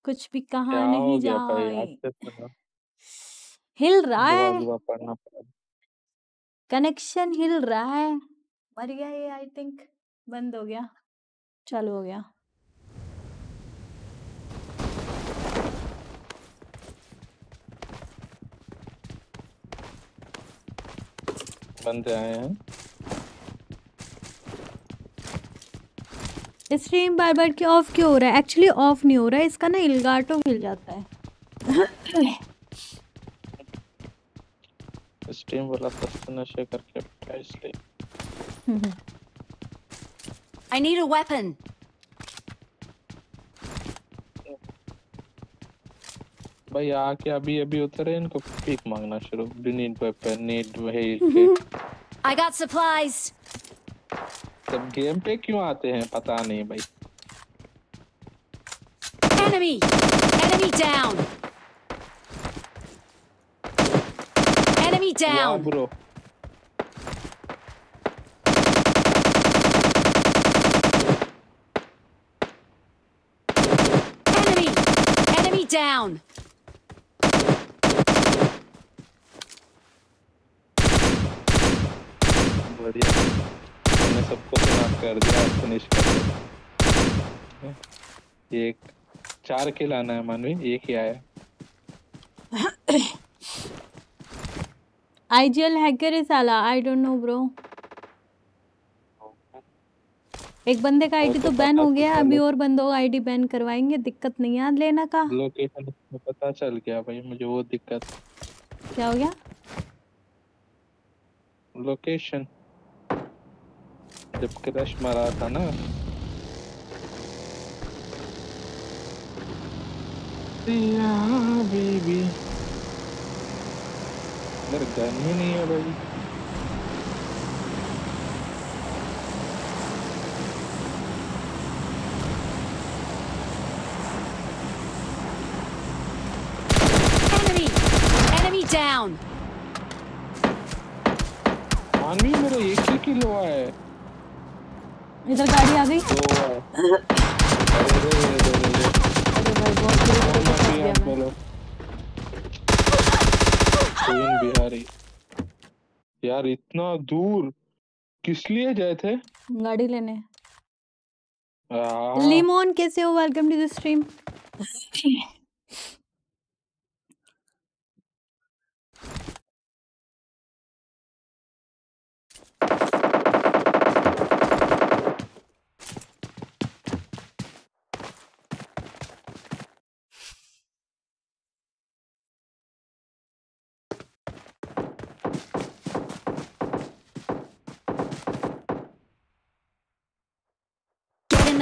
S1: कुछ भी कहा
S4: हो
S1: नहीं
S4: गया भाई
S1: जाए।
S4: अच्छे से ना
S1: हिल रहा
S4: दुआ
S1: है।
S4: दुआ पढ़ना पड़ेगा।
S1: कनेक्शन हिल रहा है। मर गया ये आई थिंक बंद हो गया। चालू हो गया।
S4: बंदे आए हैं।
S1: स्ट्रीम बार बार क्यों ऑफ़ क्यों हो रहा है? एक्चुअली ऑफ़ नहीं हो रहा है। इसका ना इलगाटो मिल जाता है।
S4: स्ट्रीम वाला सस्ते नशे करके बैठा इसलिए
S2: आई नीड अ weapon!
S4: भाई आके अभी अभी उतरे इनको भीख मांगना शुरू डू नीड वेपन नीड वही
S2: I got supplies!
S4: सब गेम पे क्यों आते हैं पता नहीं भाई!
S2: Enemy down! Enemy
S4: वाह
S2: down! Bro down!
S4: बढ़िया। मैंने सबको माफ़ कर दिया फिनिश कर दिया। एक चार किल आना है मानवी एक ही आया। *coughs*
S1: आईजीएल हैकर है साला आई डोंट नो ब्रो एक बंदे का आईडी तो बैन हो गया अभी और बंदों का आईडी बैन करवाएँगे दिक्कत नहीं है लेना का।
S4: लोकेशन में पता चल गया भाई मुझे वो दिक्कत।
S1: क्या हो गया?
S4: लोकेशन जब क्रश मारा था ना। बेबी। मेरे गन ही नहीं है भाई।
S2: Down!
S4: मानवी मेरा एक ही किल हुआ है।
S1: इधर गाड़ी आ गई।
S4: है। बिहारी यार इतना दूर किस लिए गए थे
S1: गाड़ी लेने लिमोन कैसे हो। Welcome to
S2: the stream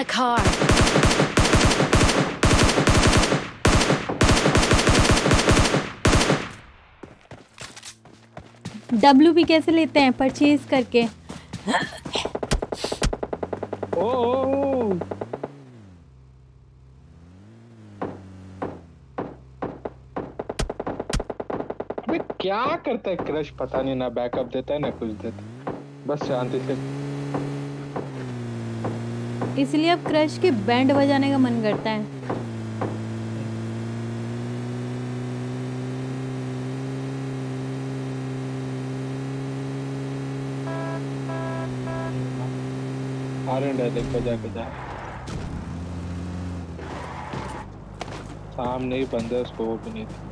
S2: the car!
S1: W भी कैसे लेते हैं परचेज करके
S4: ओ, ओ, ओ क्या करता है क्रश पता नहीं ना बैकअप देता है ना कुछ देता है। बस शांति से
S1: इसलिए अब क्रश के बैंड बजाने का मन करता है।
S4: बजा बजा सामने ही बंदा भी नहीं था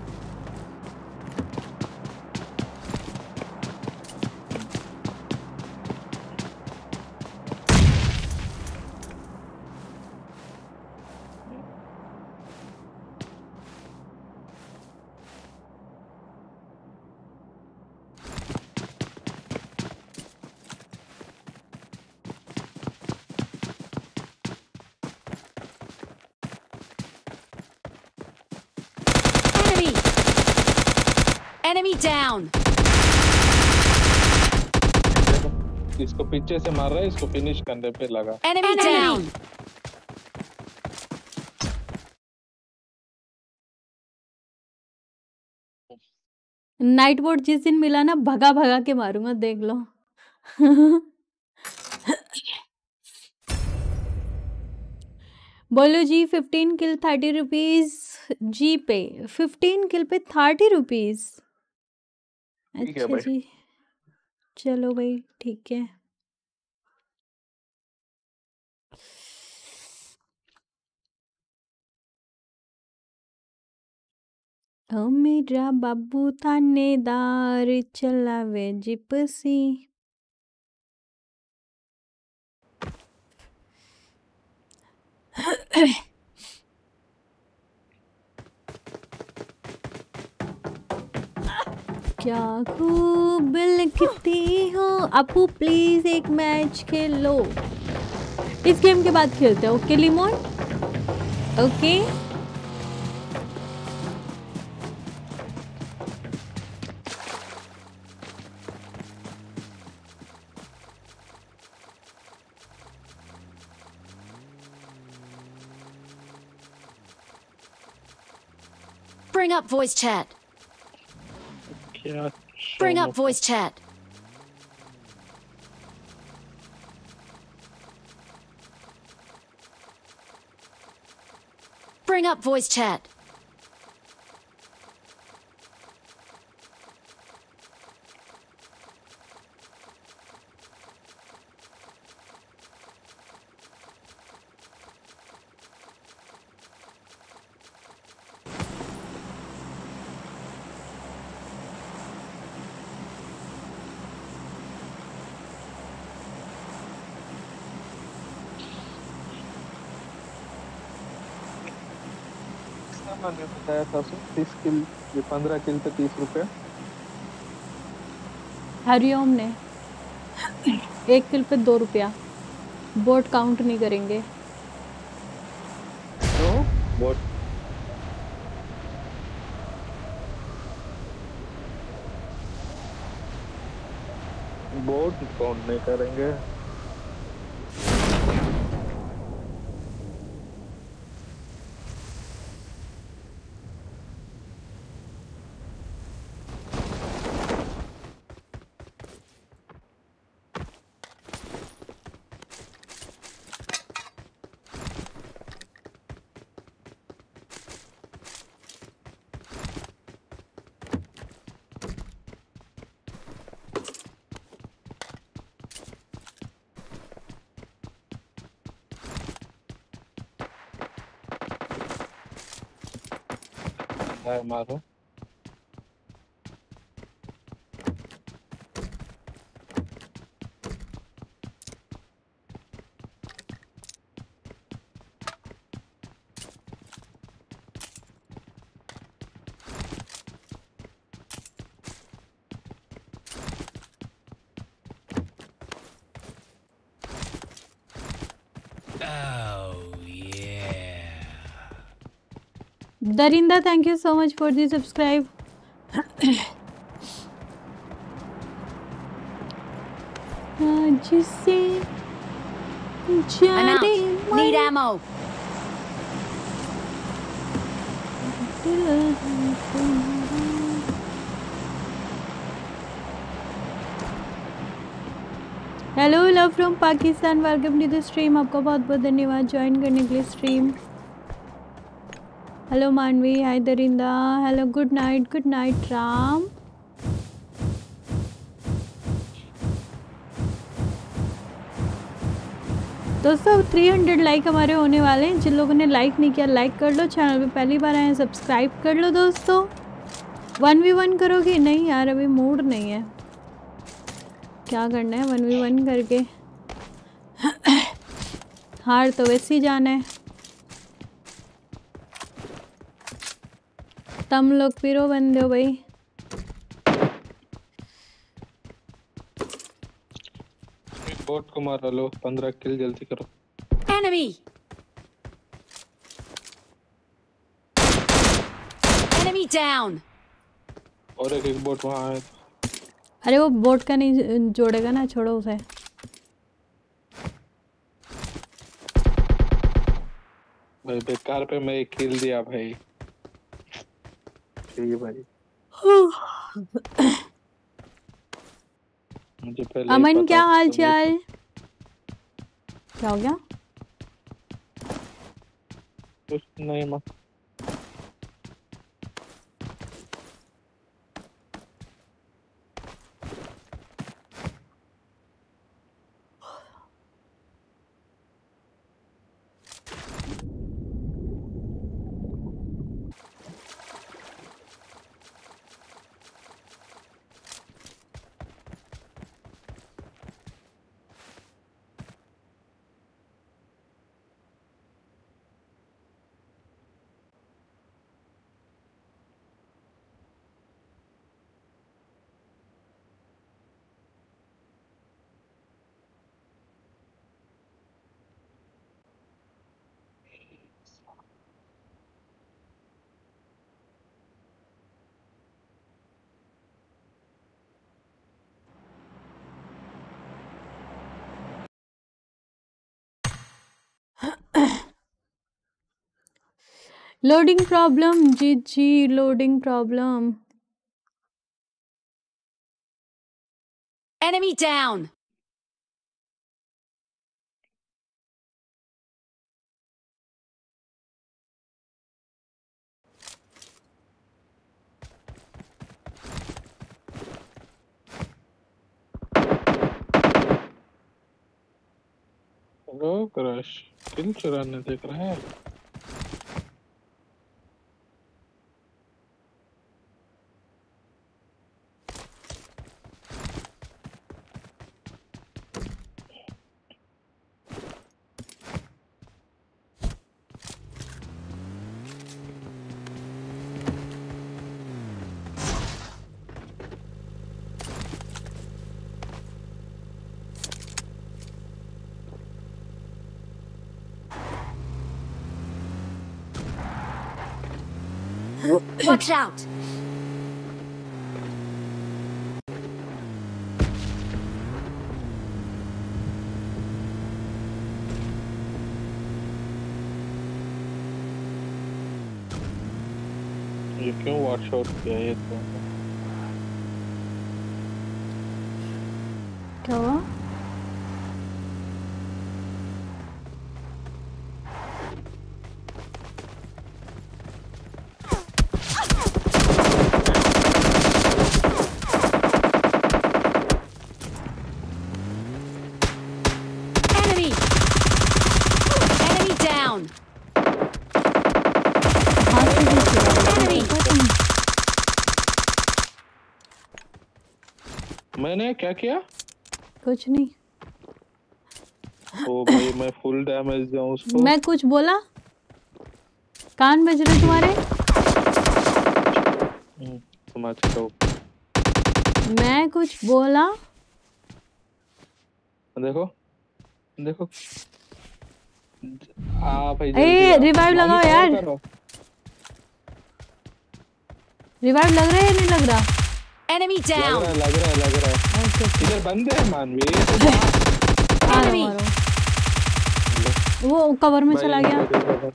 S2: Enemy! Enemy down!
S4: इसको पीछे से मार रहा है इसको फिनिश करने पे लगा।
S2: Enemy, down!
S1: नाइट बोर्ड जिस दिन मिला ना भगा भगा के मारूँगा देख लो। बोलो जी fifteen kill thirty rupees G pay. Fifteen kill पे थर्टी रुपीज़
S4: ठीक है
S1: अच्छा
S4: भाई।
S1: जी। चलो भाई ठीक है। ओ मेरा बाबू थानेदार चलावे जिपसी। क्या खूब लिखती हो। अपू प्लीज़ एक मैच खेल। इस गेम के बाद खेलते हैं okay Limon okay
S2: Bring up voice chat. Bring up voice chat. Bring up voice chat.
S4: So तीस किल ये पंद्रह किल पे तीस
S1: हरिओम ने एक किल पे दो रुपया। बोट काउंट नहीं करेंगे।
S4: तो बहुत बोट काउंट नहीं करेंगे। है मारो
S3: Oh, yeah.
S1: Darinda, thank you so much for the subscribe आज से
S2: I'm
S1: जाने
S2: out. Need
S1: मन
S2: ammo.
S1: Hello love from Pakistan welcome to the stream आपका बहुत बहुत धन्यवाद ज्वाइन करने के लिए stream hello Manvi hi दरिंदा hello good night good night Ram दोस्तों 300 लाइक हमारे होने वाले हैं। जिन लोगों ने लाइक नहीं किया लाइक कर लो। चैनल पे पहली बार आए हैं सब्सक्राइब कर लो दोस्तों। वन वी वन करोगे? नहीं यार, अभी मूड नहीं है। क्या करना है? वन वी वन करके। हार तो वैसे ही जाना है। तुम लोग पिरो बन दो भाई।
S4: बोट को मार लो पंद्रह किल जल्दी करो।
S2: Enemy. Enemy down.
S4: और एक एक बोट वहाँ है।
S1: अरे वो बोट का नहीं जोड़ेगा ना छोड़ो उसे।
S4: भाई बेकार पे मैं एक किल दिया भाई। जी भाई। मुझे पहले
S1: अमन क्या हाल चाल क्या हो गया?
S4: कुछ नहीं माँ
S1: लोडिंग प्रॉब्लम जी जी loading problem
S2: Enemy down.
S4: Hello crush kill चुराने देख रहा है?
S2: Watch out!
S4: ये क्यों वॉश आउट किया ये तो
S1: क्या क्या
S4: किया?
S1: कुछ नहीं।
S4: ओ भाई मैं फुल डैमेज दिया उसको।
S1: मैं कुछ बोला? कान बज रहे तुम्हारे?
S4: हम्म, समझ गया
S1: मैं कुछ बोला?
S4: देखो देखो। आ भाई
S1: ए, revive लगाओ यार। रिवाइव लग रहा है या नहीं लग रहा?
S2: Enemy
S4: लग
S2: down!
S4: रहा है लग रहा है लग रहा है
S1: ओके
S4: इधर बंद है मानवी ये तो बात-
S1: आ रहा
S2: Enemy!
S1: हूँ, आ रहा हूँ। वो कवर में चला
S4: भाई,
S1: गया
S4: इधर, इधर,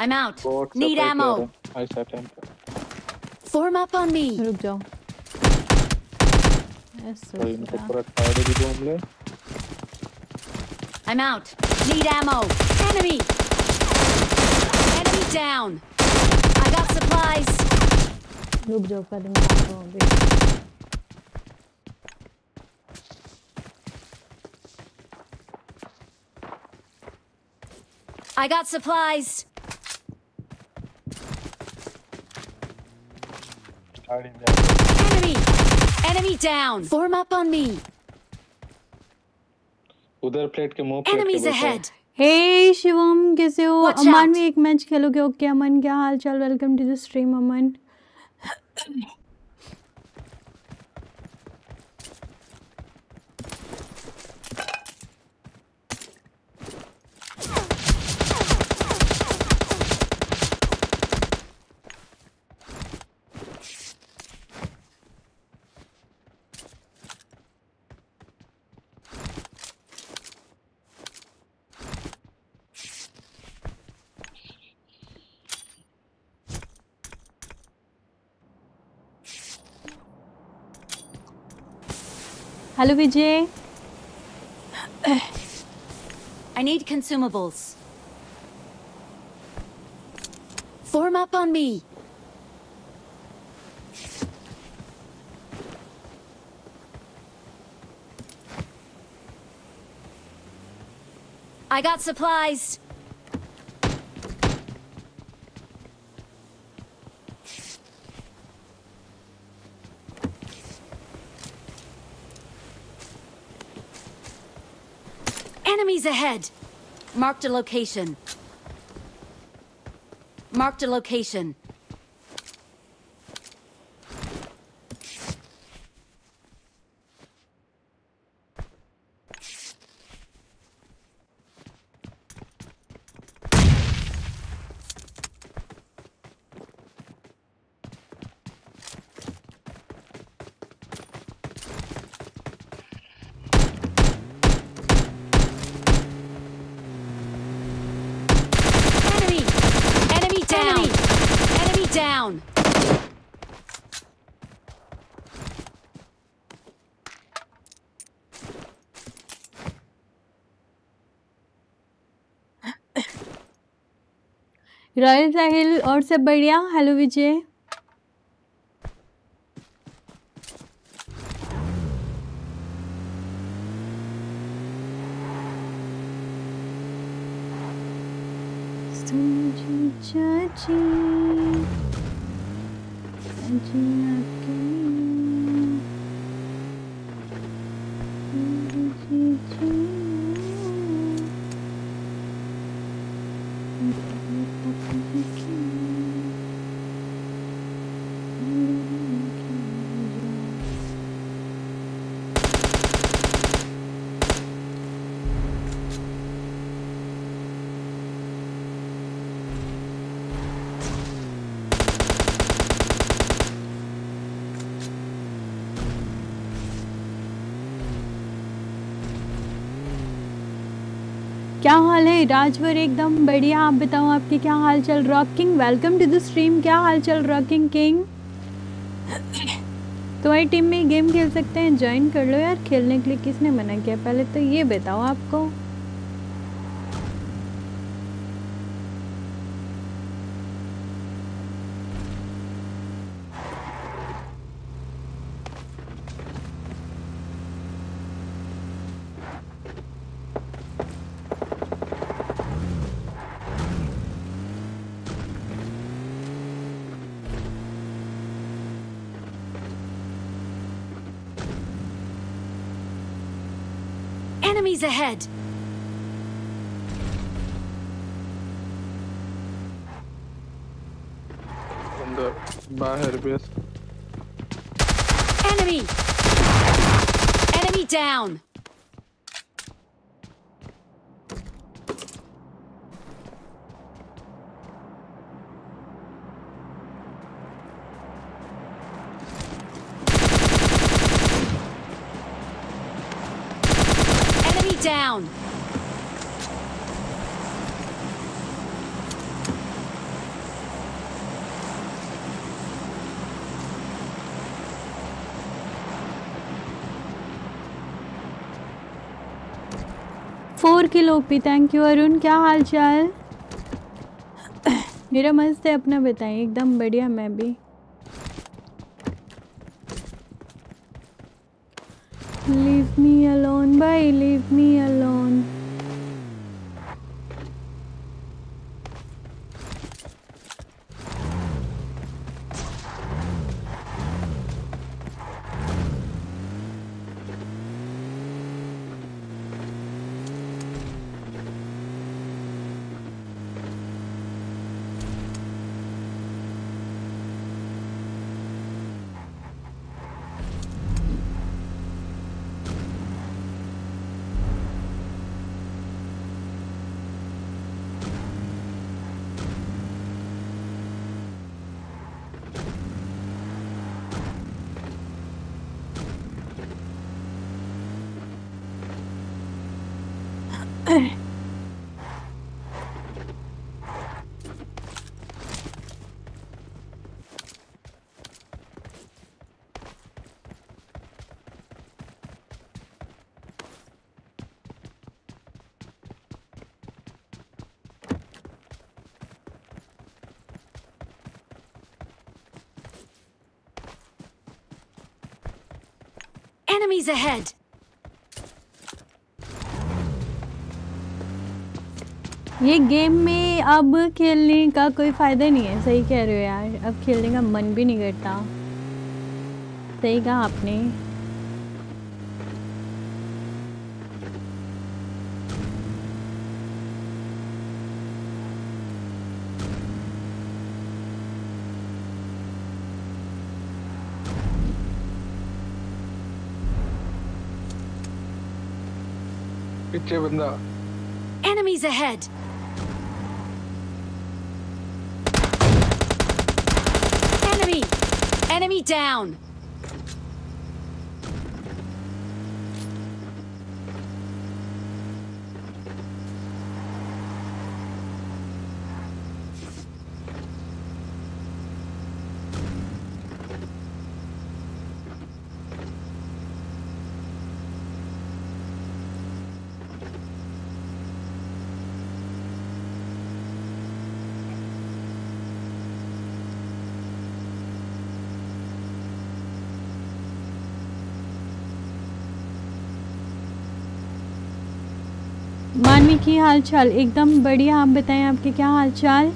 S2: I'm out.
S4: बहुत
S2: Need
S4: सफ़ाई
S2: ammo.
S4: किया था, ऐसा टाइम पे
S2: Form up on me.
S1: रुक जाओ ऐसे
S4: भाई इनको
S1: रहा।
S4: पूरा टायर भी घूम ले
S2: I'm out. Need ammo. Enemy! Enemy down! I got supplies.
S1: रुक जाओ पहले मैं आता हूँ अभी।
S2: I got supplies.
S4: गाड़ी में आ।
S2: Enemy! Enemy down! Form up on me.
S4: उधर प्लेट के मुंह प्लेट के
S2: Enemies
S4: बैठा है।
S1: शिवम कैसे हो
S2: Watch
S1: अमन
S2: out.
S1: भी एक मैच खेलोगे ओके अमन क्या हाल चाल welcome to the stream Aman Hello, Vijay. *sighs*
S2: I need consumables. Form up on me. I got supplies. Ahead. Marked a location. Marked a location.
S1: Royal Sahil और सब बढ़िया। हेलो विजय। है राजवर, एकदम बढ़िया। आप बताओ, आपके क्या हाल चल? Rocking welcome to the stream क्या हाल चल रॉकिंग किंग तुम्हारी टीम में गेम खेल सकते हैं। ज्वाइन कर लो यार। खेलने के लिए किसने मना किया? पहले तो ये बताओ आपको।
S2: ahead.
S4: On the Bahar
S2: base. Enemy! Enemy down!
S1: Four लोग भी। थैंक यू अरुण क्या हाल चाल? *clears throat* मेरा मस्त है, अपना बताएँ। एकदम बढ़िया, मैं भी लीव मी अलोन भाई leave me alone
S2: Enemies ahead!
S1: ये गेम में अब खेलने का कोई फ़ायदा नहीं है। सही कह रहे हो यार। अब खेलने का मन भी नहीं करता। सही कहा आपने।
S4: पीछे बंदा
S2: Enemies ahead! Enemy! Enemy down!
S1: हाल चाल एकदम बढ़िया आप बताएँ आपके क्या हाल चाल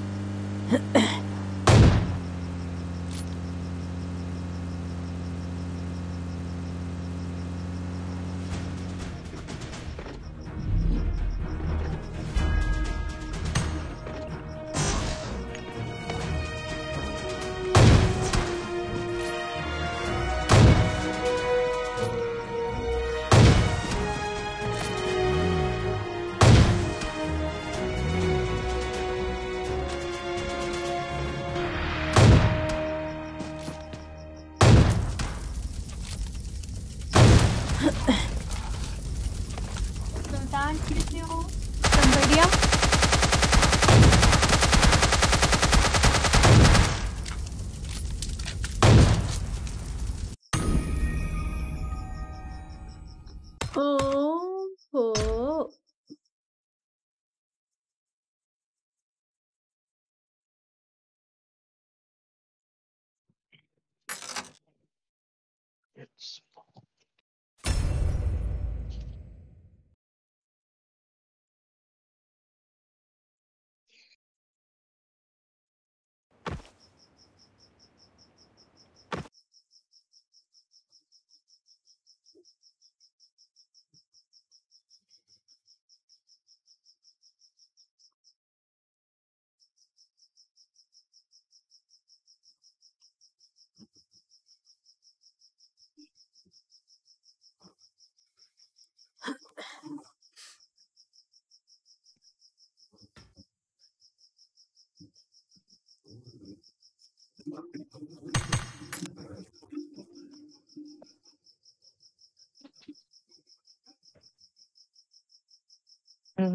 S1: देखा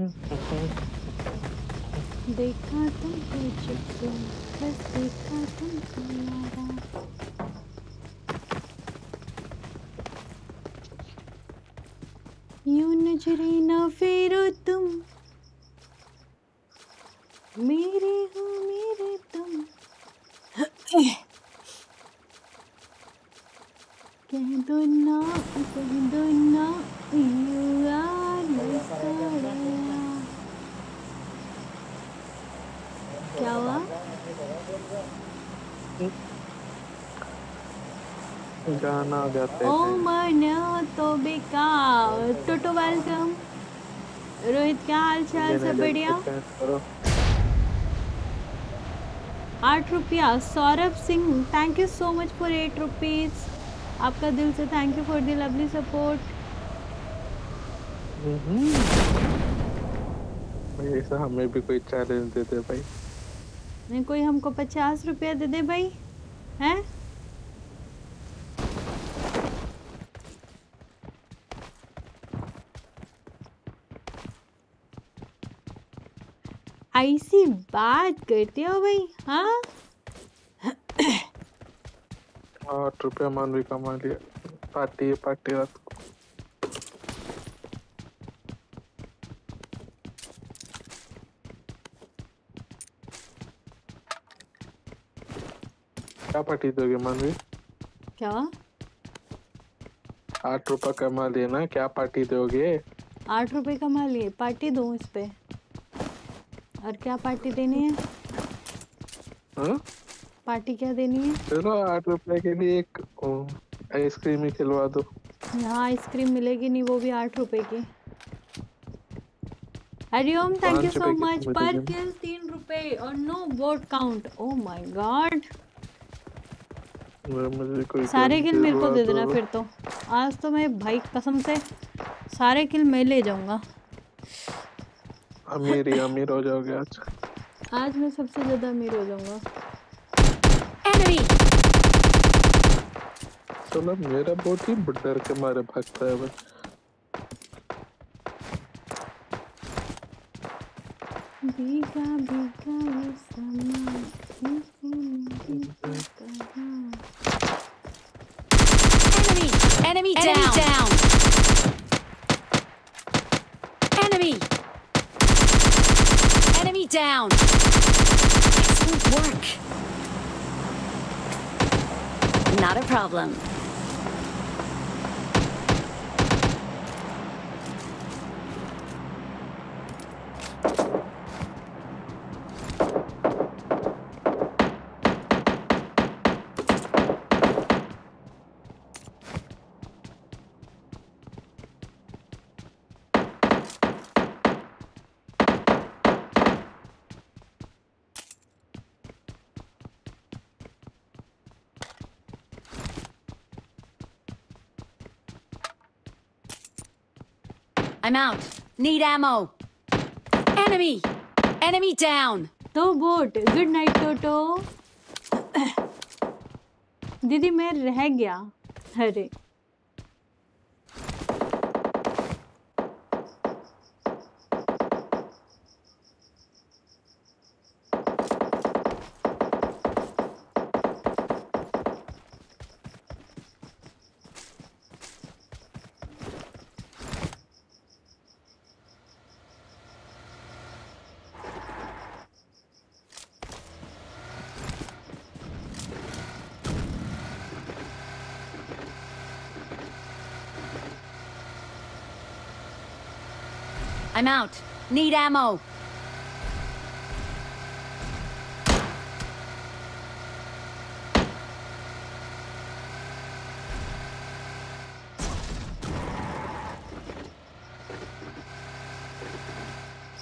S1: बस देखा तुमको यू नजरे ना फेरो तुम मेरे हो मेरे तुम कह दो ना कह दो ना you are my Saraya. क्या हुआ
S4: गाना गाते
S1: ओ मन तो बेकार। टोटो वेलकम रोहित क्या हाल चाल सब बढ़िया? आठ रुपया। Saurabh Singh thank you so much for eight rupees आपका दिल से thank you for the lovely support
S4: ऐसा हमें भी कोई चैलेंज दे दे भाई।
S1: नहीं कोई हमको पचास रुपया दे दे भाई। हैं? ऐसी बात करते हो भाई हाँ?
S4: आठ रुपया मान भी कमा लिया। पार्टी है पार्टी रात को। क्या पार्टी दोगे मानवी?
S1: क्या?
S4: आठ रुपया कमा लिए ना क्या पार्टी दोगे?
S1: आठ रुपए कमा लिए पार्टी दो इस पे। और क्या पार्टी देनी है?
S4: हाँ?
S1: पार्टी क्या देनी है?
S4: चलो आठ रुपए के लिए एक आइसक्रीम ही खिलवा दो।
S1: यहाँ आइसक्रीम मिलेगी नहीं वो भी आठ रुपए की।
S4: Hariom
S1: thank
S4: you so
S1: much पर किल तीन रुपए और no vote count oh my
S4: god कोई
S1: सारे किल मेरे को दे देना फिर तो। आज तो मैं भाई कसम से सारे किल मैं ले जाऊँगा।
S4: अमीर ही अमीर हो जाओगे आज।
S1: आज मैं सबसे ज़्यादा अमीर हो जाऊँगा।
S2: Enemy!
S4: चलो मेरा बहुत ही डर के मारे भागता है बस
S1: भीगा भीगा ये समा
S2: problem. I'm out. Need ammo. Enemy! Enemy down!
S1: तो गुड गुड नाइट टोटो दीदी मैं रह गया अरे
S2: I'm out. Need ammo.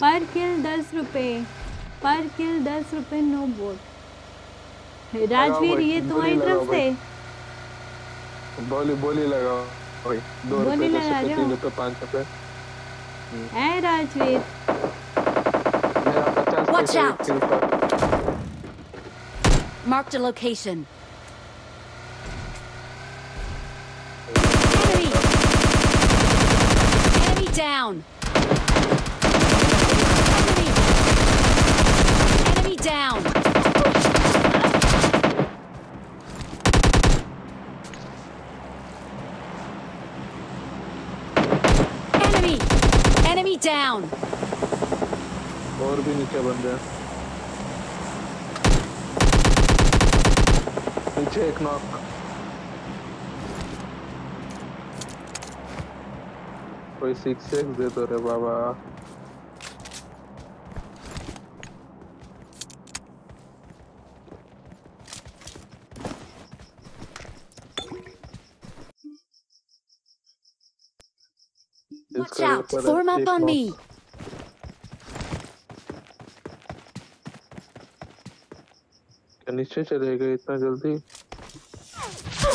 S1: पर किल दस रुपए पर किल दस रुपए नो बोट राजवीर ये
S4: बोली
S1: तुम्हारी तरफ़। से
S4: बोली बोली लगाओ भाई दो
S1: बोली
S4: रुपए
S1: लगा रहे हो?
S4: पाँच रुपए
S1: Hey,
S4: I tweet.
S2: Watch out! Marked a location. Enemy! Enemy down! Down!
S4: और भी नीचे बंदे हैं नीचे एक नॉक कोई सिक्स सिक्स दे तो रे बाबा
S2: Watch
S4: इसके
S2: out!
S4: ऊपर
S2: Form up
S4: एक
S2: on me!
S4: क्या नीचे चले गए इतना जल्दी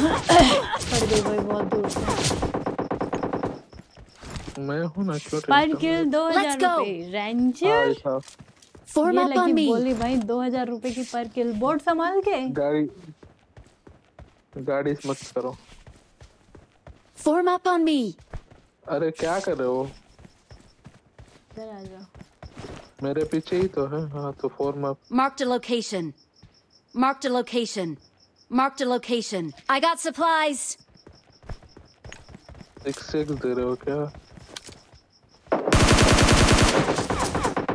S1: पड़ गई भाई बहुत दूर
S4: मैं हूँ ना क्यों
S1: पर किल
S4: में?
S1: दो हज़ार
S2: Let's go.
S1: रुपए रेंजर
S2: up on
S1: लगी
S2: me!
S1: बोली भाई दो हज़ार रुपए की पर किल बोर्ड संभाल के
S4: गाड़ी गाड़ी मत करो
S2: Form up on me!
S4: अरे क्या कर रहे हो
S1: इधर आ जाओ
S4: मेरे पीछे ही तो है हाँ तो form up
S2: Marked a location. Marked a location. Marked a location. I got supplies.
S4: Six six दे रहे हो क्या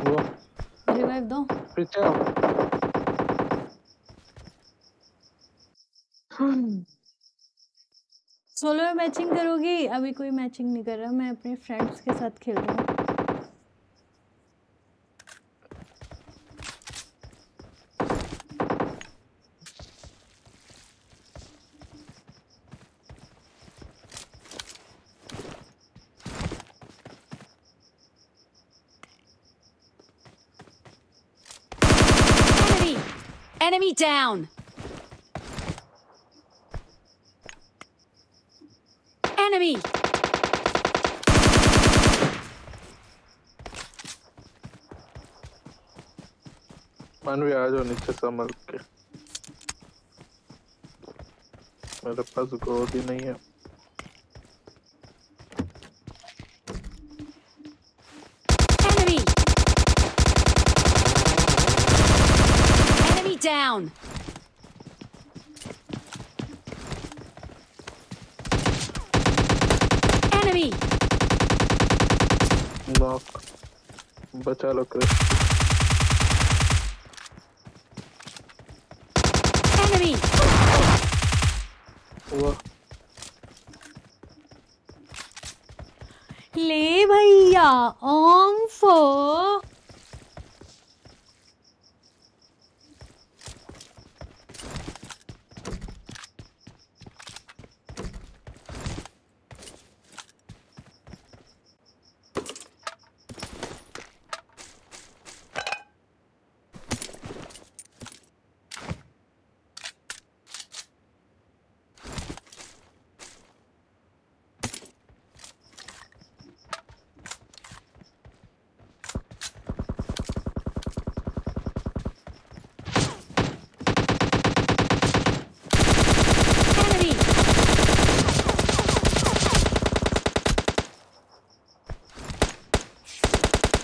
S4: वो
S1: रिवाइव दो
S4: पीछे आओ।
S1: सोलो मैचिंग करोगी अभी कोई मैचिंग नहीं कर रहा मैं अपने फ्रेंड्स के साथ खेल रहा हूँ
S2: Enemy! Enemy down! Enemy!
S4: मानवी आ जाओ नीचे संभल के मेरे पास गोद ही नहीं है बचा लो क्रिस
S2: Enemy!
S1: ले भैया ओम फो
S2: Enemy!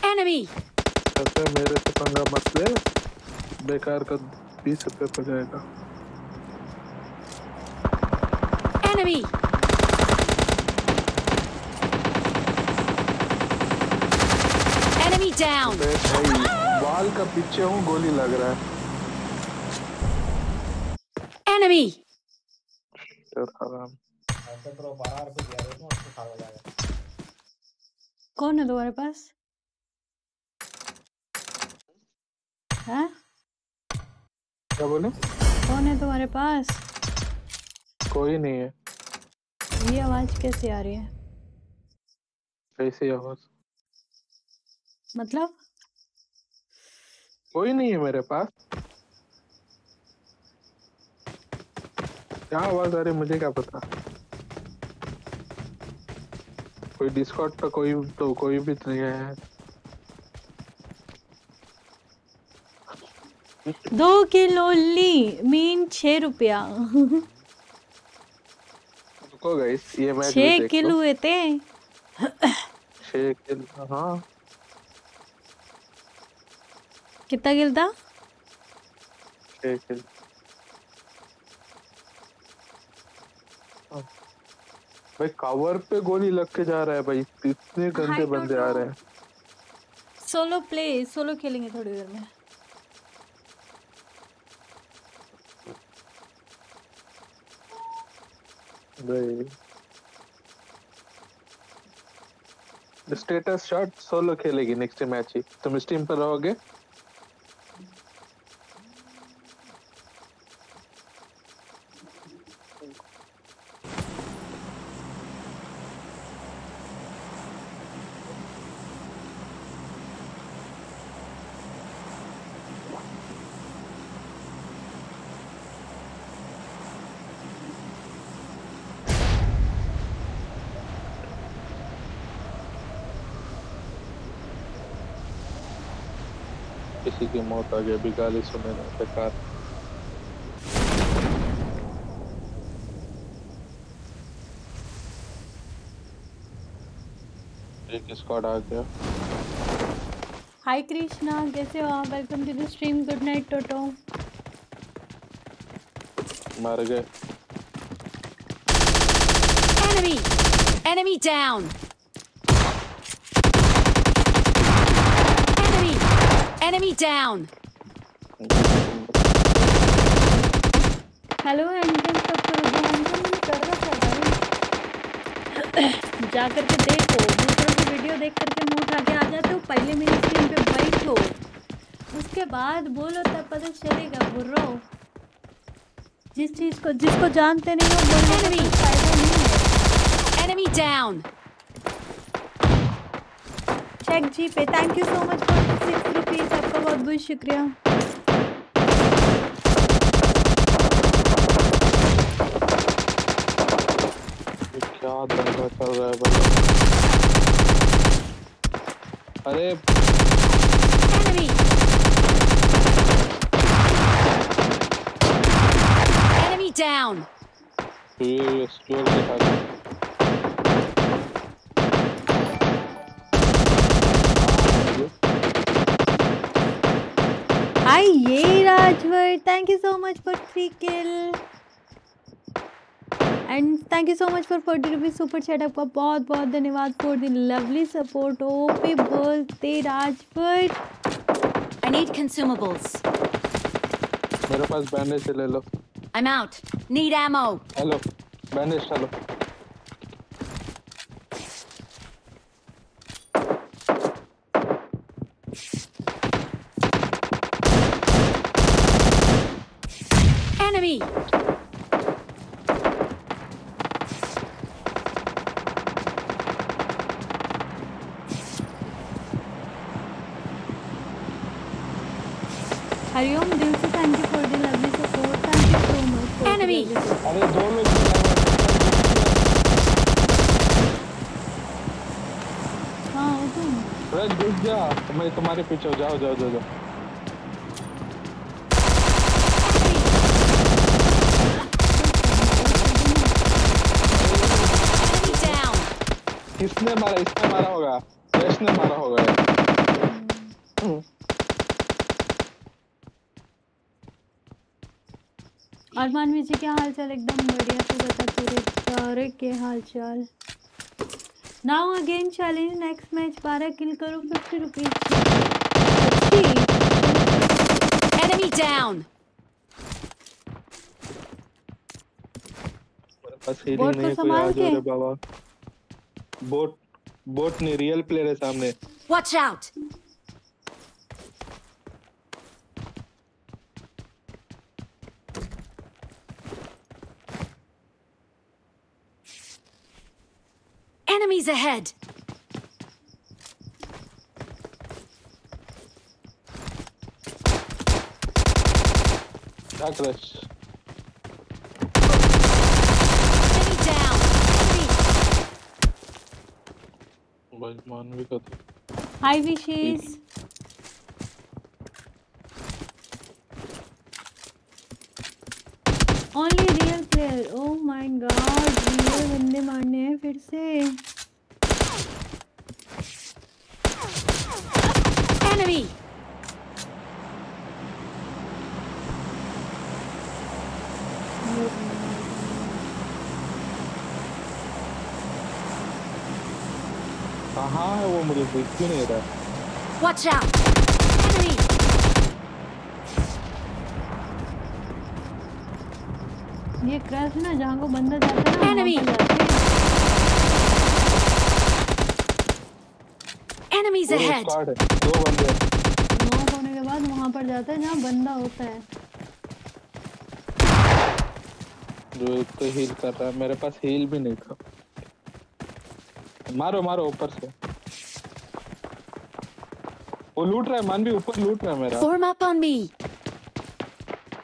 S2: Enemy!
S4: कहते हैं मेरे से पंगा मत ले बेकार का बीस रुपये हो जाएगा
S2: Enemy! Enemy down!
S4: वाल का पीछे हूँ गोली लग रहा है
S2: Enemy!
S1: कौन है तुम्हारे पास हैं
S4: क्या बोले
S1: कौन है तुम्हारे पास?
S4: कोई नहीं है।
S1: ये आवाज़ कैसे आ रही है?
S4: कैसी आवाज़।
S1: मतलब?
S4: कोई नहीं है मेरे पास। क्या आवाज़ आ रही मुझे क्या पता? कोई डिस्कॉर्ड पे कोई तो कोई भी नहीं है।
S1: दो किलो ली मीन छह रुपया।
S4: रुको गाइस ये
S1: किलो हुए थे
S4: छह किलो हाँ।
S1: कितना गिल था?
S4: छह किलो। भाई कवर पे गोली लग के जा रहा है भाई इतने गंदे बंदे आ रहे हैं।
S1: सोलो प्ले सोलो खेलेंगे थोड़ी देर में।
S4: भाई स्टेटस शॉट सोलो खेलेगी नेक्स्ट मैच ही। तुम इस टीम पर रहोगे? मौत आ गई अभी गाली सुने ना बेकार एक स्क्वाड आ गया।
S1: हाय कृष्णा कैसे हो आप? Welcome to the stream good night Toto
S4: मार गए।
S2: Enemy! Enemy down! Enemy! Enemy down!
S1: Hello ending तक तो कर रखा था जा करके देखो। दूसरों की वीडियो देख करके मुँह उठा के आ जाते हो। पहले मेरी स्क्रीन पे बैठो उसके बाद बोलो तब पता चलेगा बुर्रो। जिस चीज़ को जिसको जानते नहीं हो बोलने का कोई फ़ायदा नहीं है।
S2: Enemy down!
S1: Check G pay. Thank you so much for six rupees आपका बहुत बहुत शुक्रिया
S4: क्या दंगा चल रहा है भाई अरे
S2: Enemy! Enemy down!
S4: ये स्टोर के साथ
S1: हाय ये thank you so much for three kill and thank you so much for forty rupees super chat आपका बहुत बहुत धन्यवाद for the lovely support OP बोलते राजवर
S2: आई नीड कंज्यूमेबल्स
S4: मेरे पास बैंडेज ले लो।
S2: I am out need ammo
S4: hello bandage चलो
S2: Enemy!
S1: हरिओम दिल से thank you for the lovely support thank you so much
S2: Enemy!
S4: अरे दो लोग हैं।
S1: तुम
S4: अरे घुस जा मैं तुम्हारे पीछे जाओ जाओ जाओ जाओ किसने मारा इसने मारा होगा। यश ने मारा होगा। हम्म,
S1: और मानवी जी क्या हाल चाल एकदम बढ़िया तू बता तेरे सारे के हाल चाल now again challenge next match बारह किल करो फिफ्टी रुपीज़
S2: Enemy down!
S4: मेरे पास
S1: को
S4: नहीं कोई
S1: संभाल
S4: आ
S1: के।
S4: रे बाबा बोट बोट नहीं रियल प्लेयर है सामने
S2: watch out Enemies ahead! Backlash.
S4: भाई मानवी का
S1: hi Vishesh only real player oh my god बंदे मारने हैं फिर से।
S2: Enemy!
S4: कहाँ है वो मुझे दिख ही नहीं रहा
S2: Watch out! Enemy!
S1: ये क्रैश ना जहाँ को बंदा जाता है
S2: Enemy! Enemies ahead!
S4: दो बंदे।
S1: नॉक होने के बाद वहाँ पर जाता है जहाँ बंदा होता है
S4: जो एक तो हील कर रहा है मेरे पास हील भी नहीं था मारो मारो ऊपर से वो लूट रहा है मान भी ऊपर लूट रहा है मेरा
S2: Form up on me!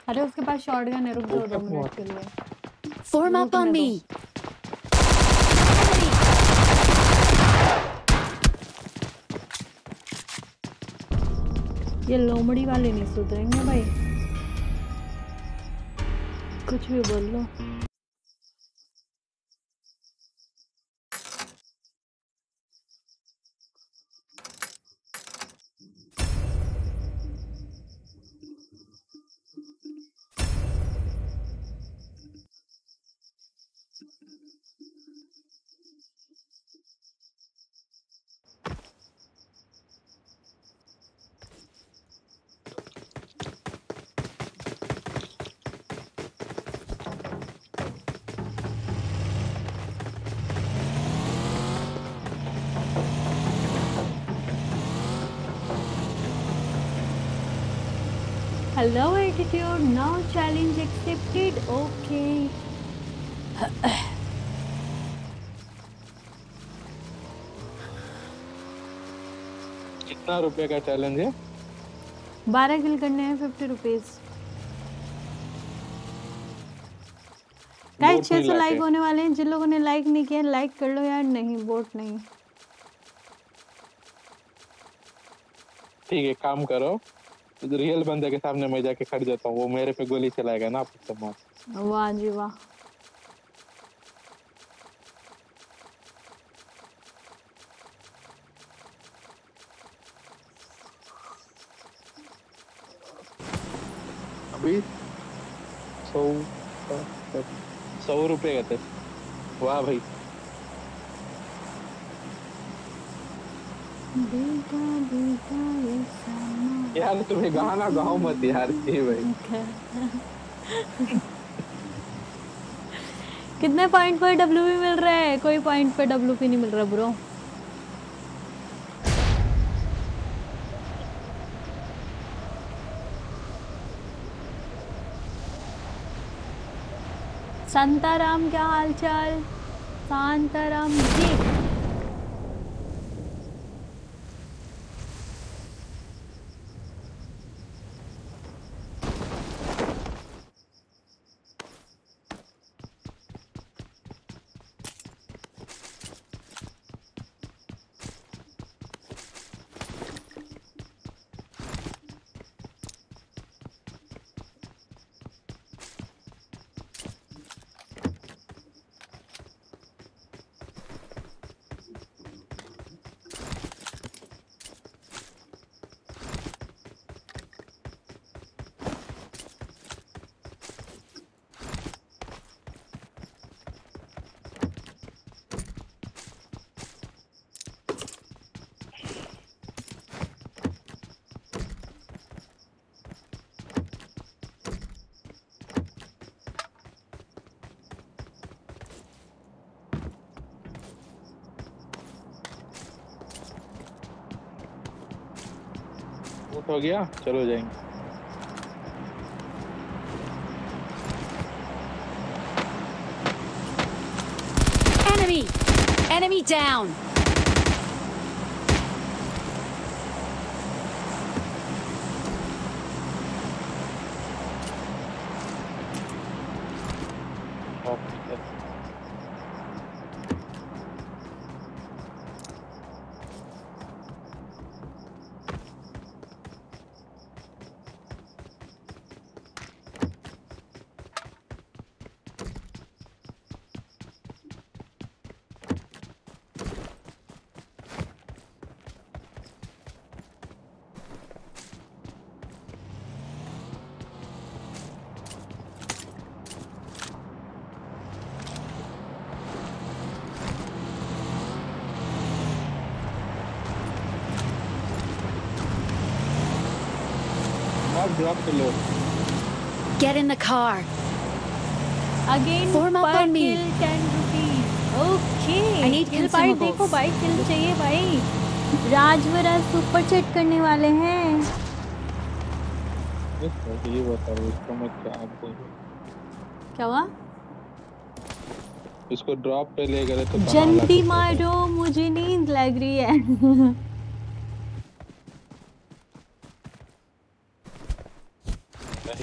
S1: अरे उसके पास शॉटगन है रुक जाओ दो
S4: ऊपर
S1: मिनट
S4: मार।
S1: के लिए
S2: Form up on
S1: Looking
S2: me!
S1: ये लोमड़ी वाले नहीं सुधरेंगे भाई कुछ भी बोल लो accepted. Okay.
S4: कितना रुपए का चैलेंज है
S1: बारह किल करने हैं फिफ्टी रुपीज़ गाइस छह सौ। लाइक होने वाले हैं जिन लोगों ने लाइक नहीं किया लाइक कर लो यार नहीं वोट नहीं
S4: ठीक है काम करो रियल बंदे के सामने मैं जाके खड़ जाता हूँ वो मेरे पे गोली चलाएगा ना आपको तो
S1: वाह जी वाह।
S4: अभी? सौ सौ रुपए का थे वाह भाई।
S1: बेटा बेटा ये समा
S4: यार, तुम्हें गाना गाओ मत यार ये भाई।
S1: कितने पॉइंट पर डब्ल्यू मिल रहा है? कोई पॉइंट पे डब्ल्यू नहीं मिल रहा ब्रो संताराम क्या हाल चाल शांताराम जी।
S4: वक्त हो गया चलो जाएँगे
S2: Enemy! Enemy down! Get in the car.
S1: Again,
S2: Form up on me.
S1: Ten rupees. Okay.
S2: I need
S1: kill
S2: bite
S1: देखो चाहिए भाई राजवरा सुपर चेट करने वाले हैं
S4: क्या
S1: हुआ
S4: इसको ड्रॉप पे ले गए तो
S1: जल्दी मारो मुझे नींद लग रही है *laughs*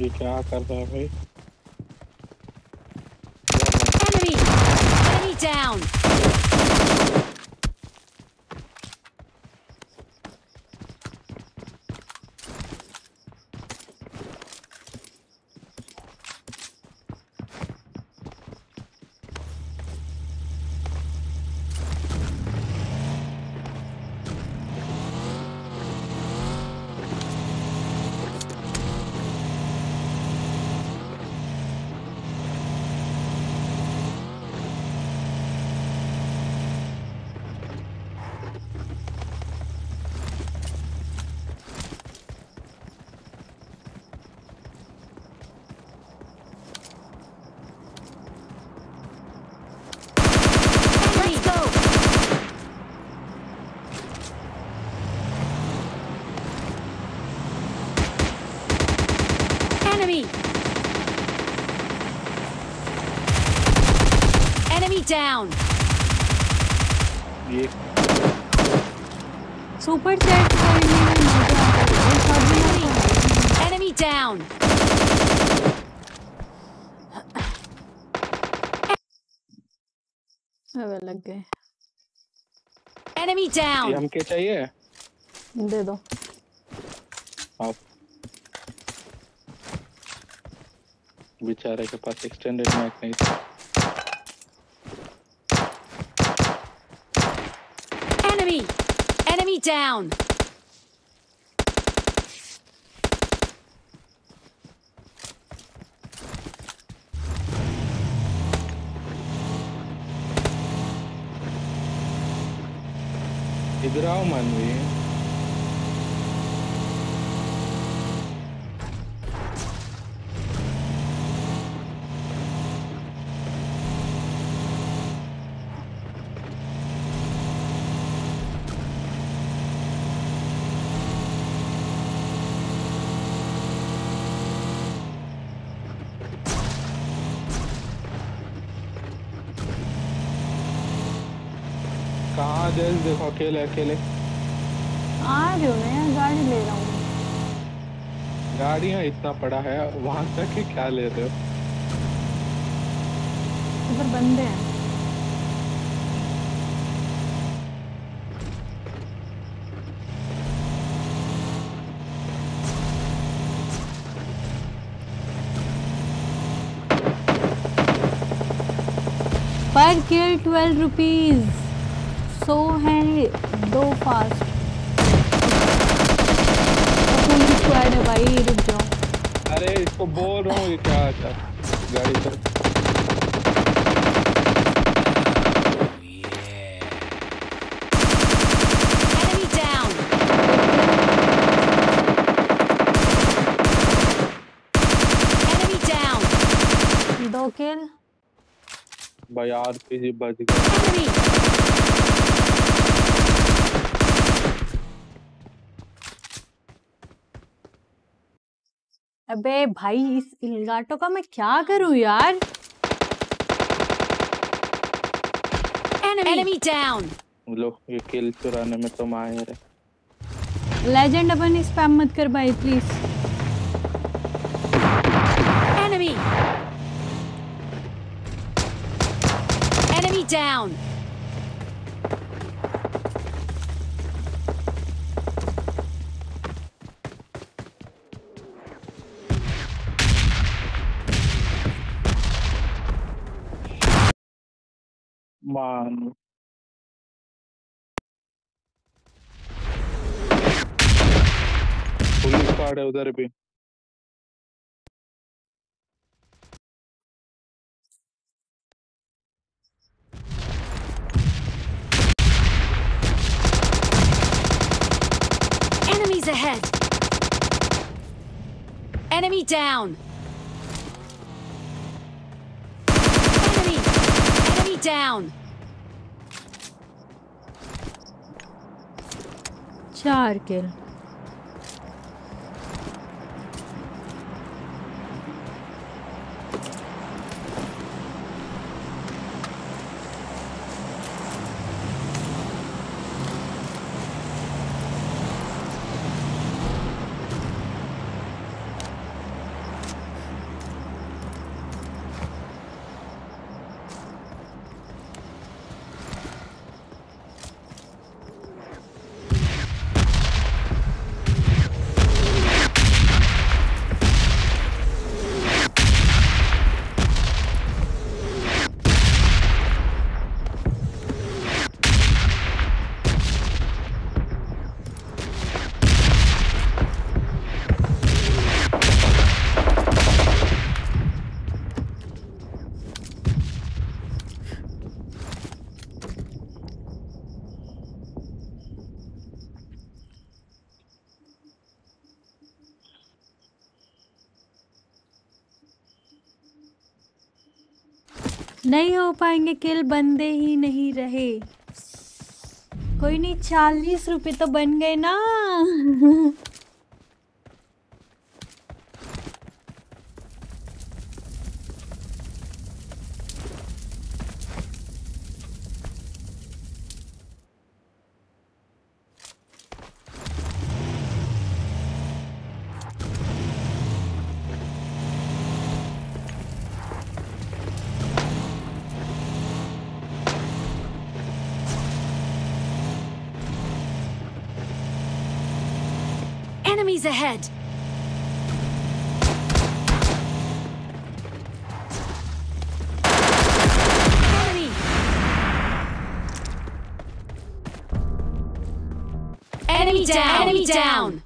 S4: ये क्या कर रहा है भाई
S2: Enemy! Enemy down! down.
S4: ये
S1: सुपर चैट
S2: Enemy down.
S1: अब लग गए
S2: Enemy down.
S4: हम के चाहिए?
S1: दे दो.
S4: आप बेचारे के पास एक्सटेंडेड मैक नहीं था
S2: down!
S4: Играл, man, स्टेज देखो अकेले अकेले।
S1: आ रही हूँ मैं गाड़ी ले रहा हूँ।
S4: गाड़ियाँ इतना पड़ा है वहाँ तक ही क्या ले रहे हो?
S1: उधर बंदे हैं। पर किल ट्वेल्व रुपीज़ सो हैं दो फास्ट है भाई रुक जाओ।
S4: अरे इसको बोल रहा हूँ क्या अच्छा गाड़ी पर।
S1: किल
S4: भाई आरपीजी बच गया।
S1: अबे भाई इस इल्गाटो का मैं क्या करूँ यार
S2: Enemy! Enemy down!
S4: लो ये किल चुराने में तो माहिर है
S1: लेजेंड अपन स्पैम मत कर भाई please
S2: Enemy! Enemy down!
S4: मान पुलिस गार्ड है उधर भी
S2: Enemies ahead! Enemy down! Down!
S1: चार नहीं हो पाएँगे, किल बंदे ही नहीं रहे। कोई नहीं, चालीस रुपए तो बन गए ना। *laughs*
S2: Enemy! Enemy down! Enemy down!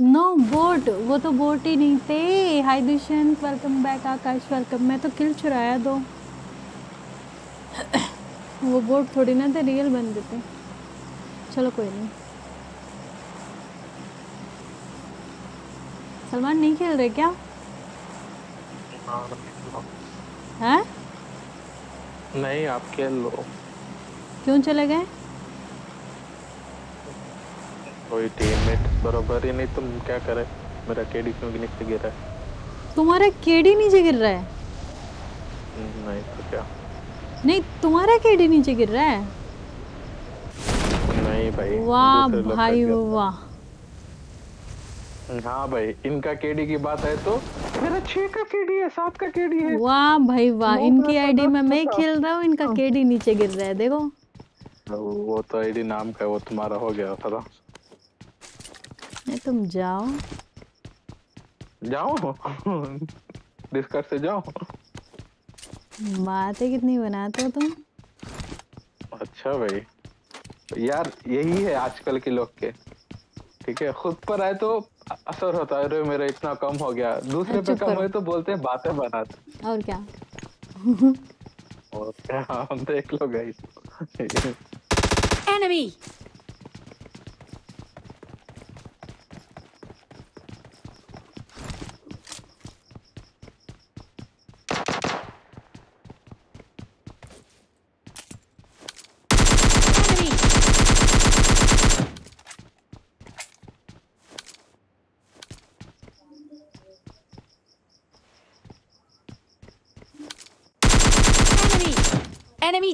S1: No bot वो तो बोट ही नहीं थे. Hi Dushyant welcome back Akash welcome मैं तो किल चुराया दो. वो बोर्ड थोड़ी ना थे रियल बन देते चलो कोई नहीं. सलमान नहीं खेल रहे क्या? हैं?
S4: नहीं आप खेल लो.
S1: क्यों चले गए?
S4: कोई टीममेट बराबर ही नहीं तुम क्या करे मेरा केडी क्यों नीचे गिरा है?
S1: तुम्हारा केडी नीचे गिर रहा है?
S4: नहीं तो क्या?
S1: नहीं तुम्हारा केडी नीचे गिर रहा है?
S4: नहीं भाई
S1: वाह भाई वाह।
S4: हाँ भाई इनका केडी की बात है तो मेरा छह का केडी है सात का केडी है।
S1: वाह भाई वाह इनकी आईडी में मैं खेल रहा हूँ इनका केडी नीचे गिर रहा है देखो।
S4: वो तो आईडी नाम का है, वो तुम्हारा हो गया था
S1: तुम जाओ।
S4: जाओ? डिस्कस से जाओ।
S1: बातें कितनी बनाते हो तुम?
S4: अच्छा भाई। यार यही है आजकल के लोग के। ठीक है खुद पर आए तो असर होता है। अरे मेरा इतना कम हो गया। दूसरे पे कम। हुए तो बोलते हैं बातें बनाते
S1: और क्या?
S4: और क्या? हम देख लो guys
S2: Enemy!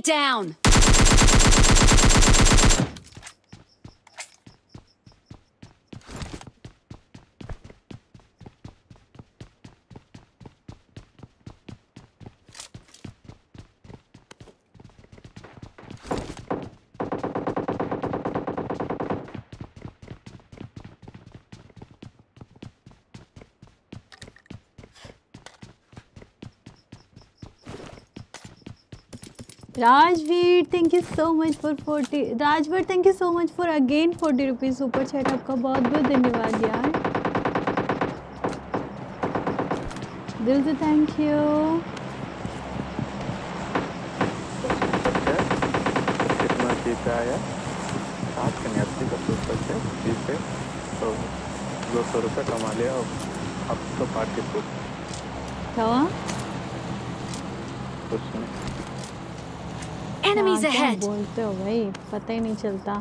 S2: Down!
S1: Rajveer thank you so much for forty Rajveer thank you so much for again forty rupees super chat आपका बहुत बहुत धन्यवाद यार। दिल से थैंक यू
S4: कितना आया सात का का सुपर जीते तो दो सौ रुपये कमा लिया अब तो पार्टी कुछ
S1: क्या हुआ?
S4: कुछ नहीं।
S2: Enemies ahead!
S1: बोलते हो भाई पता ही नहीं चलता।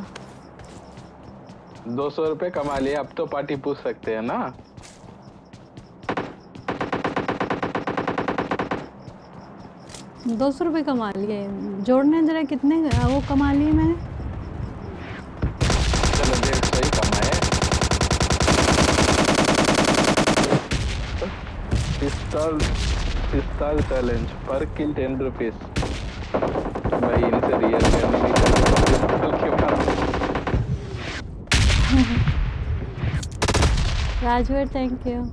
S4: दो सौ रुपये कमा लिया अब तो पार्टी पूछ सकते हैं ना?
S1: दो सौ रुपये कमा लिए। जोड़ने जरा कितने वो कमा लिए मैंने?
S4: चलो डेढ़ सौ ही। कमाए पिस्तौल पिस्तौल चैलेंज पर किल टेन रुपीज़ भाई इनसे रियल गेम नहीं?
S1: Rajveer thank you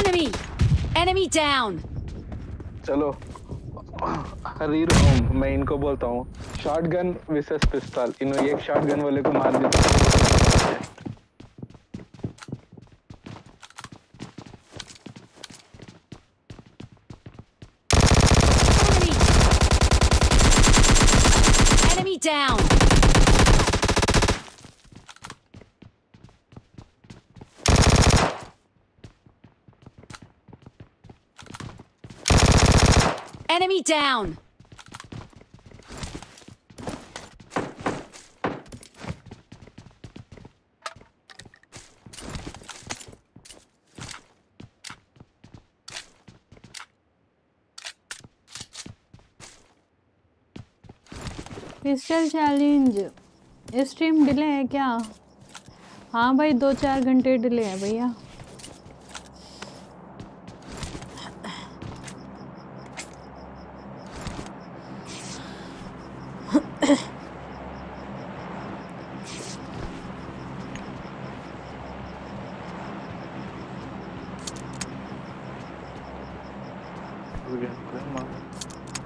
S2: Enemy! Enemy down!
S4: चलो रीर मैं इनको बोलता हूँ शॉटगन विसेस पिस्तौल इन एक शॉटगन वाले को मार देता
S2: Enemy! Enemy down! Down!
S1: Pistol challenge stream delay है क्या? हाँ भाई, दो चार घंटे डिले है भैया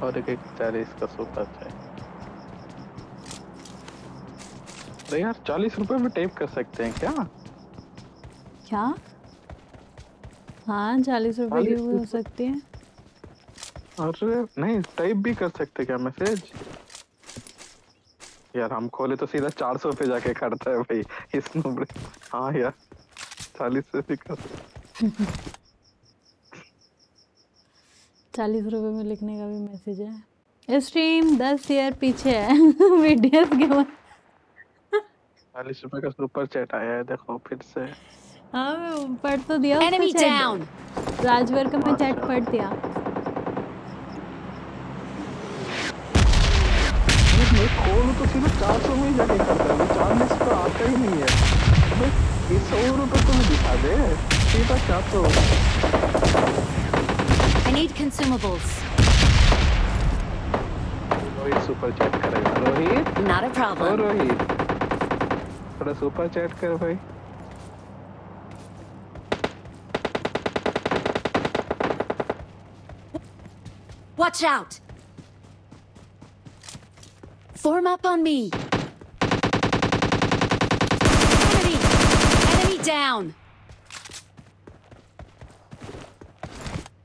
S4: और एक एक चालीस का सुपर है अरे यार चालीस रुपए में टेप कर सकते हैं क्या?
S1: क्या? हाँ चालीस रुपए की हो सकती है।
S4: अरे नहीं टाइप भी कर सकते क्या मैसेज यार हम खोले तो सीधा 400 पे जाके खड़ता है भाई इस नंबर हाँ यार चालीस से भी कर *laughs*
S1: चालीस रुपए में लिखने का भी मैसेज है। स्ट्रीम दस ईयर पीछे है *laughs* वीडियोस के बाद
S4: चालीस रुपए का सुपर चैट आया है देखो फिर से
S1: हाँ मैं पढ़ तो दिया chat।
S2: down.
S1: राजवर का मैं चैट
S4: अच्छा।
S1: पढ़ दिया
S4: मैं खोलूं तो सीधा 400 में ही जाके खड़ता है चालीस तो आता ही नहीं है ये सौ रुपए तो मैं दिखा दे सीधा 400
S2: I need consumables.
S4: Rohit super chat करेगा Rohit
S2: Not a
S4: O
S2: problem.
S4: Rohit थोड़ा सुपर चैट कर भाई
S2: Watch out! Form up on me. Enemy! Enemy down!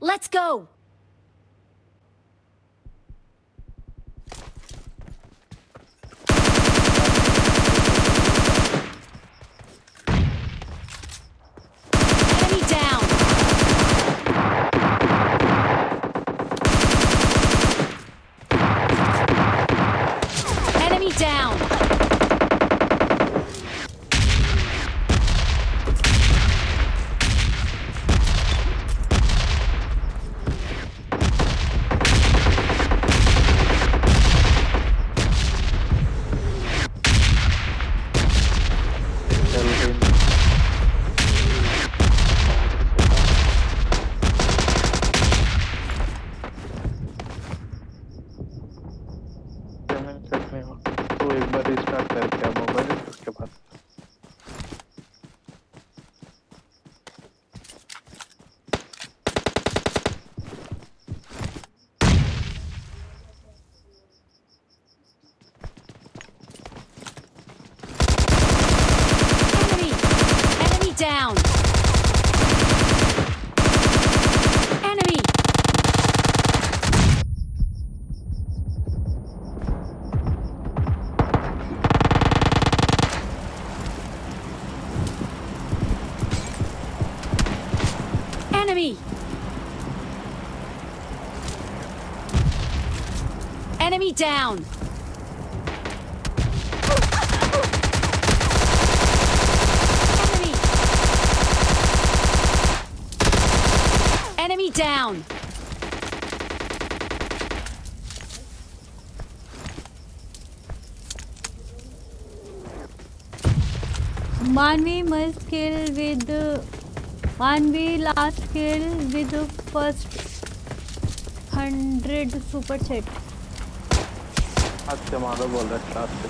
S2: Let's go! Down! Enemy! Enemy down!
S1: Manvi must kill with Manvi last kill with first hundred super chat.
S4: हाथ से मारो बोल रहा लास्ट से।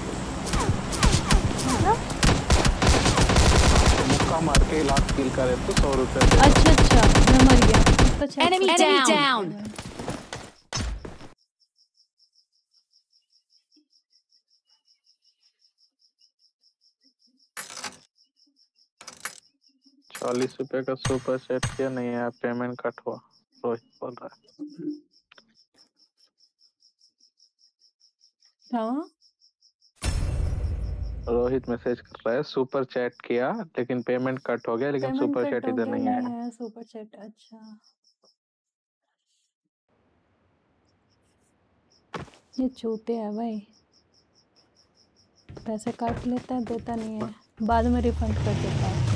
S4: तो मुक्का मार के लास्ट किल करे तो सौ रुपए दे
S1: अच्छा अच्छा मैं मर गया।
S2: down.
S4: चालीस रुपए का सुपर सेट किया नहीं है पेमेंट कट हुआ। रोहित बोल रहा है।
S1: हाँ।
S4: रोहित मैसेज कर रहा है सुपर चैट किया लेकिन पेमेंट कट हो गया लेकिन सुपर चैट इधर नहीं आया।
S1: है सुपर चैट अच्छा। ये चूते है भाई। पैसे काट लेता है देता नहीं है। बाद में रिफंड कर देता है।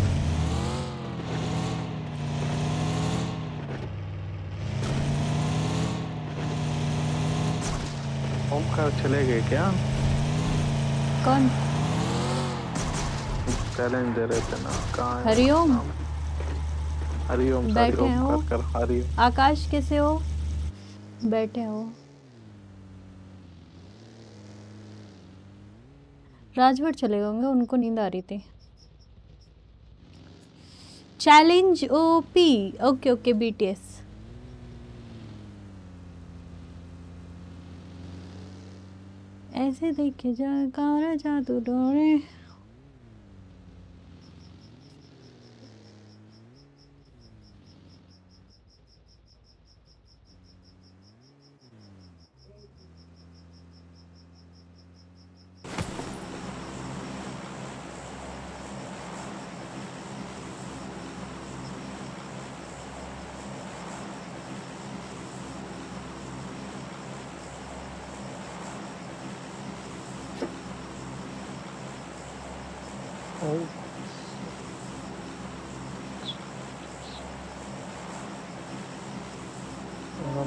S4: होम चले गए क्या?
S1: कौन?
S4: चैलेंज दे रहे थे ना। कहाँ
S1: हरिओम।
S4: हरिओम
S1: बैठे हो?
S4: कर कर हरिओम।
S1: आकाश कैसे हो? बैठे हो। राजभर चले होंगे उनको नींद आ रही थी। Challenge OP okay okay BTS ऐसे देखे जा कारा जादू डोरे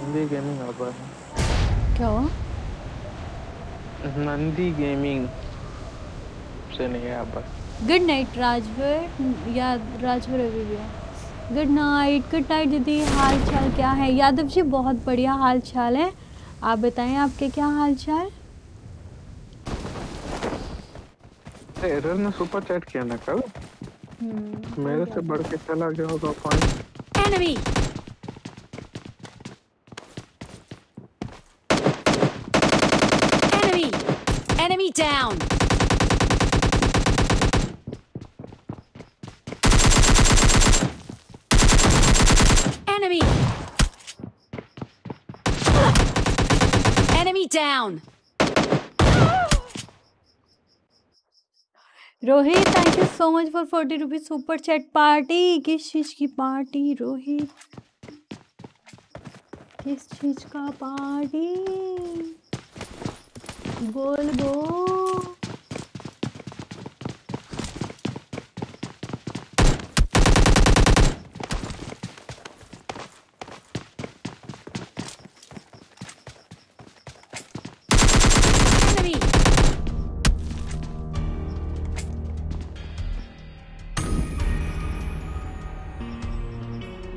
S4: नंदी गेमिंग आ रहा
S1: क्या हुआ
S4: है नंदी गेमिंग से नहीं है बस।
S1: Good night Rajveer. या राजवीर अभी भी है। गुड नाइट गुड नाइट दीदी। हाल चाल क्या है? यादव जी बहुत बढ़िया हाल चाल है। आप बताएँ आपके क्या हाल चाल
S4: एरर ने सुपर चैट किया ना कल।
S1: हम्म,
S4: मेरे से बढ़ के चला गया होगा point
S2: Enemy! Enemy! Enemy down! Enemy! Enemy down!
S1: Rohit thank you so much for forty rupees super chat party किस चीज़ की पार्टी रोहित किस चीज़ का पार्टी बोल बो
S2: Enemy!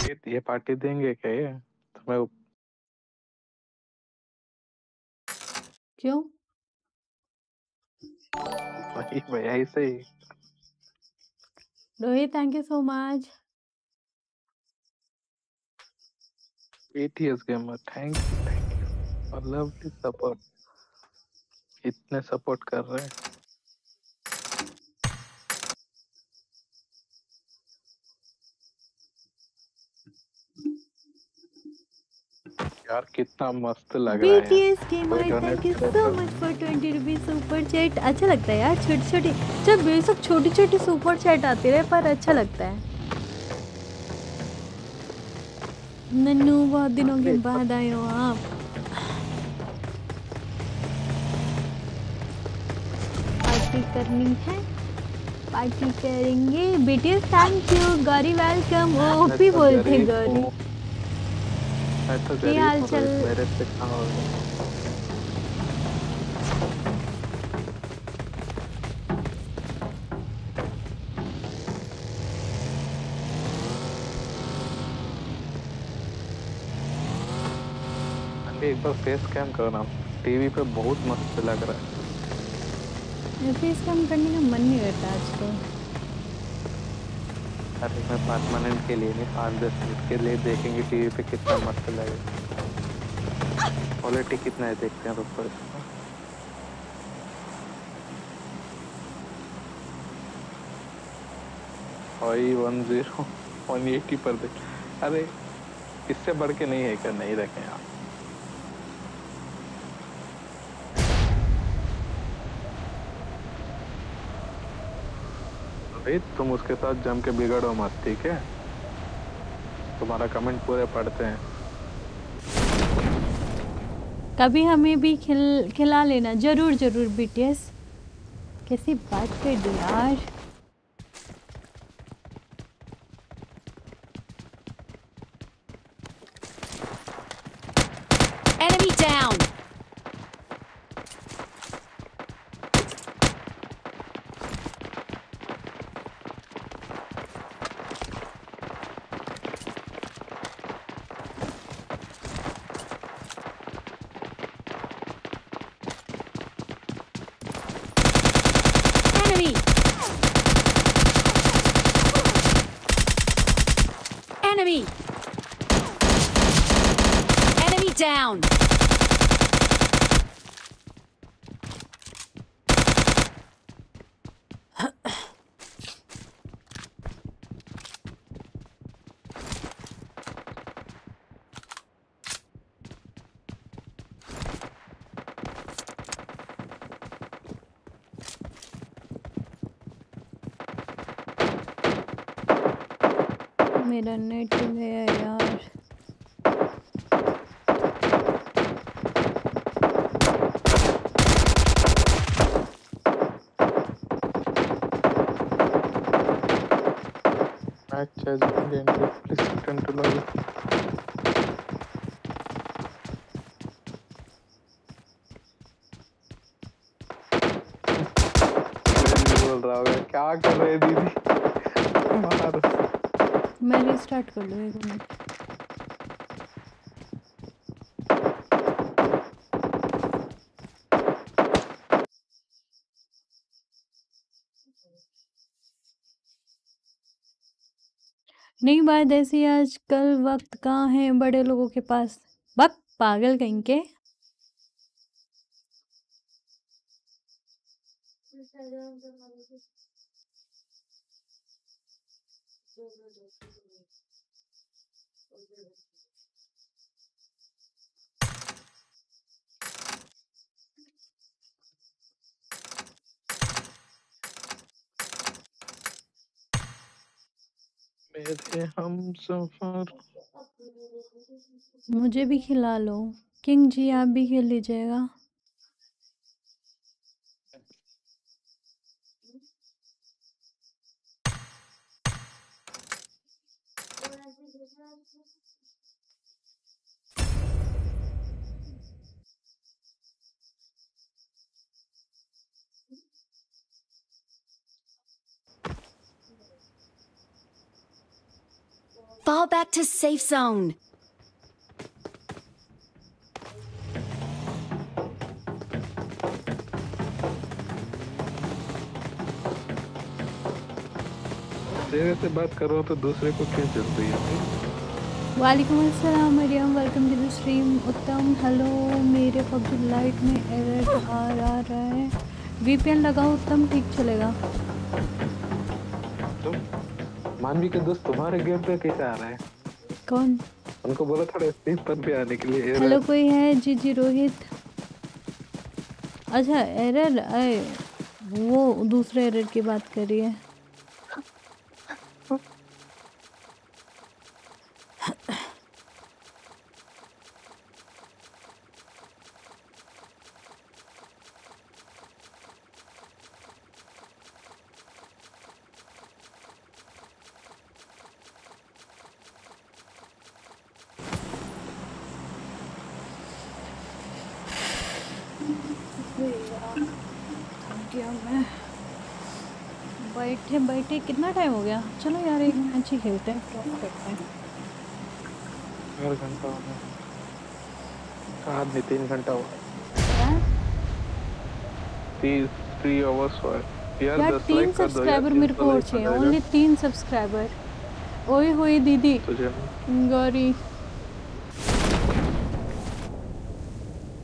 S4: ये ये पार्टी देंगे क्या ये? तुम्हें
S1: क्यों?
S4: भाई ऐसे ही
S1: Rohit thank you so much
S4: ATS gamer thank you thank you और लवली सपोर्ट इतने सपोर्ट कर रहे हैं यार कितना मस्त लग रहा है।
S1: बीटीएस गेमर
S4: कोई thank
S1: you
S4: so
S1: much for twenty rupees super chat अच्छा लगता है यार छोटी छोटी जब बेशक छोटी छोटी सुपर चैट आती रहे पर अच्छा लगता है। नन्नू बहुत दिनों के बाद आए हो आप। पार्टी करनी है पार्टी करेंगे। BTS thank you Gauri
S4: welcome
S1: OP
S4: तो
S1: बोलते गौरी।
S4: मैं तो गरीब हूँ, मेरे से कहाँ होगा एक बार फेस कैम करना। टीवी पे बहुत मस्त लग रहा है।
S1: फेस काम करने का मन नहीं करता आजकल
S4: अरे मैं पाँच मिनट के लिए नहीं, पाँच दस मिनट के लिए देखेंगे टीवी पे कितना मस्त लगेगा। क्वालिटी कितना है देखते हैं ऊपर वही वन ज़ीरो वन एटी पर देख। अरे, इससे बढ़ के नहीं है क्या? नहीं रखें आप। भाई, तुम उसके साथ जम के बिगड़ो मत, ठीक है? तुम्हारा कमेंट पूरे पढ़ते हैं।
S1: कभी हमें भी खिल, खिला लेना। ज़रूर ज़रूर बीटीएस कैसी बात कर दी यार
S2: Enemy down! Enemy! Enemy! Enemy down!
S1: मेरा नेट गया यार
S4: guys in game, so please pretend to log in. दीदी बोल रहा होगा क्या कर रहे हैं दीदी मार
S1: मैं रिस्टार्ट कर लूँ एक मिनट नहीं बात ऐसी आजकल, वक्त कहाँ है बड़े लोगों के पास? वक्त पागल कहीं के
S4: मेरे हम सफ़र
S1: मुझे भी खिला लो। किंग जी आप भी खेल लीजिएगा।
S2: Fall back to safe zone.
S4: तेरे से बात कर रहा हूँ तो दूसरे को क्यों चल रही है
S1: वालेकुम अस्सलाम Mariam welcome to the stream Uttam hello मेरे पबजी लाइट में एरर आ रहा है। वीपीएन लगाओ उत्तम ठीक चलेगा।
S4: मानवी के दोस्त तुम्हारे गेम पे कैसे आ रहा है?
S1: कौन?
S4: उनको बोला थोड़ा स्क्रीन पर भी आने के लिए
S1: हेलो कोई है? जी जी रोहित। अच्छा एरर आए वो दूसरे एरर की बात कर रही है थक गया मैं बैठे कितना टाइम हो गया? चलो यार एक मैच ही खेलते हैं। ड्रॉप करते हैं
S4: चार घंटा हो गया। चार नहीं तीन घंटा हुआ।
S1: क्या?
S4: थ्री थ्री आवर्स हुआ। यार
S1: यार तीन सब्सक्राइबर मेरे को और चाहिए। ओनली तीन सब्सक्राइबर ओए होए दीदी। गौरी।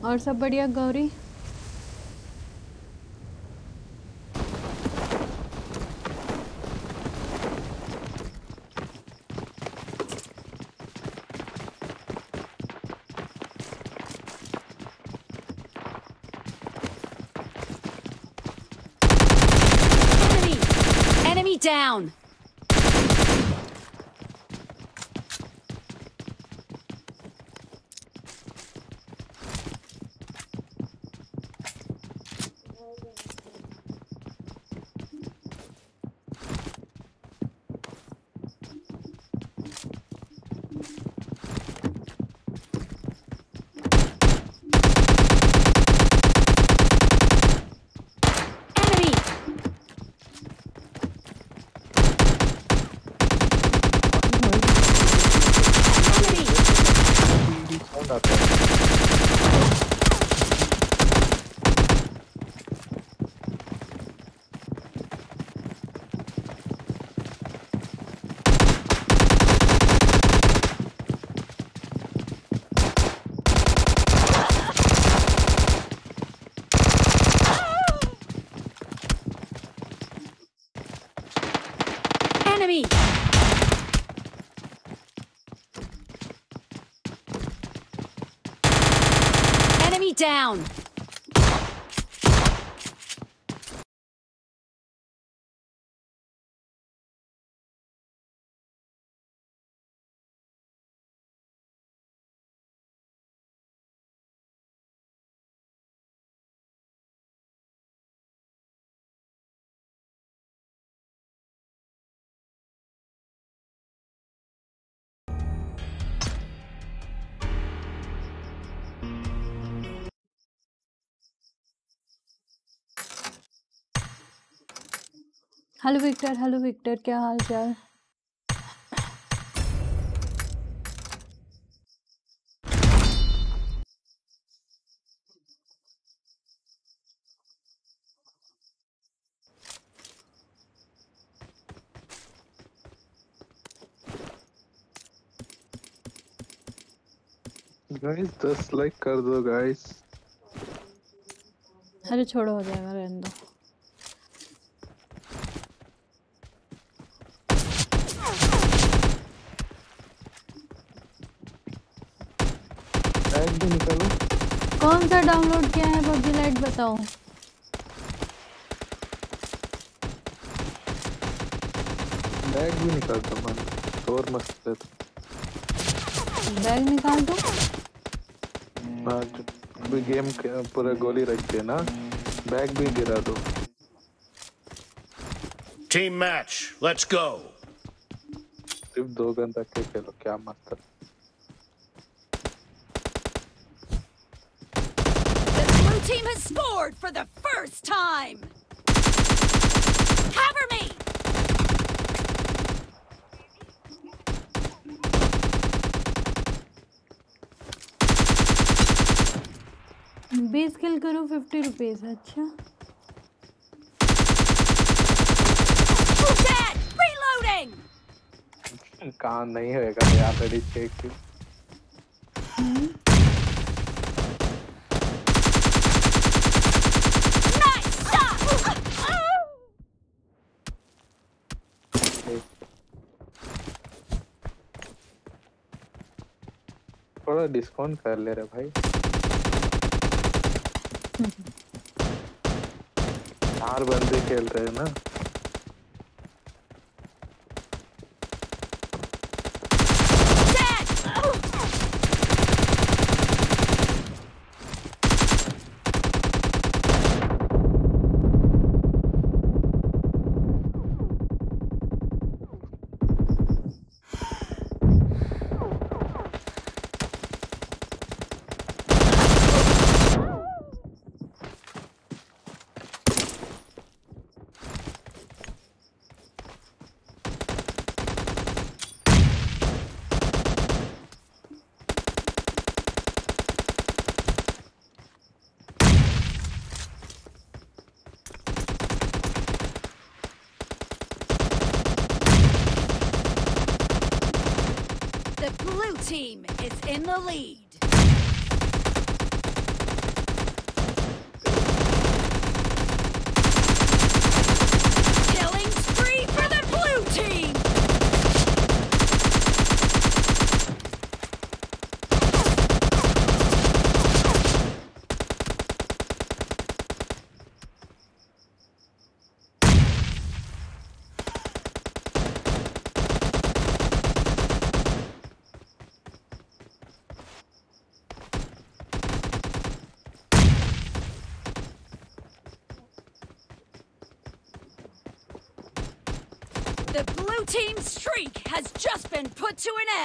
S1: और सब बढ़िया
S2: Gauri?
S1: Hello Victor hello Victor क्या हाल चाल
S4: गाइस दस लाइक कर दो गाइस
S1: अरे छोड़ो हो जाएगा रहने दो
S4: बैग भी निकालो
S1: कौन सा डाउनलोड किया है पबजी लाइट बताओ।
S4: बैग भी निकाल दो मन और मस्त है
S1: बैग निकाल दो।
S4: जो अभी गेम के पूरा गोली रख के ना बैग भी गिरा दो।
S3: Team match. Let's go.
S4: सिर्फ़ दो गन रख के खेलो क्या मस्त है
S2: team has scored for the first time! Cover me!
S1: बीस किल करो फिफ्टी रुपीज़ अच्छा
S2: Dead! Reloading!
S4: काम नहीं होएगा मैं ऑलरेडी चेक डिस्काउंट कर ले रहे भाई। *laughs* चार बंदे खेल रहे हैं ना।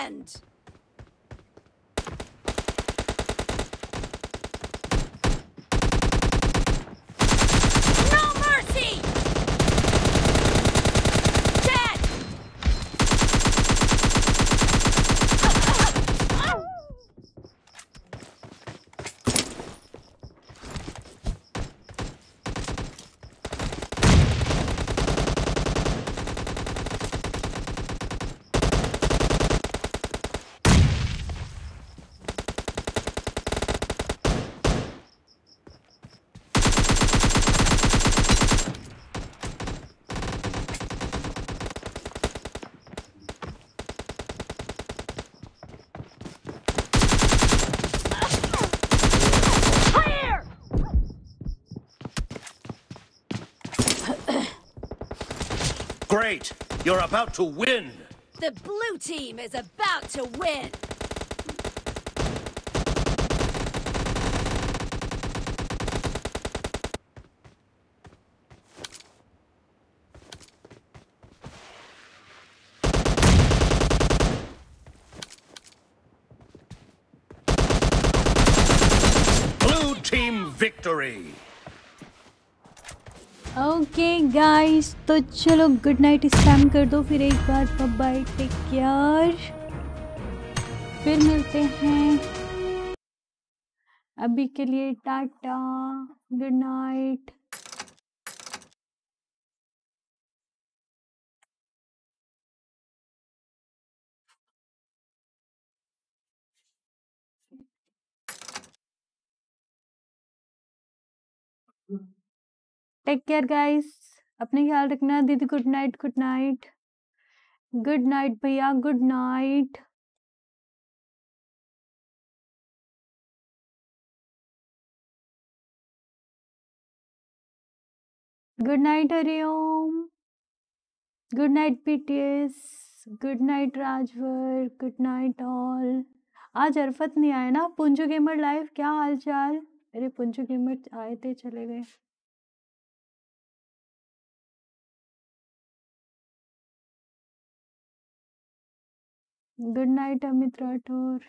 S2: End.
S3: You're about to win.
S2: The blue team is about to win.
S3: Blue team victory.
S1: Okay guys तो चलो गुड नाइट स्पैम कर दो, फिर एक बार बाय टेक केयर फिर मिलते हैं। अभी के लिए tata good night take care guys अपने ख्याल रखना, दीदी good night good night good night भैया good night good night Hariom good night PTS good night Rajvar good night all आज अरफत नहीं आया ना? पुंजू गेमर लाइव क्या हाल चाल अरे, पुंजू गेमर आए थे, चले गए। Good night Amit Rathore